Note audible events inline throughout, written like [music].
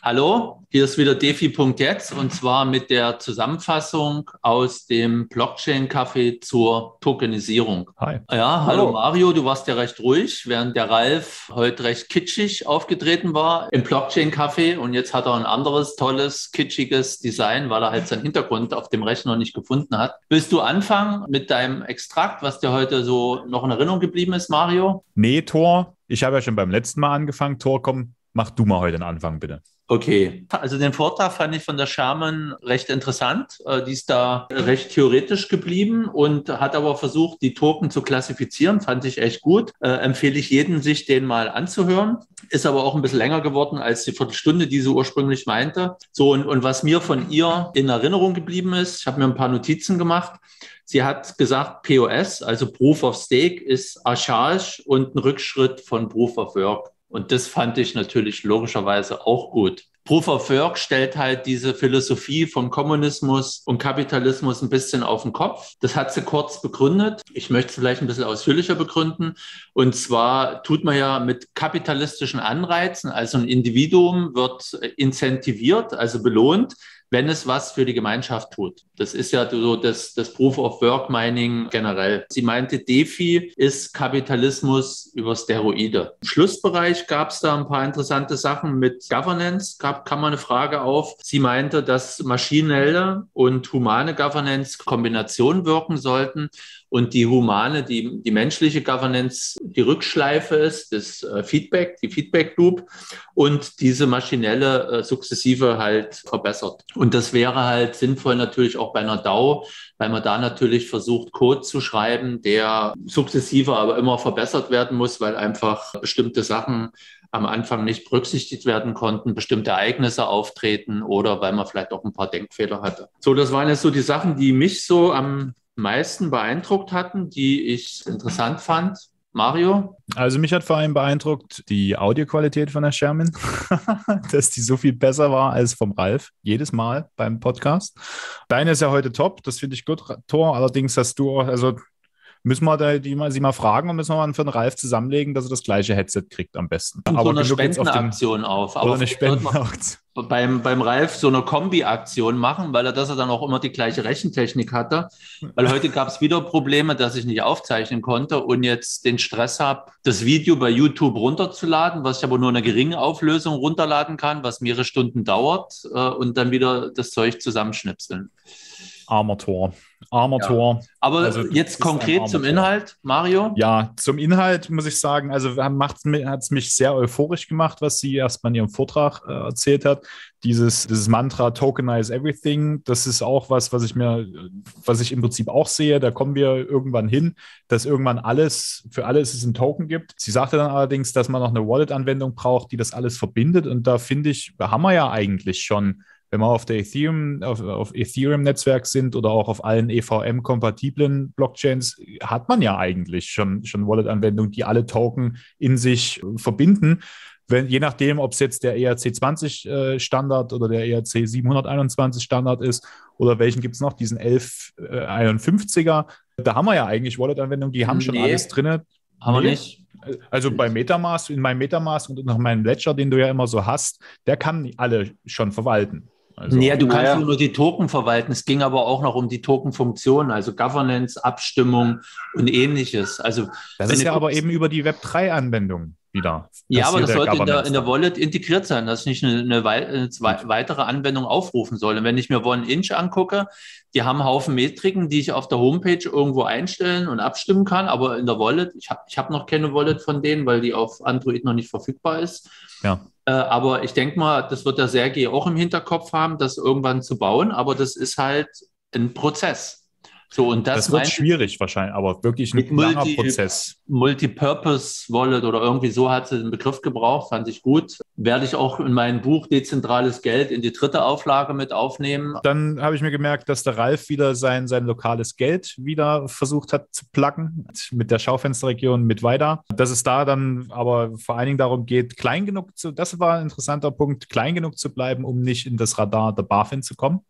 Hallo, hier ist wieder defi.jetzt und zwar mit der Zusammenfassung aus dem Blockchain-Café zur Tokenisierung. Hi. Ja, hallo, hallo, Mario, du warst ja recht ruhig, während der Ralf heute recht kitschig aufgetreten war im Blockchain-Café und jetzt hat er ein anderes tolles, kitschiges Design, weil er halt seinen Hintergrund auf dem Rechner nicht gefunden hat. Willst du anfangen mit deinem Extrakt, was dir heute so noch in Erinnerung geblieben ist, Mario? Nee, Tor. Ich habe ja schon beim letzten Mal angefangen. Tor, komm, mach du mal heute den Anfang, bitte. Okay, also den Vortrag fand ich von der Sherman recht interessant. Äh, die ist da recht theoretisch geblieben und hat aber versucht, die Token zu klassifizieren. Fand ich echt gut. Äh, empfehle ich jedem, sich den mal anzuhören. Ist aber auch ein bisschen länger geworden als die Viertelstunde, die sie ursprünglich meinte. So, und, und was mir von ihr in Erinnerung geblieben ist, ich habe mir ein paar Notizen gemacht. Sie hat gesagt, POS, also Proof of Stake, ist archaisch und ein Rückschritt von Proof of Work. Und das fand ich natürlich logischerweise auch gut. Of Work stellt halt diese Philosophie von Kommunismus und Kapitalismus ein bisschen auf den Kopf. Das hat sie kurz begründet. Ich möchte es vielleicht ein bisschen ausführlicher begründen. Und zwar tut man ja mit kapitalistischen Anreizen, also ein Individuum wird incentiviert, also belohnt, wenn es was für die Gemeinschaft tut. Das ist ja so das, das Proof of Work Mining generell. Sie meinte, DeFi ist Kapitalismus über Steroide. Im Schlussbereich gab es da ein paar interessante Sachen mit Governance, gab, kam mal eine Frage auf. Sie meinte, dass maschinelle und humane Governance Kombination wirken sollten und die humane, die, die menschliche Governance die Rückschleife ist, das äh, Feedback, die Feedback Loop und diese maschinelle äh, sukzessive halt verbessert. Und das wäre halt sinnvoll natürlich auch bei einer DAO, weil man da natürlich versucht, Code zu schreiben, der sukzessive aber immer verbessert werden muss, weil einfach bestimmte Sachen am Anfang nicht berücksichtigt werden konnten, bestimmte Ereignisse auftreten oder weil man vielleicht auch ein paar Denkfehler hatte. So, das waren jetzt so die Sachen, die mich so am meisten beeindruckt hatten, die ich interessant fand? Mario? Also mich hat vor allem beeindruckt die Audioqualität von der Sherman, [laughs] dass die so viel besser war als vom Ralf, jedes Mal beim Podcast. Deine ist ja heute top, das finde ich gut, Tor. Allerdings hast du auch, also müssen wir da die mal, sie mal fragen und müssen wir mal für den Ralf zusammenlegen, dass er das gleiche Headset kriegt am besten. Und Aber so eine Spendenaktion auf. Aber oder eine Spendenaktion beim, beim Ralf so eine Kombi-Aktion machen, weil er das er dann auch immer die gleiche Rechentechnik hatte. Weil heute gab es wieder Probleme, dass ich nicht aufzeichnen konnte und jetzt den Stress habe, das Video bei YouTube runterzuladen, was ich aber nur eine geringe Auflösung runterladen kann, was mehrere Stunden dauert äh, und dann wieder das Zeug zusammenschnipseln. Armer Tor. Armer ja. Tor. Aber also, jetzt konkret zum Inhalt, Mario? Ja, zum Inhalt muss ich sagen, also hat es mich sehr euphorisch gemacht, was sie erstmal in ihrem Vortrag äh, erzählt hat. Dieses, dieses Mantra Tokenize Everything, das ist auch was, was ich mir, was ich im Prinzip auch sehe. Da kommen wir irgendwann hin, dass irgendwann alles, für alles es einen Token gibt. Sie sagte dann allerdings, dass man noch eine Wallet-Anwendung braucht, die das alles verbindet. Und da finde ich, haben wir ja eigentlich schon wenn wir auf der Ethereum, auf, auf Ethereum-Netzwerk sind oder auch auf allen EVM-kompatiblen Blockchains, hat man ja eigentlich schon, schon Wallet-Anwendungen, die alle Token in sich verbinden. Wenn, je nachdem, ob es jetzt der ERC20 äh, Standard oder der ERC 721 Standard ist oder welchen gibt es noch, diesen 1151er, äh, da haben wir ja eigentlich Wallet-Anwendungen, die haben nee, schon alles drin. Haben nee. wir nicht. Also bei Metamask, in meinem Metamask und nach meinem Ledger, den du ja immer so hast, der kann alle schon verwalten. Also, naja, du kannst naja. nur die Token verwalten. Es ging aber auch noch um die Token-Funktionen, also Governance, Abstimmung und ähnliches. Also, das ist ja aber eben über die Web3-Anwendung wieder. Ja, aber das sollte in der, in der, Wallet integriert sein, dass ich nicht eine, eine, eine weitere Anwendung aufrufen soll. Und wenn ich mir One-Inch angucke, die haben einen Haufen Metriken, die ich auf der Homepage irgendwo einstellen und abstimmen kann, aber in der Wallet, ich habe ich hab noch keine Wallet von denen, weil die auf Android noch nicht verfügbar ist. Ja. Äh, aber ich denke mal, das wird der Sergei auch im Hinterkopf haben, das irgendwann zu bauen. Aber das ist halt ein Prozess. So, und das, das wird schwierig wahrscheinlich, aber wirklich ein langer Multi Prozess. Multipurpose Wallet oder irgendwie so hat sie den Begriff gebraucht, fand ich gut. Werde ich auch in mein Buch Dezentrales Geld in die dritte Auflage mit aufnehmen. Dann habe ich mir gemerkt, dass der Ralf wieder sein, sein lokales Geld wieder versucht hat zu placken mit der Schaufensterregion mit weiter. Dass es da dann aber vor allen Dingen darum geht, klein genug zu, das war ein interessanter Punkt, klein genug zu bleiben, um nicht in das Radar der BaFin zu kommen.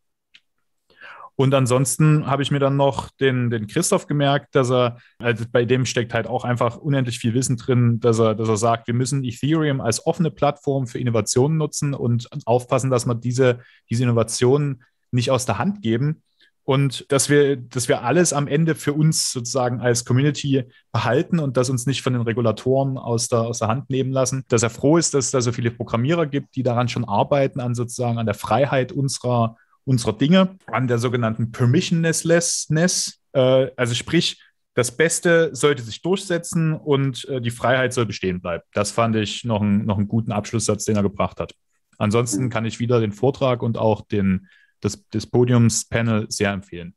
Und ansonsten habe ich mir dann noch den, den Christoph gemerkt, dass er, also bei dem steckt halt auch einfach unendlich viel Wissen drin, dass er, dass er sagt, wir müssen Ethereum als offene Plattform für Innovationen nutzen und aufpassen, dass wir diese, diese Innovationen nicht aus der Hand geben und dass wir, dass wir alles am Ende für uns sozusagen als Community behalten und das uns nicht von den Regulatoren aus der, aus der Hand nehmen lassen. Dass er froh ist, dass es da so viele Programmierer gibt, die daran schon arbeiten, an sozusagen an der Freiheit unserer, unserer Dinge, an der sogenannten Permissionlessness. Äh, also sprich, das Beste sollte sich durchsetzen und äh, die Freiheit soll bestehen bleiben. Das fand ich noch, ein, noch einen guten Abschlusssatz, den er gebracht hat. Ansonsten kann ich wieder den Vortrag und auch den des, des Podiumspanel sehr empfehlen.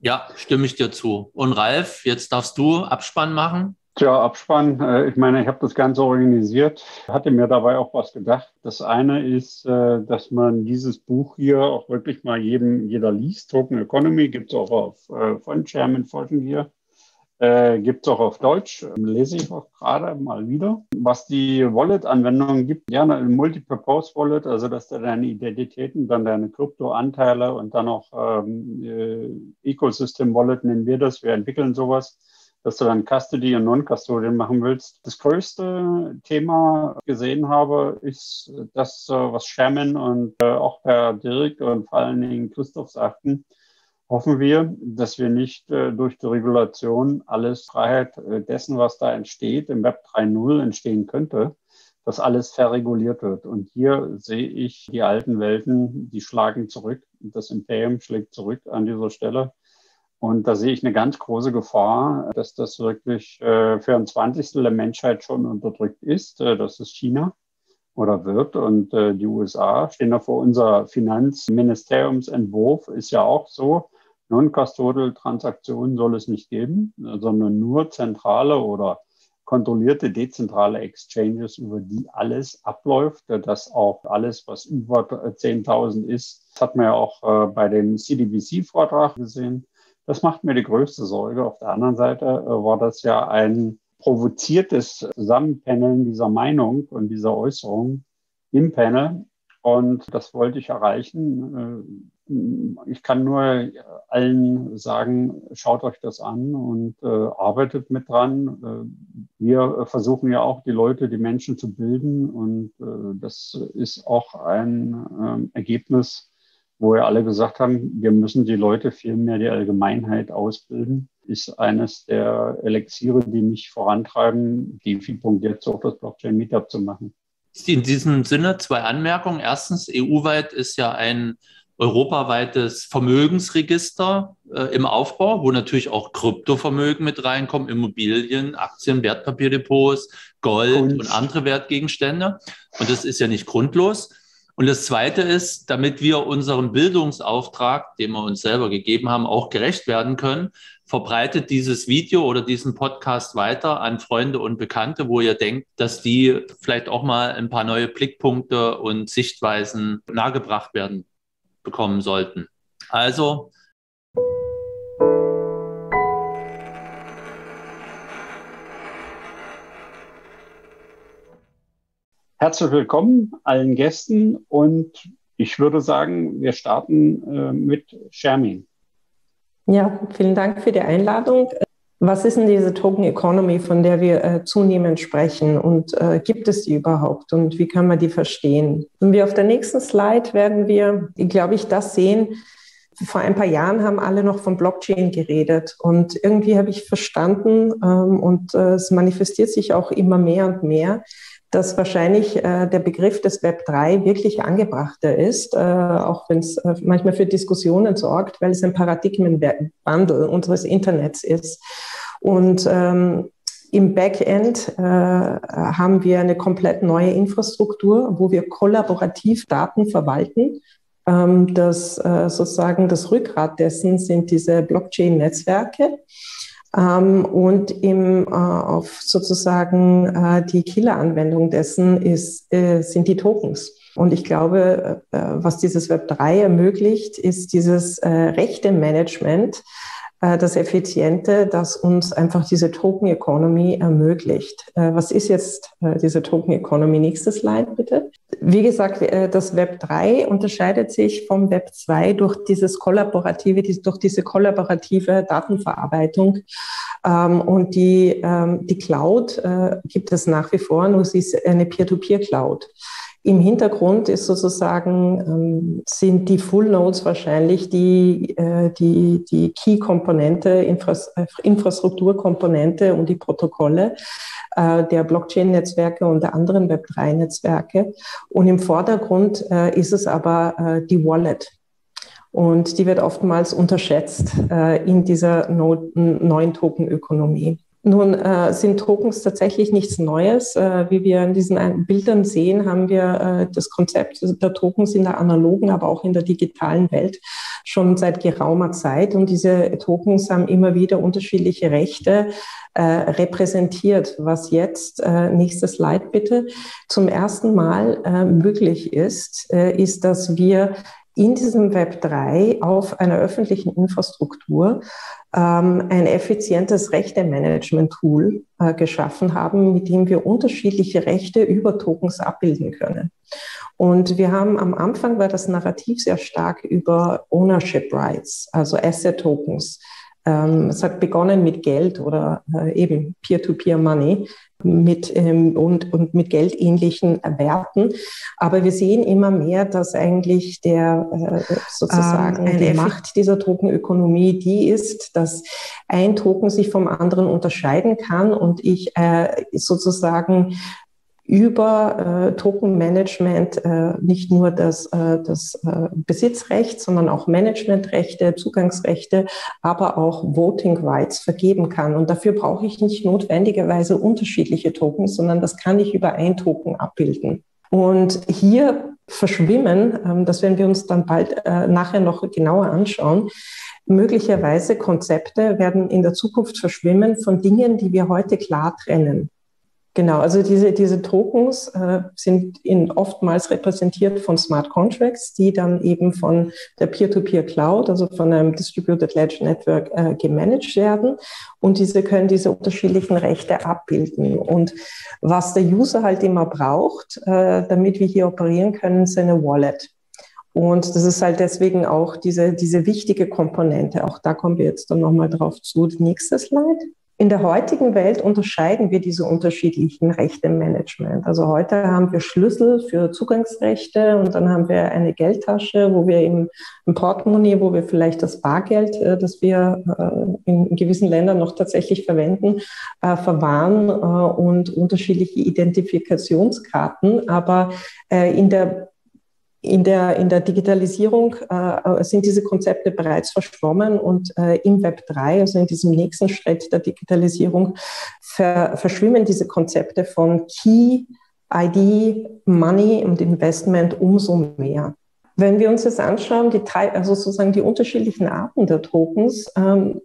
Ja, stimme ich dir zu. Und Ralf, jetzt darfst du Abspann machen. Tja, Abspann, äh, ich meine, ich habe das Ganze organisiert, hatte mir dabei auch was gedacht. Das eine ist, äh, dass man dieses Buch hier auch wirklich mal jedem, jeder liest. Token Economy gibt es auch auf äh, von Chairman Fortune hier. Äh, gibt es auch auf Deutsch, lese ich auch gerade mal wieder. Was die Wallet-Anwendungen gibt, ja, ein Multipurpose-Wallet, also dass du deine Identitäten, dann deine Krypto-Anteile und dann auch ähm, äh, Ecosystem-Wallet nennen wir das. Wir entwickeln sowas, dass du dann Custody und Non-Custodian machen willst. Das größte Thema gesehen habe, ist das, äh, was Sherman und äh, auch per Dirk und vor allen Dingen Christoph sagten, hoffen wir, dass wir nicht äh, durch die Regulation alles Freiheit dessen, was da entsteht, im Web 3.0 entstehen könnte, dass alles verreguliert wird. Und hier sehe ich die alten Welten, die schlagen zurück. Das Imperium schlägt zurück an dieser Stelle. Und da sehe ich eine ganz große Gefahr, dass das wirklich äh, für ein Zwanzigstel der Menschheit schon unterdrückt ist. Äh, das ist China oder wird. Und äh, die USA stehen da vor unser Finanzministeriumsentwurf, ist ja auch so, Non-Custodial-Transaktionen soll es nicht geben, sondern nur zentrale oder kontrollierte dezentrale Exchanges, über die alles abläuft, dass auch alles, was über 10.000 ist, das hat man ja auch bei dem CDBC-Vortrag gesehen. Das macht mir die größte Sorge. Auf der anderen Seite äh, war das ja ein provoziertes Zusammenpaneln dieser Meinung und dieser Äußerung im Panel. Und das wollte ich erreichen. Äh, ich kann nur allen sagen, schaut euch das an und äh, arbeitet mit dran. Wir versuchen ja auch die Leute, die Menschen zu bilden. Und das ist auch ein ähm, Ergebnis, wo wir alle gesagt haben, wir müssen die Leute viel mehr die Allgemeinheit ausbilden. Ist eines der Elixiere, die mich vorantreiben, die Punkt jetzt auch das Blockchain Meetup zu machen. In diesem Sinne zwei Anmerkungen. Erstens, EU-weit ist ja ein europaweites Vermögensregister äh, im Aufbau, wo natürlich auch Kryptovermögen mit reinkommen, Immobilien, Aktien, Wertpapierdepots, Gold und, und andere Wertgegenstände. Und das ist ja nicht grundlos. Und das Zweite ist, damit wir unserem Bildungsauftrag, den wir uns selber gegeben haben, auch gerecht werden können, verbreitet dieses Video oder diesen Podcast weiter an Freunde und Bekannte, wo ihr denkt, dass die vielleicht auch mal ein paar neue Blickpunkte und Sichtweisen nahegebracht werden bekommen sollten. Also Herzlich willkommen allen Gästen und ich würde sagen, wir starten äh, mit Shermin. Ja, vielen Dank für die Einladung. Was ist denn diese Token Economy, von der wir äh, zunehmend sprechen und äh, gibt es die überhaupt und wie kann man die verstehen? Und wir auf der nächsten Slide werden wir, glaube ich, das sehen. Vor ein paar Jahren haben alle noch von Blockchain geredet und irgendwie habe ich verstanden ähm, und äh, es manifestiert sich auch immer mehr und mehr, dass wahrscheinlich äh, der Begriff des Web 3 wirklich angebrachter ist, äh, auch wenn es äh, manchmal für Diskussionen sorgt, weil es ein Paradigmenwandel unseres Internets ist. Und ähm, im Backend äh, haben wir eine komplett neue Infrastruktur, wo wir kollaborativ Daten verwalten. Ähm, das äh, sozusagen das Rückgrat dessen sind diese Blockchain-Netzwerke. Ähm, und im, äh, auf sozusagen äh, die Killer-Anwendung dessen ist, äh, sind die Tokens. Und ich glaube, äh, was dieses Web 3 ermöglicht, ist dieses äh, rechte Management äh, das Effiziente, das uns einfach diese Token Economy ermöglicht. Äh, was ist jetzt äh, diese Token Economy? Nächstes Slide bitte. Wie gesagt, das Web 3 unterscheidet sich vom Web 2 durch dieses kollaborative, durch diese kollaborative Datenverarbeitung. Ähm, und die, ähm, die Cloud gibt es nach wie vor, nur sie ist eine Peer-to-Peer-Cloud. Im Hintergrund ist sozusagen, ähm, sind die Full Nodes wahrscheinlich die, äh, die, die Key-Komponente, Infras Infrastrukturkomponente und die Protokolle äh, der Blockchain-Netzwerke und der anderen Web3-Netzwerke. Und im Vordergrund äh, ist es aber äh, die Wallet. Und die wird oftmals unterschätzt äh, in dieser no neuen Tokenökonomie. Nun äh, sind Tokens tatsächlich nichts Neues. Äh, wie wir in diesen Bildern sehen, haben wir äh, das Konzept der Tokens in der analogen, aber auch in der digitalen Welt schon seit geraumer Zeit. Und diese Tokens haben immer wieder unterschiedliche Rechte äh, repräsentiert, was jetzt, äh, nächstes Slide bitte, zum ersten Mal äh, möglich ist, ist, dass wir in diesem Web 3 auf einer öffentlichen Infrastruktur ein effizientes Rechte-Management-Tool äh, geschaffen haben, mit dem wir unterschiedliche Rechte über Tokens abbilden können. Und wir haben am Anfang war das Narrativ sehr stark über Ownership Rights, also Asset Tokens. Ähm, es hat begonnen mit Geld oder äh, eben Peer-to-Peer-Money mit, ähm, und, und mit geldähnlichen Werten. Aber wir sehen immer mehr, dass eigentlich der äh, sozusagen ähm, die Macht dieser Tokenökonomie die ist, dass ein Token sich vom anderen unterscheiden kann und ich äh, sozusagen über äh, Tokenmanagement äh, nicht nur das, äh, das äh, Besitzrecht, sondern auch Managementrechte, Zugangsrechte, aber auch Voting Rights vergeben kann. Und dafür brauche ich nicht notwendigerweise unterschiedliche Tokens, sondern das kann ich über ein Token abbilden. Und hier verschwimmen, ähm, das werden wir uns dann bald äh, nachher noch genauer anschauen, möglicherweise Konzepte werden in der Zukunft verschwimmen von Dingen, die wir heute klar trennen. Genau, also diese, diese Tokens äh, sind in, oftmals repräsentiert von Smart Contracts, die dann eben von der Peer-to-Peer-Cloud, also von einem Distributed Ledger Network äh, gemanagt werden. Und diese können diese unterschiedlichen Rechte abbilden. Und was der User halt immer braucht, äh, damit wir hier operieren können, ist eine Wallet. Und das ist halt deswegen auch diese, diese wichtige Komponente. Auch da kommen wir jetzt dann nochmal drauf zu. Nächstes Slide. In der heutigen Welt unterscheiden wir diese unterschiedlichen Rechte im Management. Also heute haben wir Schlüssel für Zugangsrechte und dann haben wir eine Geldtasche, wo wir im, im Portemonnaie, wo wir vielleicht das Bargeld, äh, das wir äh, in gewissen Ländern noch tatsächlich verwenden, äh, verwahren und unterschiedliche Identifikationskarten. Aber in der in der, in der Digitalisierung äh, sind diese Konzepte bereits verschwommen und äh, im Web 3, also in diesem nächsten Schritt der Digitalisierung, ver, verschwimmen diese Konzepte von Key, ID, Money und Investment umso mehr. Wenn wir uns das anschauen, die also sozusagen die unterschiedlichen Arten der Tokens, ähm,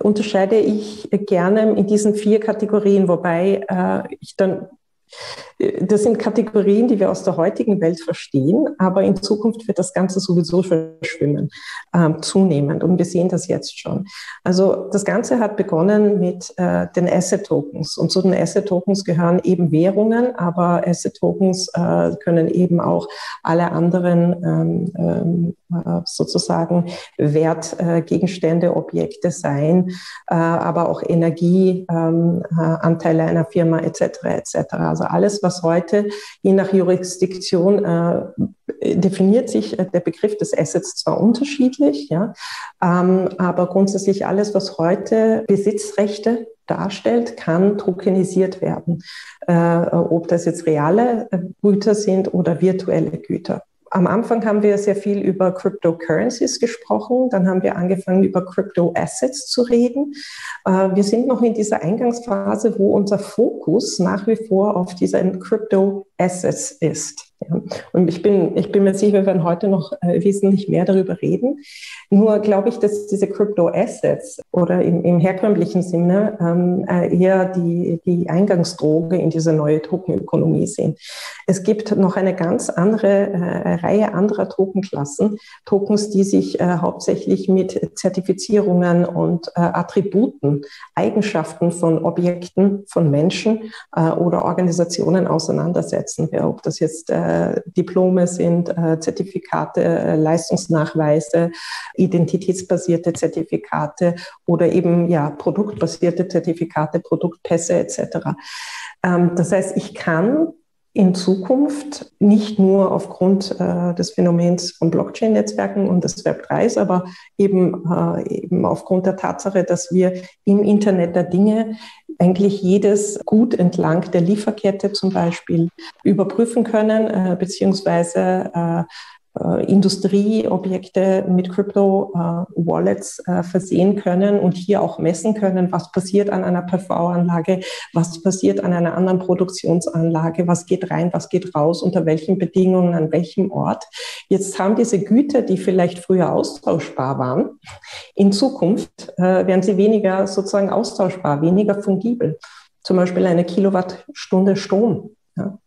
unterscheide ich gerne in diesen vier Kategorien, wobei äh, ich dann das sind Kategorien, die wir aus der heutigen Welt verstehen, aber in Zukunft wird das Ganze sowieso verschwimmen, ähm, zunehmend. Und wir sehen das jetzt schon. Also das Ganze hat begonnen mit äh, den Asset-Tokens. Und zu den Asset-Tokens gehören eben Währungen, aber Asset-Tokens äh, können eben auch alle anderen ähm, ähm, äh, sozusagen Wertgegenstände, Objekte sein, äh, aber auch Energieanteile ähm, äh, einer Firma etc. etc. Also alles, was heute je nach Jurisdiktion äh, definiert sich äh, der Begriff des Assets zwar unterschiedlich, ja, ähm, aber grundsätzlich alles, was heute Besitzrechte darstellt, kann tokenisiert werden, äh, ob das jetzt reale äh, Güter sind oder virtuelle Güter. Am Anfang haben wir sehr viel über Cryptocurrencies gesprochen, dann haben wir angefangen, über Crypto Assets zu reden. Äh, wir sind noch in dieser Eingangsphase, wo unser Fokus nach wie vor auf diesen Crypto Assets ist. Ja. Und ich bin, ich bin mir sicher, wir werden heute noch äh, wesentlich mehr darüber reden. Nur glaube ich, dass diese Crypto Assets oder im, im herkömmlichen Sinne ähm, äh, eher die, die Eingangsdroge in diese neue Tokenökonomie sind. Es gibt noch eine ganz andere äh, Reihe anderer Tokenklassen, Tokens, die sich äh, hauptsächlich mit Zertifizierungen und äh, Attributen, Eigenschaften von Objekten, von Menschen äh, oder Organisationen auseinandersetzen. Ob das jetzt äh, Diplome sind, äh, Zertifikate, äh, Leistungsnachweise, identitätsbasierte Zertifikate oder eben ja produktbasierte Zertifikate, Produktpässe etc. Ähm, das heißt, ich kann in Zukunft nicht nur aufgrund äh, des Phänomens von Blockchain-Netzwerken und des Web 3, aber eben, äh, eben aufgrund der Tatsache, dass wir im Internet der Dinge eigentlich jedes Gut entlang der Lieferkette zum Beispiel überprüfen können, äh, beziehungsweise äh, äh, Industrieobjekte mit Crypto-Wallets äh, versehen können und hier auch messen können, was passiert an einer PV-Anlage, was passiert an einer anderen Produktionsanlage, was geht rein, was geht raus, unter welchen Bedingungen, an welchem Ort. Jetzt haben diese Güter, die vielleicht früher austauschbar waren, in Zukunft äh, werden sie weniger sozusagen austauschbar, weniger fungibel. Zum Beispiel eine Kilowattstunde Strom. Ja.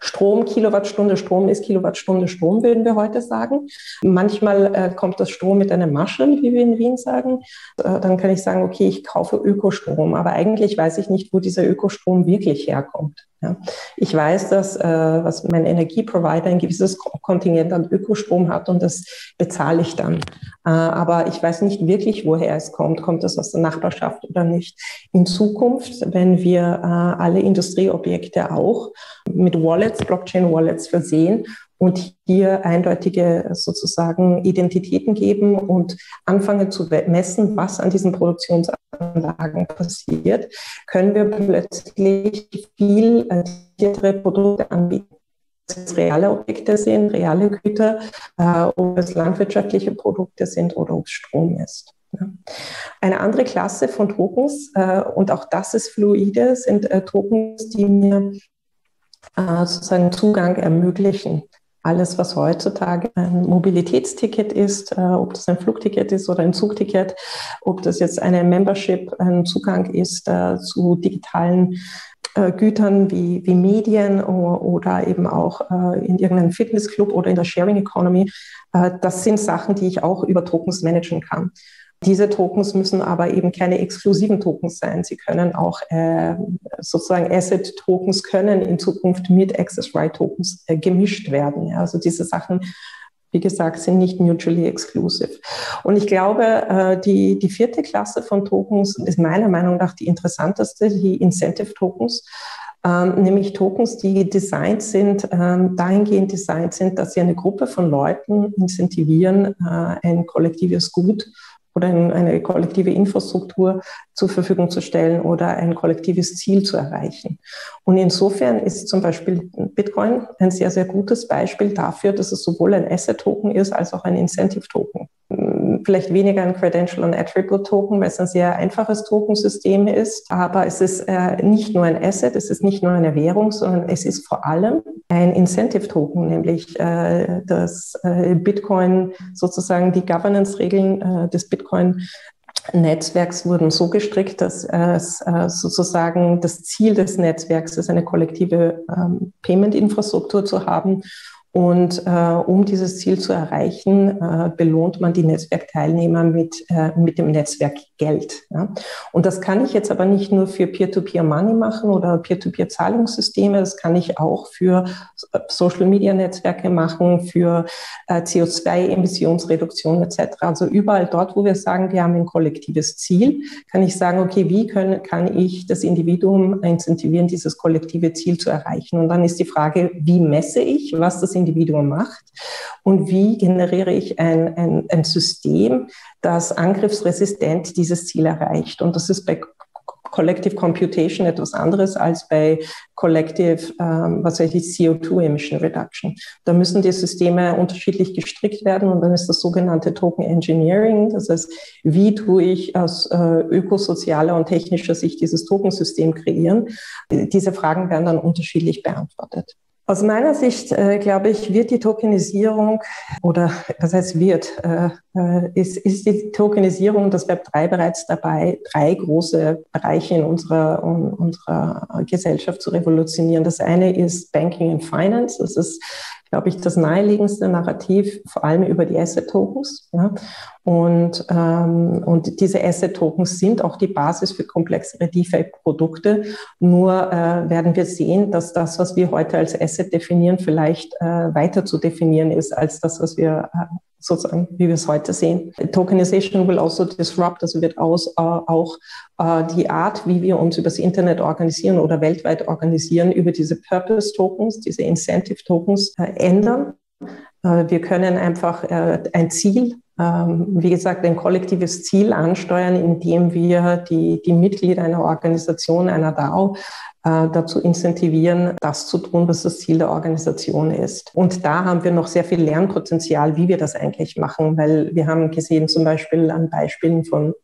Strom, Kilowattstunde Strom ist Kilowattstunde Strom, würden wir heute sagen. Manchmal äh, kommt das Strom mit einem Maschel, wie wir in Wien sagen. Äh, dann kann ich sagen, okay, ich kaufe Ökostrom, aber eigentlich weiß ich nicht, wo dieser Ökostrom wirklich herkommt. Ja. Ich weiß, dass äh, was mein Energieprovider ein gewisses Kontingent an Ökostrom hat und das bezahle ich dann. Äh, aber ich weiß nicht wirklich, woher es kommt. Kommt es aus der Nachbarschaft oder nicht? In Zukunft, wenn wir äh, alle Industrieobjekte auch mit Wallets, Blockchain-Wallets versehen und hier eindeutige sozusagen Identitäten geben und anfangen zu messen, was an diesen Produktionsanlagen passiert, können wir plötzlich viel detailliertere Produkte anbieten es reale Objekte sind, reale Güter, äh, ob es landwirtschaftliche Produkte sind oder ob es Strom ist. Ja. Eine andere Klasse von Tokens, äh, und auch das ist fluide, sind äh, Tokens, die mir äh, sozusagen Zugang ermöglichen alles, was heutzutage ein Mobilitätsticket ist, äh, ob das ein Flugticket ist oder ein Zugticket, ob das jetzt eine Membership, ein Zugang ist äh, zu digitalen äh, Gütern wie, wie Medien oder, oder eben auch äh, in irgendeinem Fitnessclub oder in der Sharing Economy, äh, das sind Sachen, die ich auch über Tokens managen kann. Diese Tokens müssen aber eben keine exklusiven Tokens sein. Sie können auch äh, sozusagen Asset-Tokens können in Zukunft mit Access-Right-Tokens äh, gemischt werden. Ja. Also diese Sachen, wie gesagt, sind nicht mutually exclusive. Und ich glaube, äh, die, die vierte Klasse von Tokens ist meiner Meinung nach die interessanteste, die Incentive-Tokens. Ähm, nämlich Tokens, die designt sind, ähm, dahingehend designt sind, dass sie eine Gruppe von Leuten incentivieren, äh, ein kollektives Gut oder eine kollektive Infrastruktur zur Verfügung zu stellen oder ein kollektives Ziel zu erreichen. Und insofern ist zum Beispiel Bitcoin ein sehr, sehr gutes Beispiel dafür, dass es sowohl ein Asset-Token ist als auch ein Incentive-Token vielleicht weniger ein Credential- und Attribute-Token, weil es ein sehr einfaches Tokensystem ist. Aber es ist äh, nicht nur ein Asset, es ist nicht nur eine Währung, sondern es ist vor allem ein Incentive-Token, nämlich äh, das äh, Bitcoin sozusagen die Governance-Regeln äh, des Bitcoin Netzwerks wurden so gestrickt, dass es äh, sozusagen das Ziel des Netzwerks ist, eine kollektive ähm, Payment-Infrastruktur zu haben und äh, um dieses Ziel zu erreichen, äh, belohnt man die Netzwerkteilnehmer mit, äh, mit dem Netzwerkgeld. Ja? Und das kann ich jetzt aber nicht nur für Peer-to-Peer-Money machen oder Peer-to-Peer-Zahlungssysteme, das kann ich auch für äh, Social-Media-Netzwerke machen, für äh, CO2-Emissionsreduktion etc. Also überall dort, wo wir sagen, wir haben ein kollektives Ziel, kann ich sagen, okay, wie können, kann ich das Individuum incentivieren, dieses kollektive Ziel zu erreichen? Und dann ist die Frage, wie messe ich, was das Individuum macht und wie generiere ich ein, ein, ein System, das angriffsresistent dieses Ziel erreicht. Und das ist bei Collective Computation etwas anderes als bei Collective, ähm, was heißt CO2 Emission Reduction. Da müssen die Systeme unterschiedlich gestrickt werden und dann ist das sogenannte Token Engineering. Das heißt, wie tue ich aus äh, ökosozialer und technischer Sicht dieses Tokensystem kreieren? Diese Fragen werden dann unterschiedlich beantwortet. Aus meiner Sicht, äh, glaube ich, wird die Tokenisierung oder was heißt wird, äh, äh ist, ist die Tokenisierung des Web 3 bereits dabei, drei große Bereiche in unserer, um, unserer Gesellschaft zu revolutionieren. Das eine ist Banking and Finance. Das ist glaube ich, das naheliegendste Narrativ, vor allem über die Asset-Tokens. Ja. Und, ähm, und diese Asset-Tokens sind auch die Basis für komplexere DeFi-Produkte. Nur äh, werden wir sehen, dass das, was wir heute als Asset definieren, vielleicht äh, weiter zu definieren ist als das, was wir äh, sozusagen, wie wir es heute sehen. Tokenization will also disrupt, also wird aus, äh, auch äh, die Art, wie wir uns übers Internet organisieren oder weltweit organisieren, über diese Purpose Tokens, diese Incentive Tokens äh, ändern. Äh, wir können einfach äh, ein Ziel wie gesagt, ein kollektives Ziel ansteuern, indem wir die, die Mitglieder einer Organisation, einer DAO, äh, dazu incentivieren, das zu tun, was das Ziel der Organisation ist. Und da haben wir noch sehr viel Lernpotenzial, wie wir das eigentlich machen, weil wir haben gesehen zum Beispiel an Beispielen von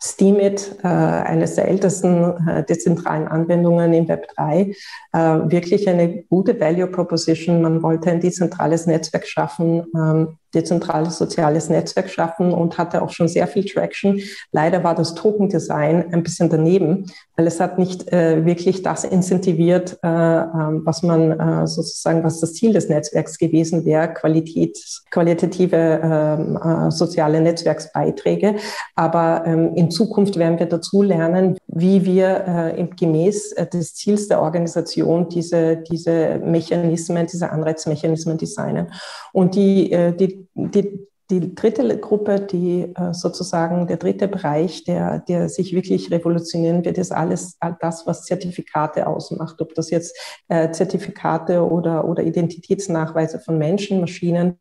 Steemit, äh, eines der ältesten äh, dezentralen Anwendungen im Web 3, äh, wirklich eine gute Value Proposition. Man wollte ein dezentrales Netzwerk schaffen, ähm, dezentrales soziales Netzwerk schaffen und hatte auch schon sehr viel Traction. Leider war das Token-Design ein bisschen daneben, weil es hat nicht äh, wirklich das incentiviert, äh, äh, was man äh, sozusagen, was das Ziel des Netzwerks gewesen wäre, Qualität, qualitative ähm, äh, soziale Netzwerksbeiträge. Aber ähm, in Zukunft werden wir dazu lernen, wie wir äh, gemäß des Ziels der Organisation diese, diese Mechanismen, diese Anreizmechanismen designen. Und die, die die, die dritte Gruppe, die äh, sozusagen der dritte Bereich, der, der sich wirklich revolutionieren wird, ist alles all das, was Zertifikate ausmacht. Ob das jetzt äh, Zertifikate oder, oder Identitätsnachweise von Menschen, Maschinen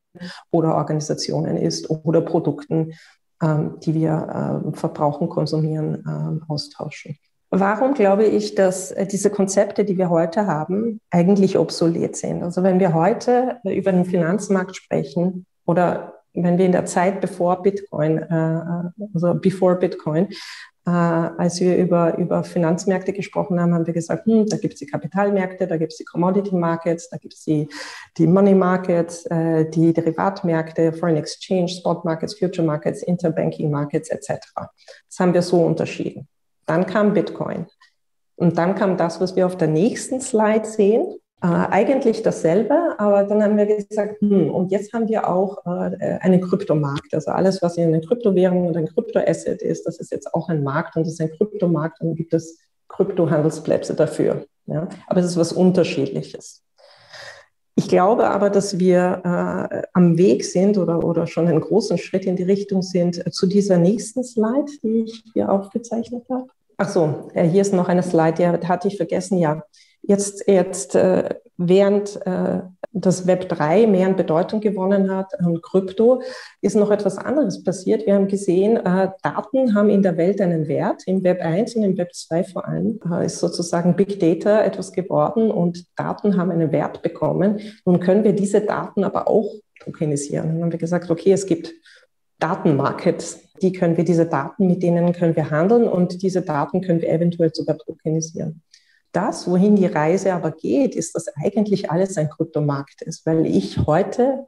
oder Organisationen ist oder Produkten, ähm, die wir äh, verbrauchen, konsumieren, äh, austauschen. Warum glaube ich, dass äh, diese Konzepte, die wir heute haben, eigentlich obsolet sind? Also wenn wir heute über den Finanzmarkt sprechen, oder wenn wir in der Zeit bevor Bitcoin, äh, also before Bitcoin, äh, als wir über, über Finanzmärkte gesprochen haben, haben wir gesagt, hm, da gibt es die Kapitalmärkte, da gibt es die Commodity Markets, da gibt es die, die Money Markets, äh, die Derivatmärkte, Foreign Exchange, Spot Markets, Future Markets, Interbanking Markets etc. Das haben wir so unterschieden. Dann kam Bitcoin. Und dann kam das, was wir auf der nächsten Slide sehen. Äh, eigentlich dasselbe, aber dann haben wir gesagt, hm, und jetzt haben wir auch äh, einen Kryptomarkt. Also alles, was in den Kryptowährungen und ein Kryptoasset ist, das ist jetzt auch ein Markt und das ist ein Kryptomarkt und gibt es Kryptohandelsplätze dafür. Ja? Aber es ist was Unterschiedliches. Ich glaube aber, dass wir äh, am Weg sind oder, oder schon einen großen Schritt in die Richtung sind äh, zu dieser nächsten Slide, die ich hier aufgezeichnet habe. Ach so, äh, hier ist noch eine Slide, die hatte ich vergessen. Ja, Jetzt, jetzt äh, während äh, das Web 3 mehr an Bedeutung gewonnen hat und Krypto, ist noch etwas anderes passiert. Wir haben gesehen, äh, Daten haben in der Welt einen Wert. Im Web 1 und im Web 2 vor allem äh, ist sozusagen Big Data etwas geworden und Daten haben einen Wert bekommen. Nun können wir diese Daten aber auch tokenisieren. Dann haben wir gesagt, okay, es gibt Datenmarkets, die können wir, diese Daten, mit denen können wir handeln und diese Daten können wir eventuell sogar tokenisieren das, wohin die Reise aber geht, ist, dass eigentlich alles ein Kryptomarkt ist, weil ich heute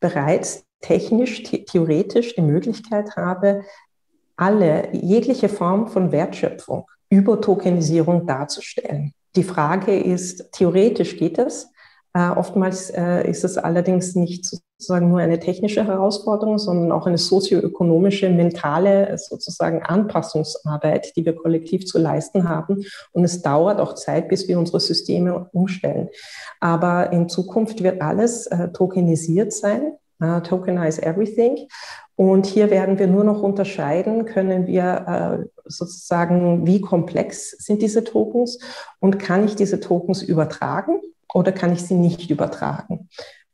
bereits technisch, theoretisch die Möglichkeit habe, alle, jegliche Form von Wertschöpfung über Tokenisierung darzustellen. Die Frage ist, theoretisch geht es, äh, oftmals äh, ist es allerdings nicht sozusagen nur eine technische Herausforderung, sondern auch eine sozioökonomische, mentale sozusagen Anpassungsarbeit, die wir kollektiv zu leisten haben. Und es dauert auch Zeit, bis wir unsere Systeme umstellen. Aber in Zukunft wird alles äh, tokenisiert sein. Tokenize everything. Und hier werden wir nur noch unterscheiden, können wir äh, sozusagen, wie komplex sind diese Tokens und kann ich diese Tokens übertragen? Oder kann ich sie nicht übertragen?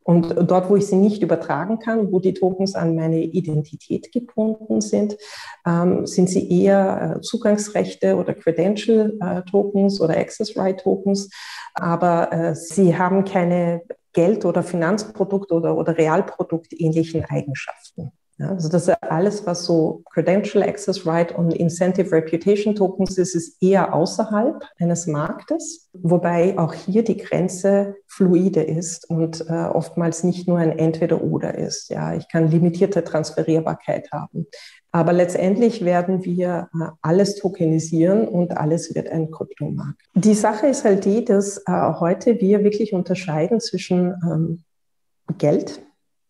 Und dort, wo ich sie nicht übertragen kann, wo die Tokens an meine Identität gebunden sind, ähm, sind sie eher äh, Zugangsrechte oder Credential-Tokens äh, oder Access-Right-Tokens. Aber äh, sie haben keine Geld- oder Finanzprodukt- oder, oder Realprodukt-ähnlichen Eigenschaften. Ja, also das ist alles, was so Credential Access Right und Incentive Reputation Tokens ist, ist eher außerhalb eines Marktes, wobei auch hier die Grenze fluide ist und äh, oftmals nicht nur ein Entweder-Oder ist. Ja, ich kann limitierte Transferierbarkeit haben. Aber letztendlich werden wir äh, alles tokenisieren und alles wird ein Kryptomarkt. Die Sache ist halt die, dass äh, heute wir wirklich unterscheiden zwischen ähm, Geld,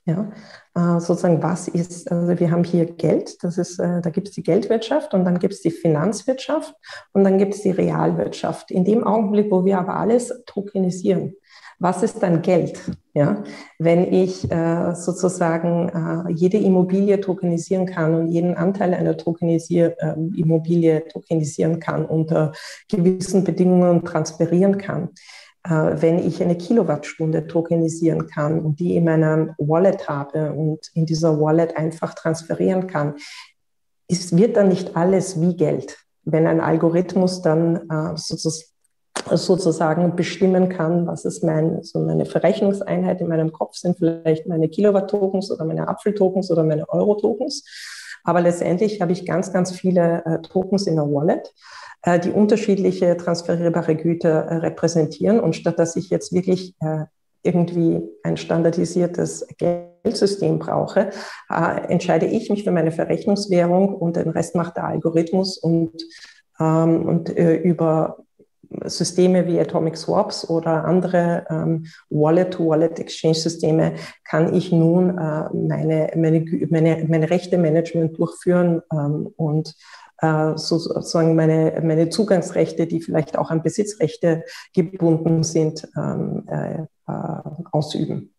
ja, äh, sozusagen, was ist, also wir haben hier Geld, das ist, äh, da gibt es die Geldwirtschaft und dann gibt es die Finanzwirtschaft und dann gibt es die Realwirtschaft. In dem Augenblick, wo wir aber alles tokenisieren, was ist dann Geld? Ja, wenn ich äh, sozusagen jede Immobilie tokenisieren kann und jeden Anteil einer Tokenisier Immobilie tokenisieren kann, unter gewissen Bedingungen transferieren kann, wenn ich eine Kilowattstunde tokenisieren kann und die in meinem Wallet habe und in dieser Wallet einfach transferieren kann, es wird dann nicht alles wie Geld. Wenn ein Algorithmus dann äh, sozusagen bestimmen kann, was ist mein, so meine Verrechnungseinheit in meinem Kopf sind, vielleicht meine Kilowatt-Tokens oder meine Apfel-Tokens oder meine Euro-Tokens. Aber letztendlich habe ich ganz, ganz viele äh, Tokens in der Wallet äh, die unterschiedliche transferierbare Güter äh, repräsentieren. Und statt dass ich jetzt wirklich äh, irgendwie ein standardisiertes Geldsystem brauche, entscheide ich mich für meine Verrechnungswährung und den Rest macht der Algorithmus und, ähm, und über Systeme wie Atomic Swaps oder andere ähm, Wallet-to-Wallet-Exchange-Systeme kann ich nun äh, meine, meine, meine, meine Rechte Management durchführen ähm, und äh, sozusagen meine, meine Zugangsrechte, die vielleicht auch an Besitzrechte gebunden sind, ähm, äh, äh, ausüben.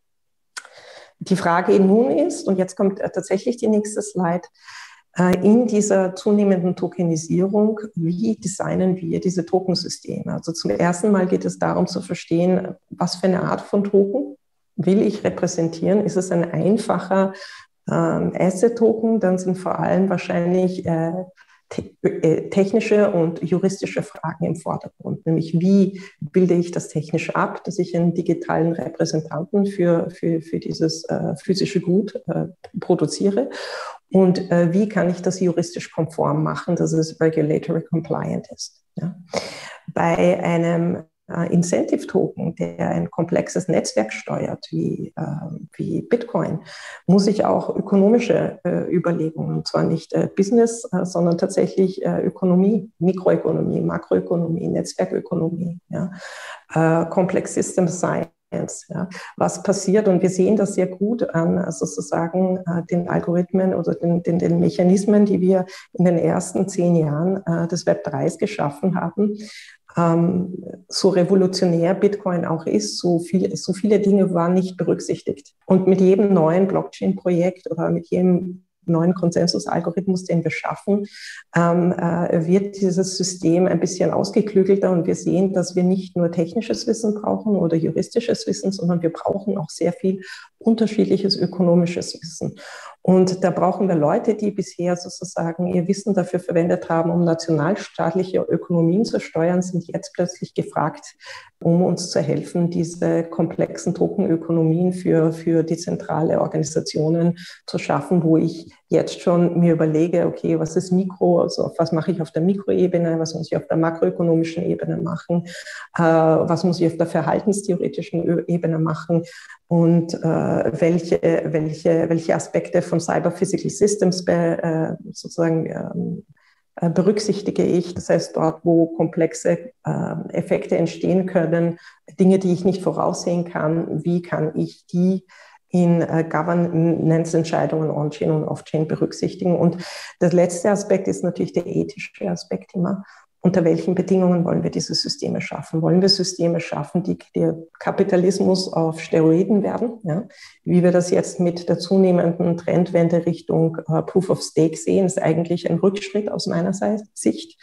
Die Frage nun ist, und jetzt kommt tatsächlich die nächste Slide, in dieser zunehmenden Tokenisierung, wie designen wir diese Tokensysteme? Also zum ersten Mal geht es darum zu verstehen, was für eine Art von Token will ich repräsentieren? Ist es ein einfacher ähm, Asset-Token? Dann sind vor allem wahrscheinlich äh, äh, technische und juristische Fragen im Vordergrund, nämlich wie bilde ich das technisch ab, dass ich einen digitalen Repräsentanten für, für, für dieses äh, physische Gut äh, produziere und äh, wie kann ich das juristisch konform machen, dass es regulatory compliant ist. Ja. Bei einem äh, Incentive-Token, der ein komplexes Netzwerk steuert, wie, äh, wie Bitcoin, muss ich auch ökonomische äh, Überlegungen, und zwar nicht äh, Business, äh, sondern tatsächlich äh, Ökonomie, Mikroökonomie, Makroökonomie, Netzwerkökonomie, ja, Complex System Science. Ja. Was passiert, und wir sehen das sehr gut an sozusagen den Algorithmen oder den, den, den, Mechanismen, die wir in den ersten zehn Jahren des Web 3 geschaffen haben, ähm, so revolutionär Bitcoin auch ist, so, viel, so viele Dinge waren nicht berücksichtigt. Und mit jedem neuen Blockchain-Projekt oder mit jedem neuen Konsensusalgorithmus, den wir schaffen, ähm, äh, wird dieses System ein bisschen ausgeklügelter und wir sehen, dass wir nicht nur technisches Wissen brauchen oder juristisches Wissen, sondern wir brauchen auch sehr viel unterschiedliches ökonomisches Wissen. Und da brauchen wir Leute, die bisher sozusagen ihr Wissen dafür verwendet haben, um nationalstaatliche Ökonomien zu steuern, sind jetzt plötzlich gefragt, um uns zu helfen, diese komplexen Tokenökonomien für, für dezentrale Organisationen zu schaffen, wo ich jetzt schon mir überlege, okay, was ist Mikro, also was mache ich auf der Mikroebene, was muss ich auf der makroökonomischen Ebene machen, äh, was muss ich auf der verhaltenstheoretischen Ebene machen und äh, welche, welche, welche Aspekte von Cyber Physical Systems be, äh, sozusagen ähm, äh, berücksichtige ich. Das heißt, dort, wo komplexe äh, Effekte entstehen können, Dinge, die ich nicht voraussehen kann, wie kann ich die in äh, Governance-Entscheidungen on-chain und off-chain berücksichtigen. Und der letzte Aspekt ist natürlich der ethische Aspekt immer. unter welchen Bedingungen wollen wir diese Systeme schaffen? Wollen wir Systeme schaffen, die der Kapitalismus auf Steroiden werden? Ja? Wie wir das jetzt mit der zunehmenden Trendwende Richtung äh, Proof of Stake sehen, ist eigentlich ein Rückschritt aus meiner Sicht.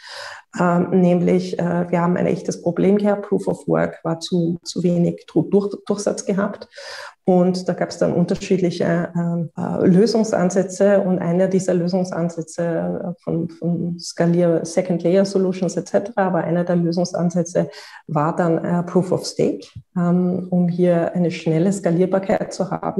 Ähm, nämlich, äh, wir haben ein echtes Problem gehabt. Proof of Work war zu, zu wenig Durch, Durchsatz gehabt. Und da gab es dann unterschiedliche äh, äh, Lösungsansätze. Und einer dieser Lösungsansätze äh, von, von Skalier, Second Layer Solutions etc., aber einer der Lösungsansätze war dann äh, Proof of Stake, ähm, um hier eine schnelle Skalierbarkeit zu haben.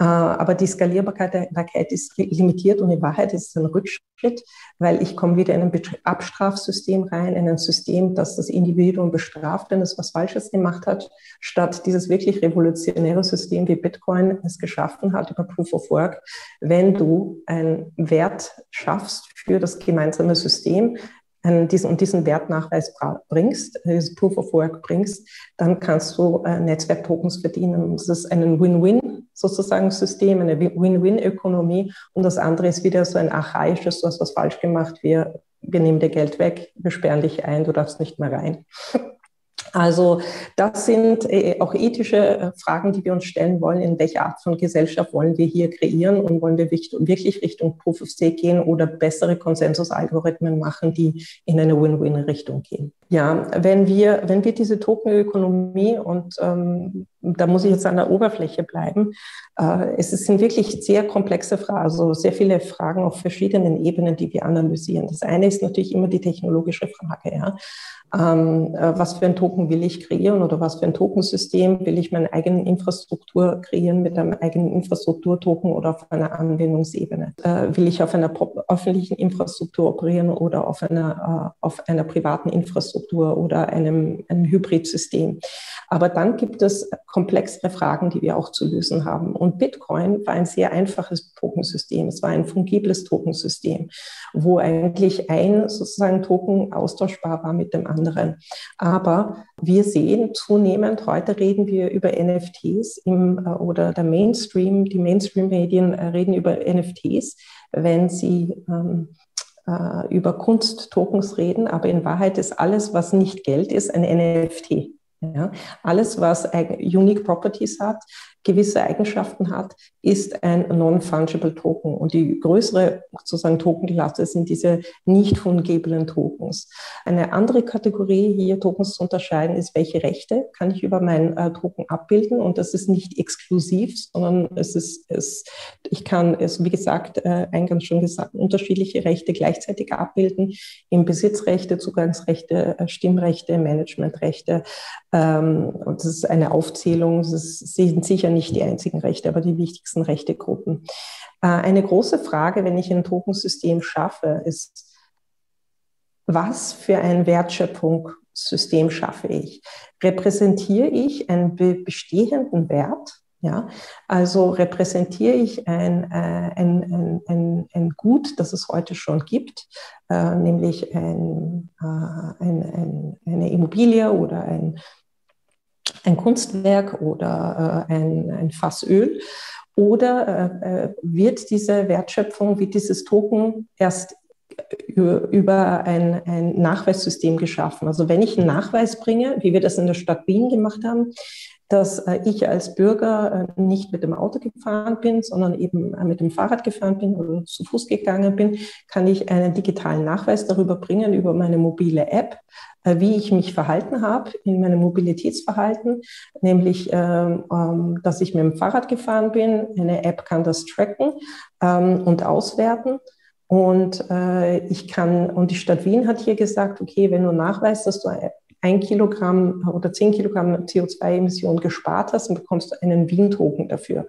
Äh, aber die Skalierbarkeit ist limitiert und in Wahrheit ist es ein Rückschritt, weil ich komme wieder in ein Abstrafsystem rein, in ein System, das das Individuum bestraft, wenn es was Falsches gemacht hat, statt dieses wirklich revolutionäre System, wie Bitcoin es geschaffen hat über Proof of Work. Wenn du einen Wert schaffst für das gemeinsame System, diesen und diesen Wertnachweis bringst, dieses Proof of Work bringst, dann kannst du äh, Netzwerktokens verdienen. Das ist ein Win-Win sozusagen System, eine Win-Win-Ökonomie. Und das andere ist wieder so ein archaisches, du hast was falsch gemacht, wir, wir nehmen dir Geld weg, wir sperren dich ein, du darfst nicht mehr rein. [laughs] Also das sind äh, auch ethische äh, Fragen, die wir uns stellen wollen. In welcher Art von Gesellschaft wollen wir hier kreieren und wollen wir wirklich Richtung Proof of Stake gehen oder bessere Konsensusalgorithmen machen, die in eine Win-Win-Richtung gehen? Ja, wenn wir, wenn wir diese Tokenökonomie und ähm, da muss ich jetzt an der Oberfläche bleiben, äh, es sind wirklich sehr komplexe Fragen, also sehr viele Fragen auf verschiedenen Ebenen, die wir analysieren. Das eine ist natürlich immer die technologische Frage. Ja ähm, äh, was für ein Token will ich kreieren oder was für ein Tokensystem will ich meine eigene Infrastruktur kreieren mit einem eigenen Infrastrukturtoken oder auf einer Anwendungsebene. Äh, will ich auf einer öffentlichen Infrastruktur operieren oder auf einer, äh, auf einer privaten Infrastruktur oder einem, einem Hybridsystem. Aber dann gibt es komplexere Fragen, die wir auch zu lösen haben. Und Bitcoin war ein sehr einfaches Tokensystem. Es war ein fungibles Tokensystem, wo eigentlich ein sozusagen Token austauschbar war mit dem anderen. Aber wir sehen zunehmend, heute reden wir über NFTs im, äh, oder der Mainstream, die Mainstream-Medien äh, reden über NFTs, wenn sie ähm, äh, über Kunsttokens reden, aber in Wahrheit ist alles, was nicht Geld ist, ein NFT. Ja, alles, was Unique Properties hat, gewisse Eigenschaften hat, ist ein Non-Fungible Token. Und die größere sozusagen Tokenklasse sind diese nicht fungiblen Tokens. Eine andere Kategorie hier Tokens zu unterscheiden ist, welche Rechte kann ich über meinen äh, Token abbilden. Und das ist nicht exklusiv, sondern es ist, es, ich kann es, wie gesagt, äh, eingangs schon gesagt, unterschiedliche Rechte gleichzeitig abbilden. Im Besitzrechte, Zugangsrechte, äh, Stimmrechte, Managementrechte. Ähm, und das ist eine Aufzählung. Das sind sicher nicht die einzigen Rechte, aber die wichtigsten Rechtegruppen. Äh, eine große Frage, wenn ich ein Tokensystem schaffe, ist, was für ein Wertschöpfungssystem schaffe ich? Repräsentiere ich einen bestehenden Wert? Ja, also repräsentiere ich ein, äh, ein, ein, ein, ein Gut, das es heute schon gibt, äh, nämlich ein, ein, ein, eine Immobilie oder ein ein Kunstwerk oder äh, ein, ein Fass Öl? Oder äh, äh wird diese Wertschöpfung, wie dieses Token erst über ein, ein Nachweissystem geschaffen. Also wenn ich einen Nachweis bringe, wie wir das in der Stadt Wien gemacht haben, dass äh, ich als Bürger äh, nicht mit dem Auto gefahren bin, sondern eben äh, mit dem Fahrrad gefahren bin oder zu Fuß gegangen bin, kann ich einen digitalen Nachweis darüber bringen, über meine mobile App, wie ich mich verhalten habe in meinem Mobilitätsverhalten, nämlich, ähm, ähm, dass ich mit dem Fahrrad gefahren bin. Eine App kann das tracken ähm, und auswerten. Und ich kann, und die Stadt Wien hat hier gesagt, okay, wenn du nachweist, dass du ein Kilogramm oder zehn Kilogramm CO2-Emissionen gespart hast, dann bekommst du einen Wien-Token dafür.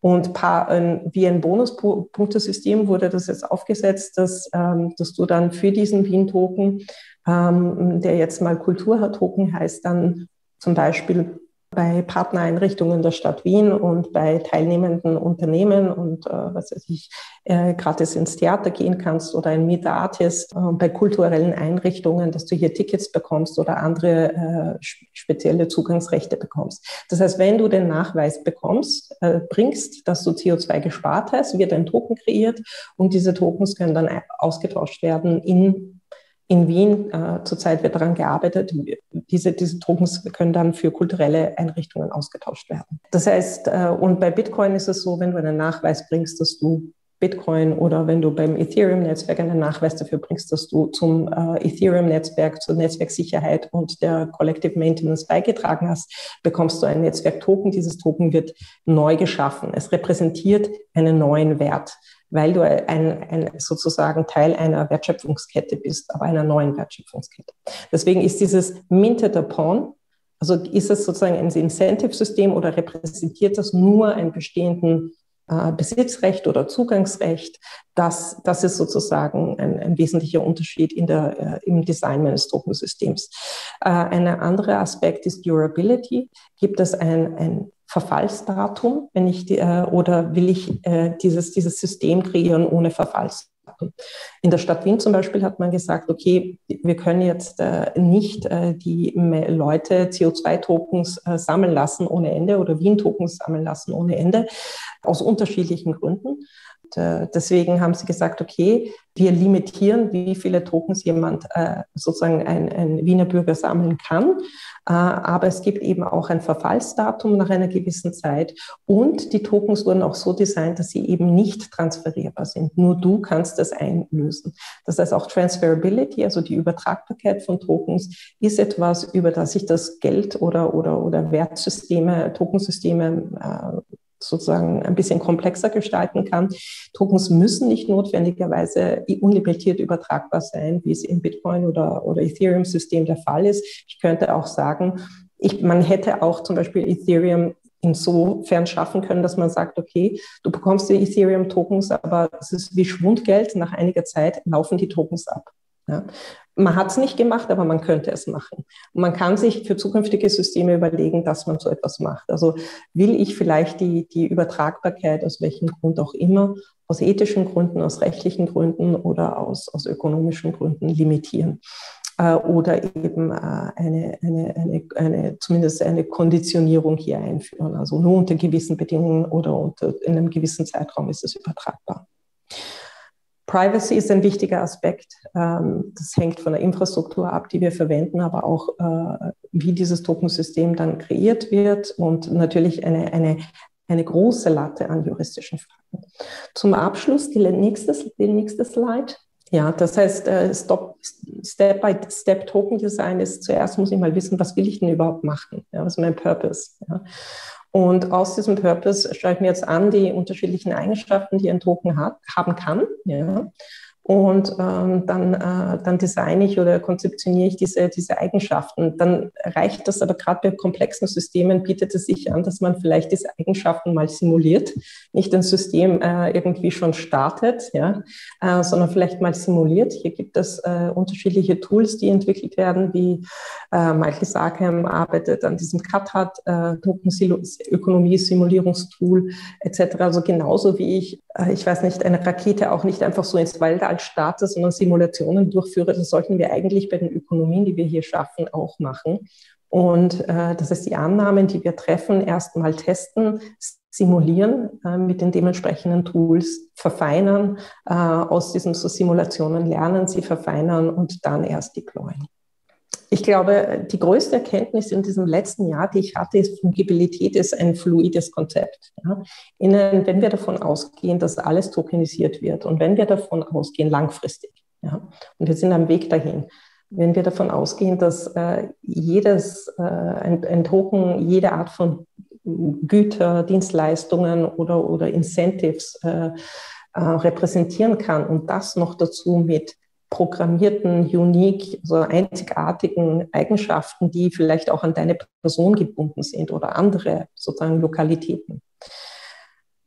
Und paar, wie ein Bonuspunktesystem wurde das jetzt aufgesetzt, dass, ähm, dass du dann für diesen Wien-Token, ähm, der jetzt mal Kulturtoken heißt, dann zum Beispiel bei Partnereinrichtungen der Stadt Wien und bei teilnehmenden Unternehmen und äh, was weiß ich, äh, gratis ins Theater gehen kannst oder ein Meet äh, bei kulturellen Einrichtungen, dass du hier Tickets bekommst oder andere äh, spezielle Zugangsrechte bekommst. Das heißt, wenn du den Nachweis bekommst, äh, bringst, dass du CO2 gespart hast, wird ein Token kreiert und diese Tokens können dann ausgetauscht werden in In Wien äh, zurzeit wird daran gearbeitet. Diese, diese Tokens können dann für kulturelle Einrichtungen ausgetauscht werden. Das heißt, äh, und bei Bitcoin ist es so, wenn du einen Nachweis bringst, dass du Bitcoin oder wenn du beim Ethereum-Netzwerk einen Nachweis dafür bringst, dass du zum äh, Ethereum-Netzwerk, zur Netzwerksicherheit und der Collective Maintenance beigetragen hast, bekommst du ein Netzwerk-Token. Dieses Token wird neu geschaffen. Es repräsentiert einen neuen Wert, weil du ein, ein, sozusagen Teil einer Wertschöpfungskette bist, aber einer neuen Wertschöpfungskette. Deswegen ist dieses Minted Upon also ist es sozusagen ein Incentive-System oder repräsentiert das nur einen bestehenden äh, Besitzrecht oder Zugangsrecht. Das, das ist sozusagen ein, ein wesentlicher Unterschied in der, äh, im Design meines Tokensystems. Äh, ein anderer Aspekt ist Durability. Gibt es ein, ein Verfallsdatum, wenn ich die, äh, oder will ich äh, dieses, dieses System kreieren ohne Verfallsdatum? In der Stadt Wien zum Beispiel hat man gesagt, okay, wir können jetzt äh, nicht die Leute CO2-Tokens äh, sammeln lassen ohne Ende oder Wien-Tokens sammeln lassen ohne Ende, aus unterschiedlichen Gründen. Äh, deswegen haben sie gesagt, okay, wir limitieren, wie viele Tokens jemand äh, sozusagen ein, ein, Wiener Bürger sammeln kann. Äh, aber es gibt eben auch ein Verfallsdatum nach einer gewissen Zeit. Und die Tokens wurden auch so designt, dass sie eben nicht transferierbar sind. Nur du kannst das einlösen. Das heißt auch Transferability, also die Übertragbarkeit von Tokens, ist etwas, über das sich das Geld oder, oder, oder Wertsysteme, Tokensysteme äh, sozusagen ein bisschen komplexer gestalten kann. Tokens müssen nicht notwendigerweise unlimitiert übertragbar sein, wie es im Bitcoin oder, oder Ethereum-System der Fall ist. Ich könnte auch sagen, ich, man hätte auch zum Beispiel Ethereum insofern schaffen können, dass man sagt, okay, du bekommst die Ethereum-Tokens, aber es ist wie Schwundgeld. Nach einiger Zeit laufen die Tokens ab. Ja. Man hat es nicht gemacht, aber man könnte es machen. Und man kann sich für zukünftige Systeme überlegen, dass man so etwas macht. Also will ich vielleicht die, die Übertragbarkeit aus welchem Grund auch immer, aus ethischen Gründen, aus rechtlichen Gründen oder aus, aus ökonomischen Gründen limitieren äh, oder eben äh, eine, eine, eine, eine, zumindest eine Konditionierung hier einführen. Also nur unter gewissen Bedingungen oder unter, in einem gewissen Zeitraum ist es übertragbar. Privacy ist ein wichtiger Aspekt. Ähm, das hängt von der Infrastruktur ab, die wir verwenden, aber auch, äh, wie dieses Tokensystem dann kreiert wird und natürlich eine, eine, eine große Latte an juristischen Fragen. Zum Abschluss die nächste, die nächste Slide. Ja, das heißt, äh, Step-by-Step-Token-Design ist zuerst muss ich mal wissen, was will ich denn überhaupt machen? Ja, was ist mein Purpose? Ja. Und aus diesem Purpose schaue ich mir jetzt an die unterschiedlichen Eigenschaften, die ein Token hat, haben kann. Ja. Und ähm, dann, äh, dann designe ich oder konzeptioniere ich diese, diese Eigenschaften. Dann reicht das aber gerade bei komplexen Systemen, bietet es sich an, dass man vielleicht diese Eigenschaften mal simuliert. Nicht ein System äh, irgendwie schon startet, ja, äh, sondern vielleicht mal simuliert. Hier gibt es äh, unterschiedliche Tools, die entwickelt werden, wie äh, Michael Sarkham arbeitet an diesem CutHut, äh, Ökonomie-Simulierungstool etc. Also genauso wie ich, äh, ich weiß nicht, eine Rakete auch nicht einfach so ins Weltall starte, sondern Simulationen durchführe. Das sollten wir eigentlich bei den Ökonomien, die wir hier schaffen, auch machen. Und äh, das ist die Annahmen, die wir treffen, erstmal testen, simulieren äh, mit den dementsprechenden Tools, verfeinern, äh, aus diesen so Simulationen lernen, sie verfeinern und dann erst deployen. Ich glaube, die größte Erkenntnis in diesem letzten Jahr, die ich hatte, ist, Fungibilität ist ein fluides Konzept. Ja. Innen, wenn wir davon ausgehen, dass alles tokenisiert wird und wenn wir davon ausgehen, langfristig, ja, und wir sind am Weg dahin, wenn wir davon ausgehen, dass äh, jedes, äh, ein, ein, Token, jede Art von Güter, Dienstleistungen oder, oder Incentives äh, äh repräsentieren kann und das noch dazu mit programmierten, unique, so einzigartigen Eigenschaften, die vielleicht auch an deine Person gebunden sind oder andere sozusagen Lokalitäten.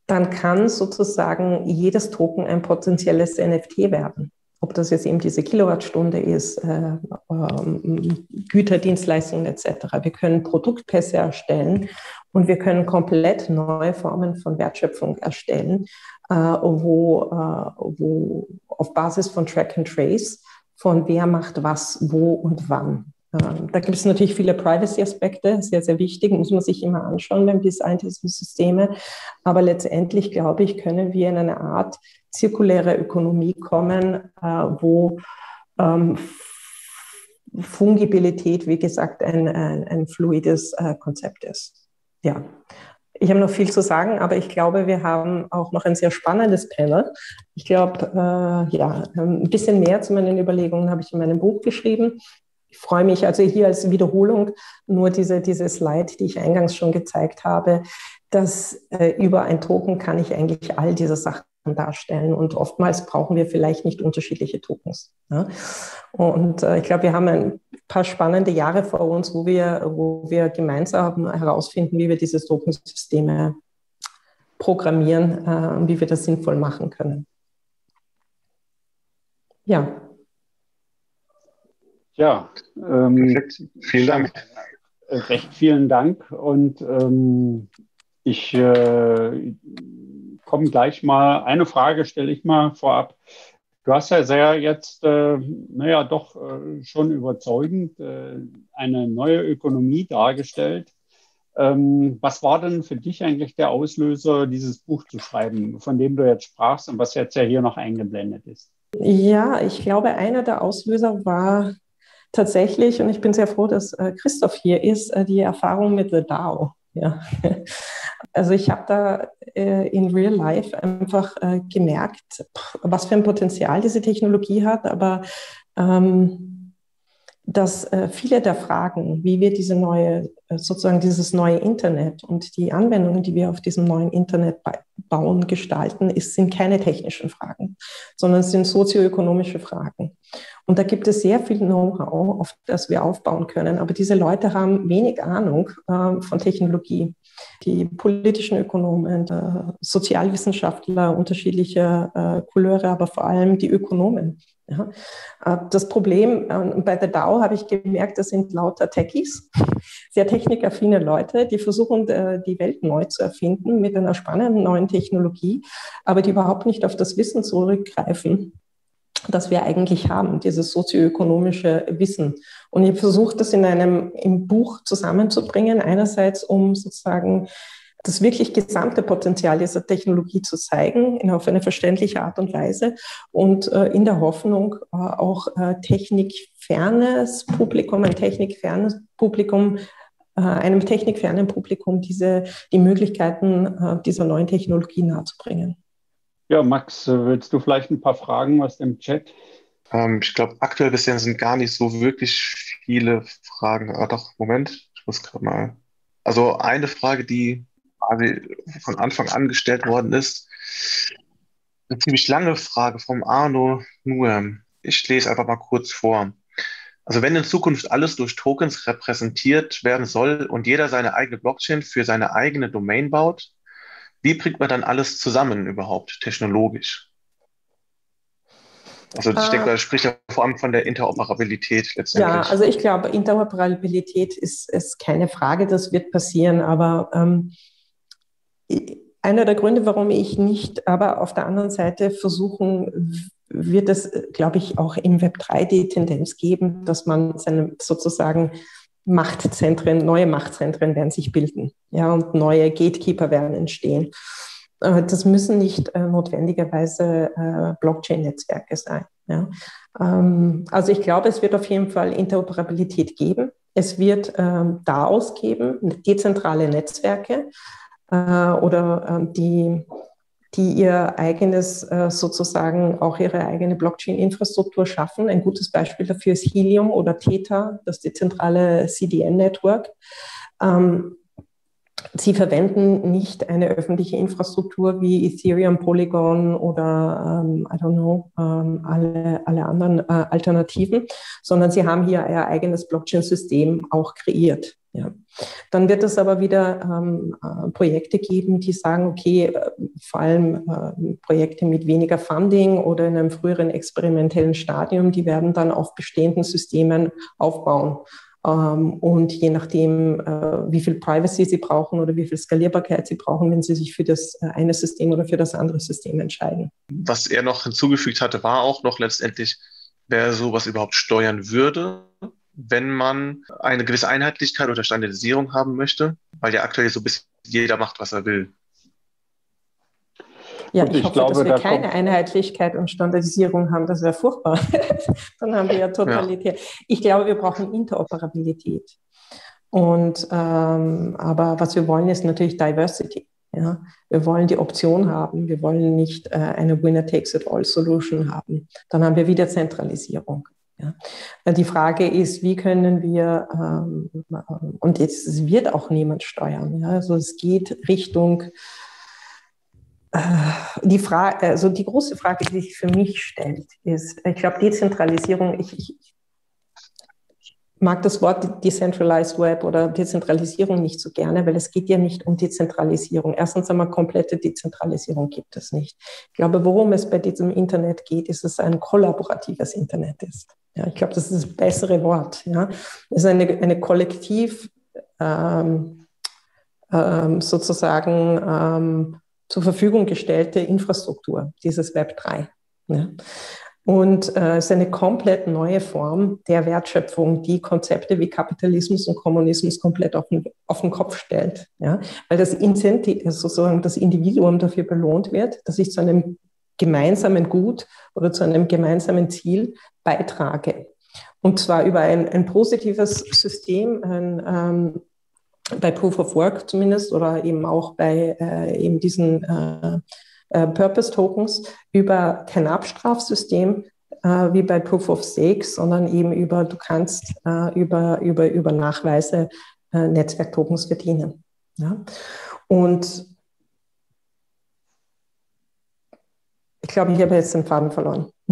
Dann kann sozusagen jedes Token ein potenzielles NFT werden. Ob das jetzt eben diese Kilowattstunde ist, äh, äh, Güter, Dienstleistungen etc. Wir können Produktpässe erstellen und wir können komplett neue Formen von Wertschöpfung erstellen, äh, wo, äh, wo auf Basis von Track and Trace von wer macht was, wo und wann. Ähm, da gibt es natürlich viele Privacy-Aspekte, sehr, sehr wichtig, muss man sich immer anschauen beim Design dieser Systeme. Aber letztendlich, glaube ich, können wir in eine Art zirkuläre Ökonomie kommen, äh, wo ähm, Fungibilität, wie gesagt, ein, ein, ein fluides äh, Konzept ist. Ja. Ich habe noch viel zu sagen, aber ich glaube, wir haben auch noch ein sehr spannendes Panel. Ich glaube, äh, ja, ein bisschen mehr zu meinen Überlegungen habe ich in meinem Buch geschrieben. Ich freue mich also hier als Wiederholung nur diese, diese Slide, die ich eingangs schon gezeigt habe, dass äh, über ein Token kann ich eigentlich all diese Sachen darstellen. Und oftmals brauchen wir vielleicht nicht unterschiedliche Tokens. Ja? Und äh, ich glaube, wir haben ein paar spannende Jahre vor uns, wo wir, wo wir gemeinsam herausfinden, wie wir diese Tokensysteme programmieren äh, und wie wir das sinnvoll machen können. Ja. Ja, ähm, vielen Dank. Recht vielen Dank. Und ähm, ich äh, komme gleich mal. Eine Frage stelle ich mal vorab. Du hast ja sehr jetzt, äh, naja, doch äh, schon überzeugend äh, eine neue Ökonomie dargestellt. Ähm, was war denn für dich eigentlich der Auslöser, dieses Buch zu schreiben, von dem du jetzt sprachst und was jetzt ja hier noch eingeblendet ist? Ja, ich glaube, einer der Auslöser war tatsächlich, und ich bin sehr froh, dass äh, Christoph hier ist, äh, die Erfahrung mit The DAO. Ja. [laughs] Also ich habe da äh, in Real Life einfach gemerkt, was für ein Potenzial diese Technologie hat, aber ähm, dass äh, viele der Fragen, wie wir diese neue, äh, sozusagen dieses neue Internet und die Anwendungen, die wir auf diesem neuen Internet bauen, gestalten, ist, sind keine technischen Fragen, sondern sind sozioökonomische Fragen. Und da gibt es sehr viel Know-how, auf das wir aufbauen können. Aber diese Leute haben wenig Ahnung äh, von Technologie. Die politischen Ökonomen, Sozialwissenschaftler unterschiedlicher äh, Couleure, aber vor allem die Ökonomen ja. Äh, das Problem äh, bei der DAO habe ich gemerkt, das sind lauter Techies, [laughs] sehr technikaffine Leute, die versuchen, die Welt neu zu erfinden mit einer spannenden neuen Technologie, aber die überhaupt nicht auf das Wissen zurückgreifen, das wir eigentlich haben, dieses sozioökonomische Wissen. Und ich versuche das in einem im Buch zusammenzubringen, einerseits um sozusagen das wirklich gesamte Potenzial dieser Technologie zu zeigen, auf eine verständliche Art und Weise und äh, in der Hoffnung äh, auch äh, technikfernes Publikum, ein technikfernes Publikum, einem technikfernen Publikum diese, die Möglichkeiten dieser neuen Technologie nahezubringen. Ja, Max, willst du vielleicht ein paar Fragen aus dem Chat? Ähm, ich glaube, aktuell bisher sind gar nicht so wirklich viele Fragen. Ah, doch, Moment, ich muss gerade mal. Also eine Frage, die quasi von Anfang an gestellt worden ist. Eine ziemlich lange Frage vom Arno Nur. Ich lese einfach mal kurz vor. Also wenn in Zukunft alles durch Tokens repräsentiert werden soll und jeder seine eigene Blockchain für seine eigene Domain baut, wie bringt man dann alles zusammen überhaupt technologisch? Also ich denke, da spricht ja vor allem von der Interoperabilität letztendlich. Ja, also ich glaube, Interoperabilität ist, ist keine Frage, das wird passieren, aber ähm, einer der Gründe, warum ich nicht, aber auf der anderen Seite versuchen, wird es, glaube ich, auch im Web 3 die Tendenz geben, dass man seine sozusagen Machtzentren, neue Machtzentren werden sich bilden, ja, und neue Gatekeeper werden entstehen. Äh, das müssen nicht äh, notwendigerweise äh, Blockchain-Netzwerke sein. Ja. Ähm, also ich glaube, es wird auf jeden Fall Interoperabilität geben. Es wird ähm, DAOs geben, dezentrale Netzwerke, oder ähm, die, die ihr eigenes, äh, sozusagen auch ihre eigene Blockchain-Infrastruktur schaffen. Ein gutes Beispiel dafür ist Helium oder Theta, das dezentrale CDN-Network. Ähm, Sie verwenden nicht eine öffentliche Infrastruktur wie Ethereum, Polygon oder ähm, I don't know, ähm, alle, alle anderen äh, Alternativen, sondern sie haben hier ihr eigenes Blockchain-System auch kreiert. Ja. Dann wird es aber wieder ähm, äh, Projekte geben, die sagen, okay, äh, vor allem äh, Projekte mit weniger Funding oder in einem früheren experimentellen Stadium, die werden dann auf bestehenden Systemen aufbauen. Ähm, und je nachdem, äh, wie viel Privacy sie brauchen oder wie viel Skalierbarkeit sie brauchen, wenn sie sich für das eine System oder für das andere System entscheiden. Was er noch hinzugefügt hatte, war auch noch letztendlich, wer sowas überhaupt steuern würde wenn man eine gewisse Einheitlichkeit oder Standardisierung haben möchte, weil ja aktuell so ein bisschen jeder macht, was er will. Ja, ich, ich hoffe, glaube, dass wir da keine Einheitlichkeit und Standardisierung haben. Das wäre furchtbar. [laughs] Dann haben wir ja totalitär. Ja. Ich glaube, wir brauchen Interoperabilität. Und ähm, aber was wir wollen, ist natürlich Diversity. Ja, wir wollen die Option haben. Wir wollen nicht äh, eine Winner-Takes-it-all-Solution haben. Dann haben wir wieder Zentralisierung. Ja. Äh, die Frage ist, wie können wir, ähm, und jetzt wird auch niemand steuern. Ja. Also es geht Richtung, äh, die Frage, also die große Frage, die sich für mich stellt, ist, ich glaube, Dezentralisierung, ich, ich, mag das Wort Decentralized Web oder Dezentralisierung nicht so gerne, weil es geht ja nicht um Dezentralisierung. Erstens einmal komplette Dezentralisierung gibt es nicht. Ich glaube, worum es bei diesem Internet geht, ist, dass es ein kollaboratives Internet ist. Ja, ich glaube, das ist das bessere Wort. Ja. Es ist eine, eine kollektiv ähm, ähm, sozusagen ähm, zur Verfügung gestellte Infrastruktur, dieses Web 3. Ja. Und äh, es ist eine komplett neue Form der Wertschöpfung, die Konzepte wie Kapitalismus und Kommunismus komplett auf den, auf den Kopf stellt. Ja? Weil das Incentive, sozusagen das Individuum dafür belohnt wird, dass ich zu einem gemeinsamen Gut oder zu einem gemeinsamen Ziel beitrage. Und zwar über ein, ein positives System, ein, ähm, bei Proof of Work zumindest oder eben auch bei äh, eben diesen äh, äh, Purpose Tokens über kein Abstrafsystem äh, wie bei Proof of Stake, sondern eben über, du kannst äh, über, über, über Nachweise äh, Netzwerktokens verdienen. Ja? Und ich glaube, ich habe jetzt den Faden verloren. [laughs]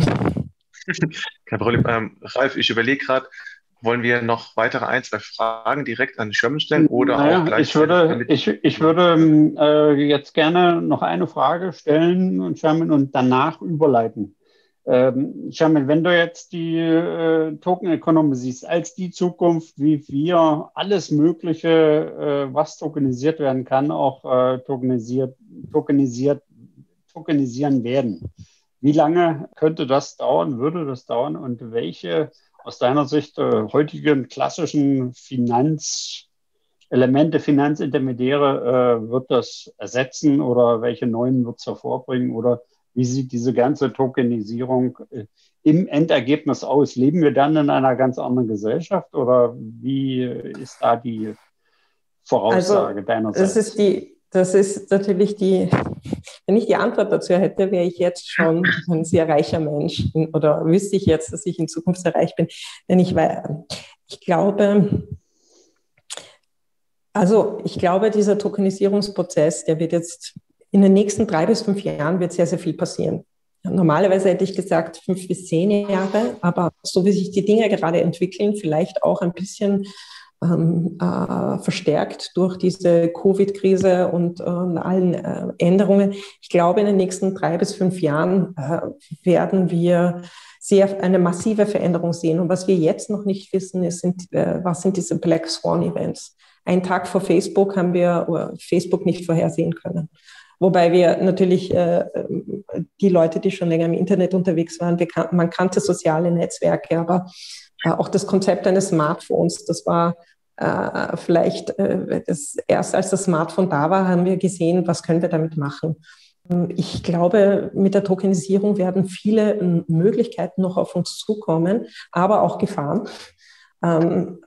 Kein Problem. Ähm, Ralf, ich überlege gerade, wollen wir noch weitere ein, zwei Fragen direkt an Sherman stellen oder naja, auch gleich? Ich würde, ich, ich würde äh, jetzt gerne noch eine Frage stellen, Sherman, und danach überleiten. Ähm, Sherman, wenn du jetzt die äh, Token Economy siehst als die Zukunft, wie wir alles Mögliche, äh, was tokenisiert werden kann, auch äh, tokenisiert, tokenisiert, tokenisieren werden. Wie lange könnte das dauern, würde das dauern und welche aus deiner Sicht äh, heutigen klassischen Finanzelemente, Finanzintermediäre äh, wird das ersetzen oder welche neuen wird es hervorbringen oder wie sieht diese ganze Tokenisierung äh, im Endergebnis aus? Leben wir dann in einer ganz anderen Gesellschaft oder wie ist da die Voraussage also, deiner Seite? Das ist die das ist natürlich die, wenn ich die Antwort dazu hätte, wäre ich jetzt schon [laughs] ein sehr reicher Mensch oder wüsste ich jetzt, dass ich in Zukunft sehr reich bin. Denn ich, ich glaube, also ich glaube, dieser Tokenisierungsprozess, der wird jetzt in den nächsten drei bis fünf Jahren wird sehr, sehr viel passieren. Normalerweise hätte ich gesagt fünf bis zehn Jahre, aber so wie sich die Dinge gerade entwickeln, vielleicht auch ein bisschen ähm, äh, verstärkt durch diese Covid-Krise und äh, allen äh, Änderungen. Ich glaube, in den nächsten drei bis fünf Jahren äh, werden wir sehr eine massive Veränderung sehen. Und was wir jetzt noch nicht wissen, ist, sind, äh, was sind diese Black Swan Events? Einen Tag vor Facebook haben wir Facebook nicht vorhersehen können. Wobei wir natürlich äh, die Leute, die schon länger im Internet unterwegs waren, man kannte soziale Netzwerke, aber auch das Konzept eines Smartphones, das war äh, vielleicht äh, das, erst als das Smartphone da war, haben wir gesehen, was können wir damit machen. Ich glaube, mit der Tokenisierung werden viele Möglichkeiten noch auf uns zukommen, aber auch Gefahren, ähm,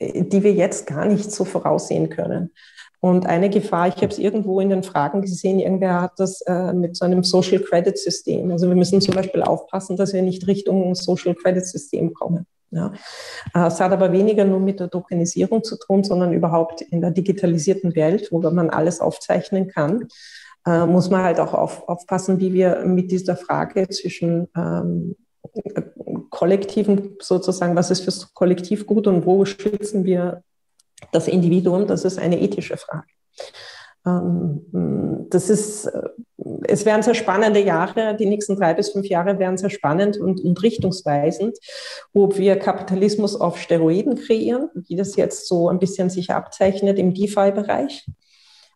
die wir jetzt gar nicht so voraussehen können. Und eine Gefahr, ich habe es irgendwo in den Fragen gesehen, irgendwer hat das äh, mit so einem Social Credit System. Also wir müssen zum Beispiel aufpassen, dass wir nicht Richtung Social Credit System kommen. Ja. Äh, es hat aber weniger nur mit der Tokenisierung zu tun, sondern überhaupt in der digitalisierten Welt, wo man alles aufzeichnen kann, äh, muss man halt auch auf, aufpassen, wie wir mit dieser Frage zwischen ähm, kollektiven sozusagen, was ist fürs Kollektiv gut und wo schützen wir das Individuum, das ist eine ethische Frage. Ähm, das ist, äh, es werden sehr spannende Jahre, die nächsten drei bis fünf Jahre werden sehr spannend und, und richtungsweisend, ob wir Kapitalismus auf Steroiden kreieren, wie das jetzt so ein bisschen sich abzeichnet im DeFi-Bereich,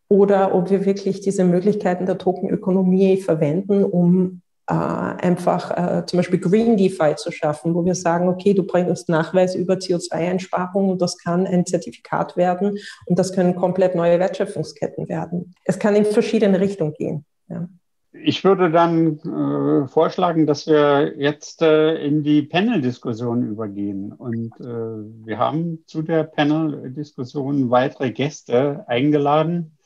oder ob wir wirklich diese Möglichkeiten der Tokenökonomie verwenden, um einfach äh, zum Beispiel Green DeFi zu schaffen, wo wir sagen, okay, du bringst Nachweis über CO2-Einsparungen und das kann ein Zertifikat werden und das können komplett neue Wertschöpfungsketten werden. Es kann in verschiedene Richtungen gehen. Ja. ich würde dann äh, vorschlagen, dass wir jetzt äh, in die Panel-Diskussion übergehen. Und äh, wir haben zu der Panel-Diskussion weitere Gäste eingeladen.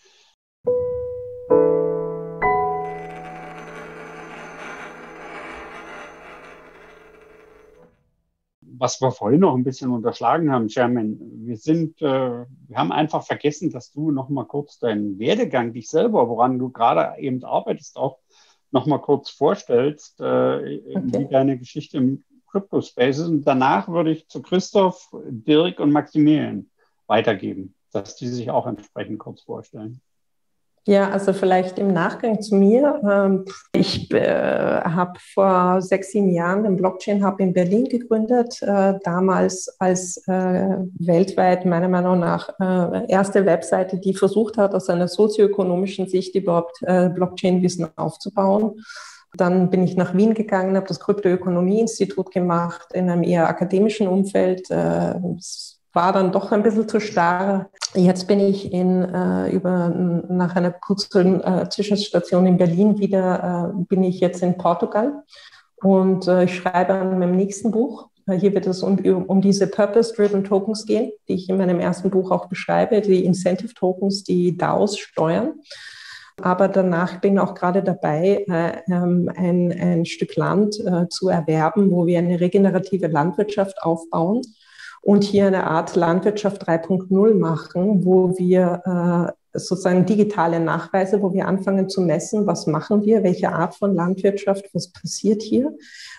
Was wir vorhin noch ein bisschen unterschlagen haben, Sherman, wir sind, äh, wir haben einfach vergessen, dass du noch mal kurz deinen Werdegang, dich selber, woran du gerade eben arbeitest, auch noch mal kurz vorstellst, äh, okay. wie deine Geschichte im Crypto-Space ist. Und danach würde ich zu Christoph, Dirk und Maximilian weitergeben, dass die sich auch entsprechend kurz vorstellen. Ja, also vielleicht im Nachgang zu mir. Ähm, ich äh, habe vor sechs, sieben Jahren den Blockchain Hub in Berlin gegründet, äh, damals als äh, weltweit meiner Meinung nach erste Webseite, die versucht hat, aus einer sozioökonomischen Sicht überhaupt Blockchain-Wissen aufzubauen. Dann bin ich nach Wien gegangen, habe das Kryptoökonomie-Institut gemacht in einem eher akademischen Umfeld war dann doch ein bisschen zu starr. Jetzt bin ich in, äh, über, nach einer kurzen äh, Zwischenstation in Berlin wieder, äh, bin ich jetzt in Portugal und äh, ich schreibe an meinem nächsten Buch. Äh, hier wird es um, um diese Purpose-Driven Tokens gehen, die ich in meinem ersten Buch auch beschreibe, die Incentive Tokens, die DAOs steuern. Aber danach bin ich auch gerade dabei, äh, ähm, ein, ein Stück Land zu erwerben, wo wir eine regenerative Landwirtschaft aufbauen und hier eine Art Landwirtschaft 3.0 machen, wo wir äh, sozusagen digitale Nachweise, wo wir anfangen zu messen, was machen wir, welche Art von Landwirtschaft, was passiert hier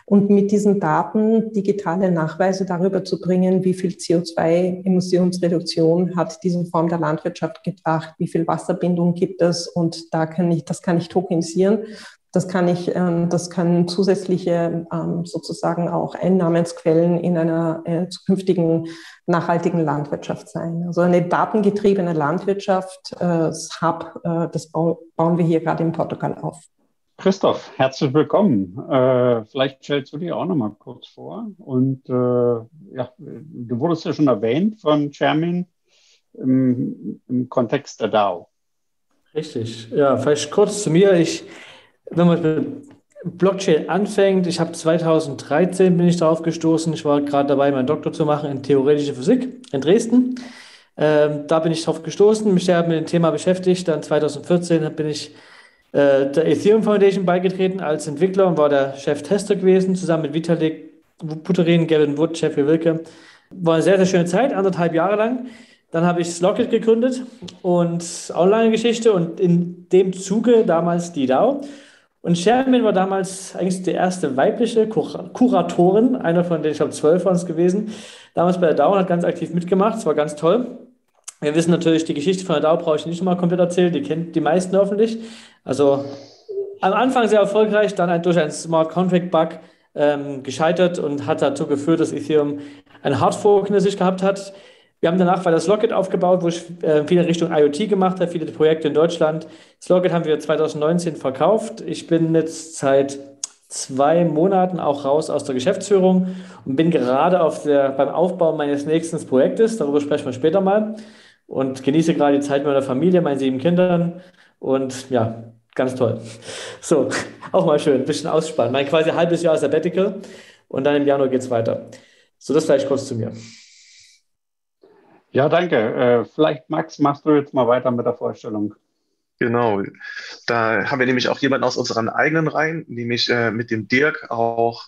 und mit diesen Daten digitale Nachweise darüber zu bringen, wie viel CO2-Emissionsreduktion hat diese Form der Landwirtschaft gebracht, wie viel Wasserbindung gibt es und da kann ich, das kann ich tokenisieren das kann ich, ähm, das kann zusätzliche ähm, sozusagen auch Einnahmensquellen in einer äh, zukünftigen nachhaltigen Landwirtschaft sein. Also eine datengetriebene Landwirtschaft, äh, das Hub, äh, das bauen wir hier gerade in Portugal auf. Christoph, herzlich willkommen. vielleicht stellst du dir auch noch mal kurz vor. Und ja, du wurdest ja schon erwähnt von Chairman im, im Kontext der DAO. Richtig. Ja, vielleicht kurz zu mir. Ich wenn man mit Blockchain anfängt, ich habe 2013 bin ich darauf gestoßen, ich war gerade dabei, meinen Doktor zu machen in theoretische Physik in Dresden. Ähm, da bin ich darauf gestoßen, mich sehr mit dem Thema beschäftigt. Dann 2014 bin ich äh, der Ethereum Foundation beigetreten als Entwickler und war der Chef-Tester gewesen, zusammen mit Vitalik Buterin, Gavin Wood, Jeffrey Wilke. War eine sehr, sehr schöne Zeit, anderthalb Jahre lang. Dann habe ich Slocket gegründet und Online-Geschichte und in dem Zuge damals die DAO. Und Sherman war damals eigentlich die erste weibliche Kur Kuratorin, einer von den, ich glaube, zwölf waren es gewesen, damals bei der DAO und hat ganz aktiv mitgemacht. Es war ganz toll. Wir wissen natürlich, die Geschichte von der DAO brauche ich nicht nochmal komplett erzählen, die kennt die meisten hoffentlich. Also am Anfang sehr erfolgreich, dann durch einen Smart Contract Bug ähm, gescheitert und hat dazu geführt, dass Ethereum ein Hardfork hinter sich gehabt hat. Wir haben danach weiter Slocket aufgebaut, wo ich äh, viele Richtung IoT gemacht habe, viele Projekte in Deutschland. Slocket haben wir 2019 verkauft. Ich bin jetzt seit zwei Monaten auch raus aus der Geschäftsführung und bin gerade auf der, beim Aufbau meines nächsten Projektes. Darüber sprechen wir später mal. Und genieße gerade die Zeit mit meiner Familie, meinen sieben Kindern. Und ja, ganz toll. So, auch mal schön, ein bisschen ausspannen. Mein quasi halbes Jahr Sabbatical und dann im Januar geht es weiter. So, das vielleicht kurz zu mir. Ja, danke. Äh, vielleicht, Max, machst du jetzt mal weiter mit der Vorstellung. Genau. Da haben wir nämlich auch jemanden aus unseren eigenen Reihen, nämlich äh, mit dem Dirk auch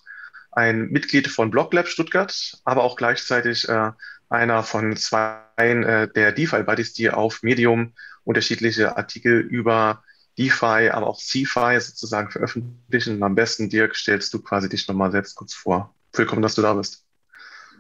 ein Mitglied von BlockLab Stuttgart, aber auch gleichzeitig äh, einer von zwei der DeFi-Buddies, die auf Medium unterschiedliche Artikel über DeFi, aber auch CeFi sozusagen veröffentlichen. Und am besten, Dirk, stellst du quasi dich nochmal selbst kurz vor. Willkommen, dass du da bist.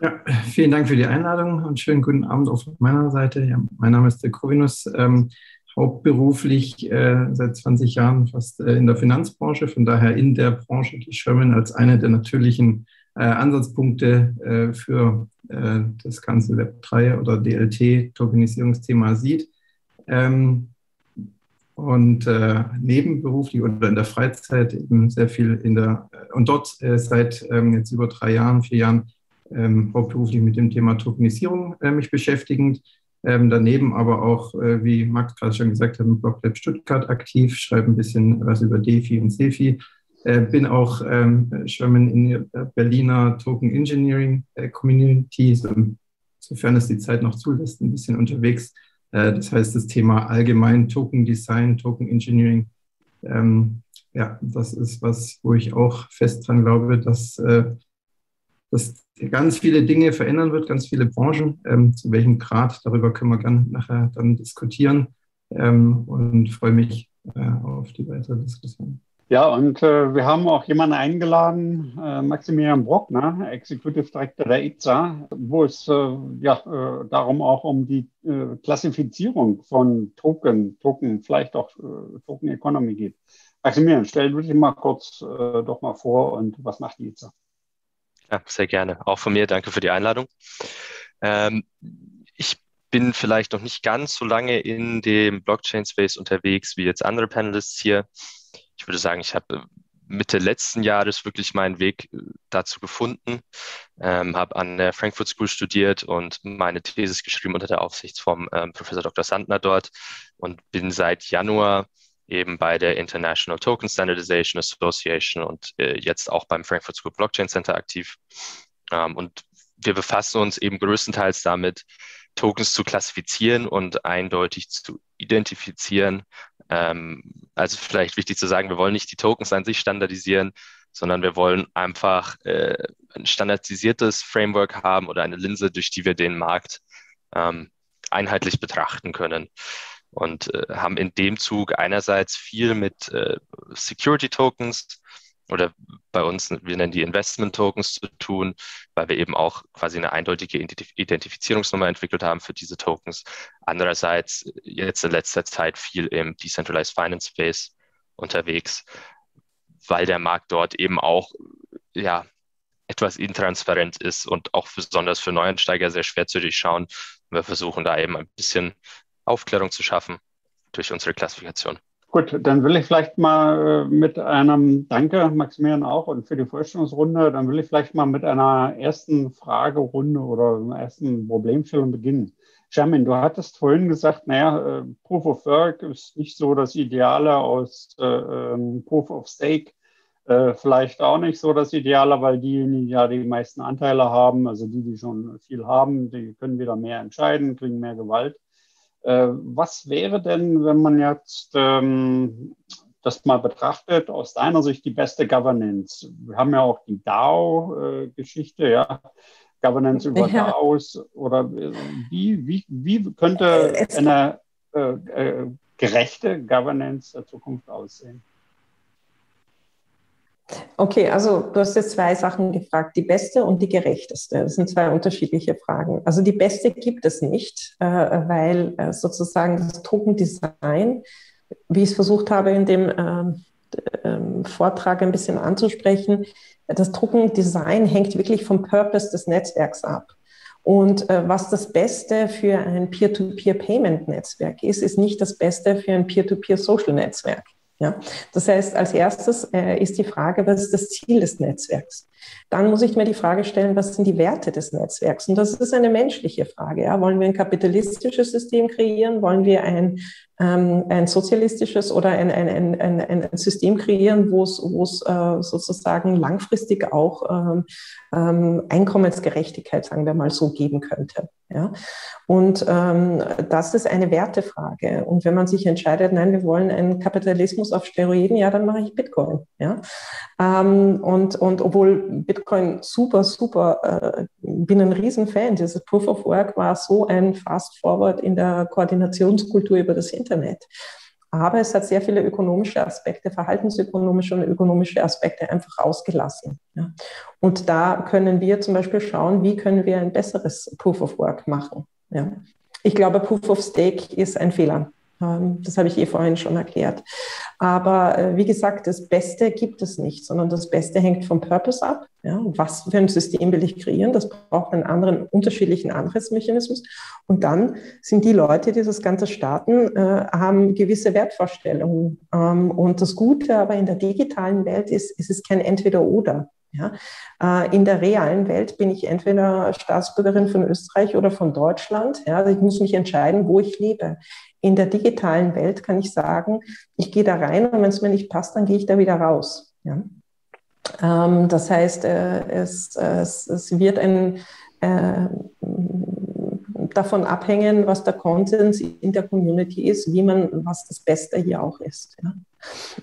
Ja, vielen Dank für die Einladung und schönen guten Abend von meiner Seite. Ja, mein Name ist der Corvinus, ähm, hauptberuflich äh, seit 20 Jahren fast äh, in der Finanzbranche, von daher in der Branche die Sherman als eine der natürlichen äh, Ansatzpunkte äh, für äh, das ganze Web3 oder DLT-Tokenisierungsthema sieht. Ähm, und äh, nebenberuflich oder in der Freizeit eben sehr viel in der und dort seit ähm, jetzt über drei Jahren, vier Jahren ähm, hauptberuflich mit dem Thema Tokenisierung äh, mich beschäftigend. Ähm, daneben aber auch, äh, wie Max gerade schon gesagt hat, im Bloglab Stuttgart aktiv, schreibe ein bisschen was über DeFi und Sefi. Äh, bin auch ähm, Schwimmen in der Berliner Token Engineering äh, Community, so, sofern es die Zeit noch zulässt, ein bisschen unterwegs. Äh, das heißt, das Thema allgemein Token Design, Token Engineering, ähm, ja, das ist was, wo ich auch fest dran glaube, dass äh, dass ganz viele Dinge verändern wird, ganz viele Branchen. Ähm, zu welchem Grad, darüber können wir gerne nachher dann diskutieren ähm, und freue mich äh, auf die weitere Diskussion. Ja, und äh, wir haben auch jemanden eingeladen, äh, Maximilian Brock, ne, Executive Director der ITSA, wo es äh, ja, äh, darum auch um die äh, Klassifizierung von Token, Token, vielleicht auch Token Economy geht. Maximilian, stell du dich mal kurz doch mal vor und was macht die ITSA? Ja, sehr gerne. Auch von mir danke für die Einladung. Ähm, ich bin vielleicht noch nicht ganz so lange in dem Blockchain-Space unterwegs wie jetzt andere Panelists hier. Ich würde sagen, ich habe Mitte letzten Jahres wirklich meinen Weg äh, dazu gefunden, ähm, habe an der Frankfurt School studiert und meine Thesis geschrieben unter der Aufsicht vom ähm, Professor Dr. Sandner dort und bin seit Januar eben bei der International Token Standardization Association und äh, jetzt auch beim Frankfurt School Blockchain Center aktiv. Ähm, und wir befassen uns eben größtenteils damit, Tokens zu klassifizieren und eindeutig zu identifizieren. Ähm, also vielleicht wichtig zu sagen, wir wollen nicht die Tokens an sich standardisieren, sondern wir wollen einfach äh, ein standardisiertes Framework haben oder eine Linse, durch die wir den Markt ähm, einheitlich betrachten können und äh, haben in dem Zug einerseits viel mit äh, Security Tokens oder bei uns, wir nennen die Investment Tokens zu tun, weil wir eben auch quasi eine eindeutige Identifizierungsnummer entwickelt haben für diese Tokens. Andererseits jetzt in letzter Zeit viel im Decentralized Finance Space unterwegs, weil der Markt dort eben auch ja, etwas intransparent ist und auch besonders für Neueinsteiger sehr schwer zu durchschauen. Wir versuchen da eben ein bisschen Aufklärung zu schaffen durch unsere Klassifikation. Gut, dann will ich vielleicht mal äh, mit einem Danke, Maximilian auch, und für die Vorstellungsrunde, dann will ich vielleicht mal mit einer ersten Fragerunde oder einer ersten Problemstellung beginnen. Jamin, du hattest vorhin gesagt, naja, äh, Proof of Work ist nicht so das Ideale aus äh, ähm, Proof of Stake. Äh, vielleicht auch nicht so das Ideale, weil diejenigen ja die meisten Anteile haben, also die, die schon viel haben, die können wieder mehr entscheiden, kriegen mehr Gewalt. Äh, was wäre denn, wenn man jetzt ähm, das mal betrachtet, aus deiner Sicht die beste Governance? Wir haben ja auch die DAO-Geschichte, ja. Governance über [laughs] ja. DAOs oder äh, wie, wie, wie könnte äh, eine äh, äh, gerechte Governance der Zukunft aussehen? Okay, also du hast jetzt zwei Sachen gefragt, die beste und die gerechteste. Das sind zwei unterschiedliche Fragen. Also die beste gibt es nicht, äh, weil äh, sozusagen das Token-Design, wie ich es versucht habe in dem ähm, ähm, Vortrag ein bisschen anzusprechen, das Token-Design hängt wirklich vom Purpose des Netzwerks ab. Und äh, was das Beste für ein Peer-to-Peer-Payment-Netzwerk ist, ist nicht das Beste für ein Peer-to-Peer-Social-Netzwerk. Ja, das heißt, als erstes äh, ist die Frage, was ist das Ziel des Netzwerks? Dann muss ich mir die Frage stellen, was sind die Werte des Netzwerks? Und das ist eine menschliche Frage. Ja? Wollen wir ein kapitalistisches System kreieren? Wollen wir ein, ähm, ein sozialistisches oder ein, ein, ein, ein, System kreieren, wo es, äh, sozusagen langfristig auch ähm, ähm, Einkommensgerechtigkeit, sagen wir mal so, geben könnte? Ja? Und ähm, das ist eine Wertefrage. Und wenn man sich entscheidet, nein, wir wollen einen Kapitalismus auf Steroiden, ja, dann mache ich Bitcoin. Ja? Ähm, und, und obwohl Bitcoin super, super, äh, bin ein Riesenfan. Dieses Proof of Work war so ein Fast Forward in der Koordinationskultur über das Internet. Aber es hat sehr viele ökonomische Aspekte, verhaltensökonomische und ökonomische Aspekte einfach ausgelassen. Ja. Und da können wir zum Beispiel schauen, wie können wir ein besseres Proof of Work machen. Ja. Ich glaube, Proof of Stake ist ein Fehler. Das habe ich eh vorhin schon erklärt. Aber äh, wie gesagt, das Beste gibt es nicht, sondern das Beste hängt vom Purpose ab. Ja, was für ein System will ich kreieren? Das braucht einen anderen, unterschiedlichen Anreizmechanismus. Und dann sind die Leute, die das Ganze starten, äh, haben gewisse Wertvorstellungen. Ähm, und das Gute aber in der digitalen Welt ist, es ist kein Entweder-Oder. Ja? Äh, in der realen Welt bin ich entweder Staatsbürgerin von Österreich oder von Deutschland. Ja? Also ich muss mich entscheiden, wo ich lebe. In der digitalen Welt kann ich sagen, ich gehe da rein und wenn es mir nicht passt, dann gehe ich da wieder raus. Ja? Ähm, das heißt, äh, es, es, es wird ein äh, davon abhängen, was der Konsens in der Community ist, wie man, was das Beste hier auch ist. Ja.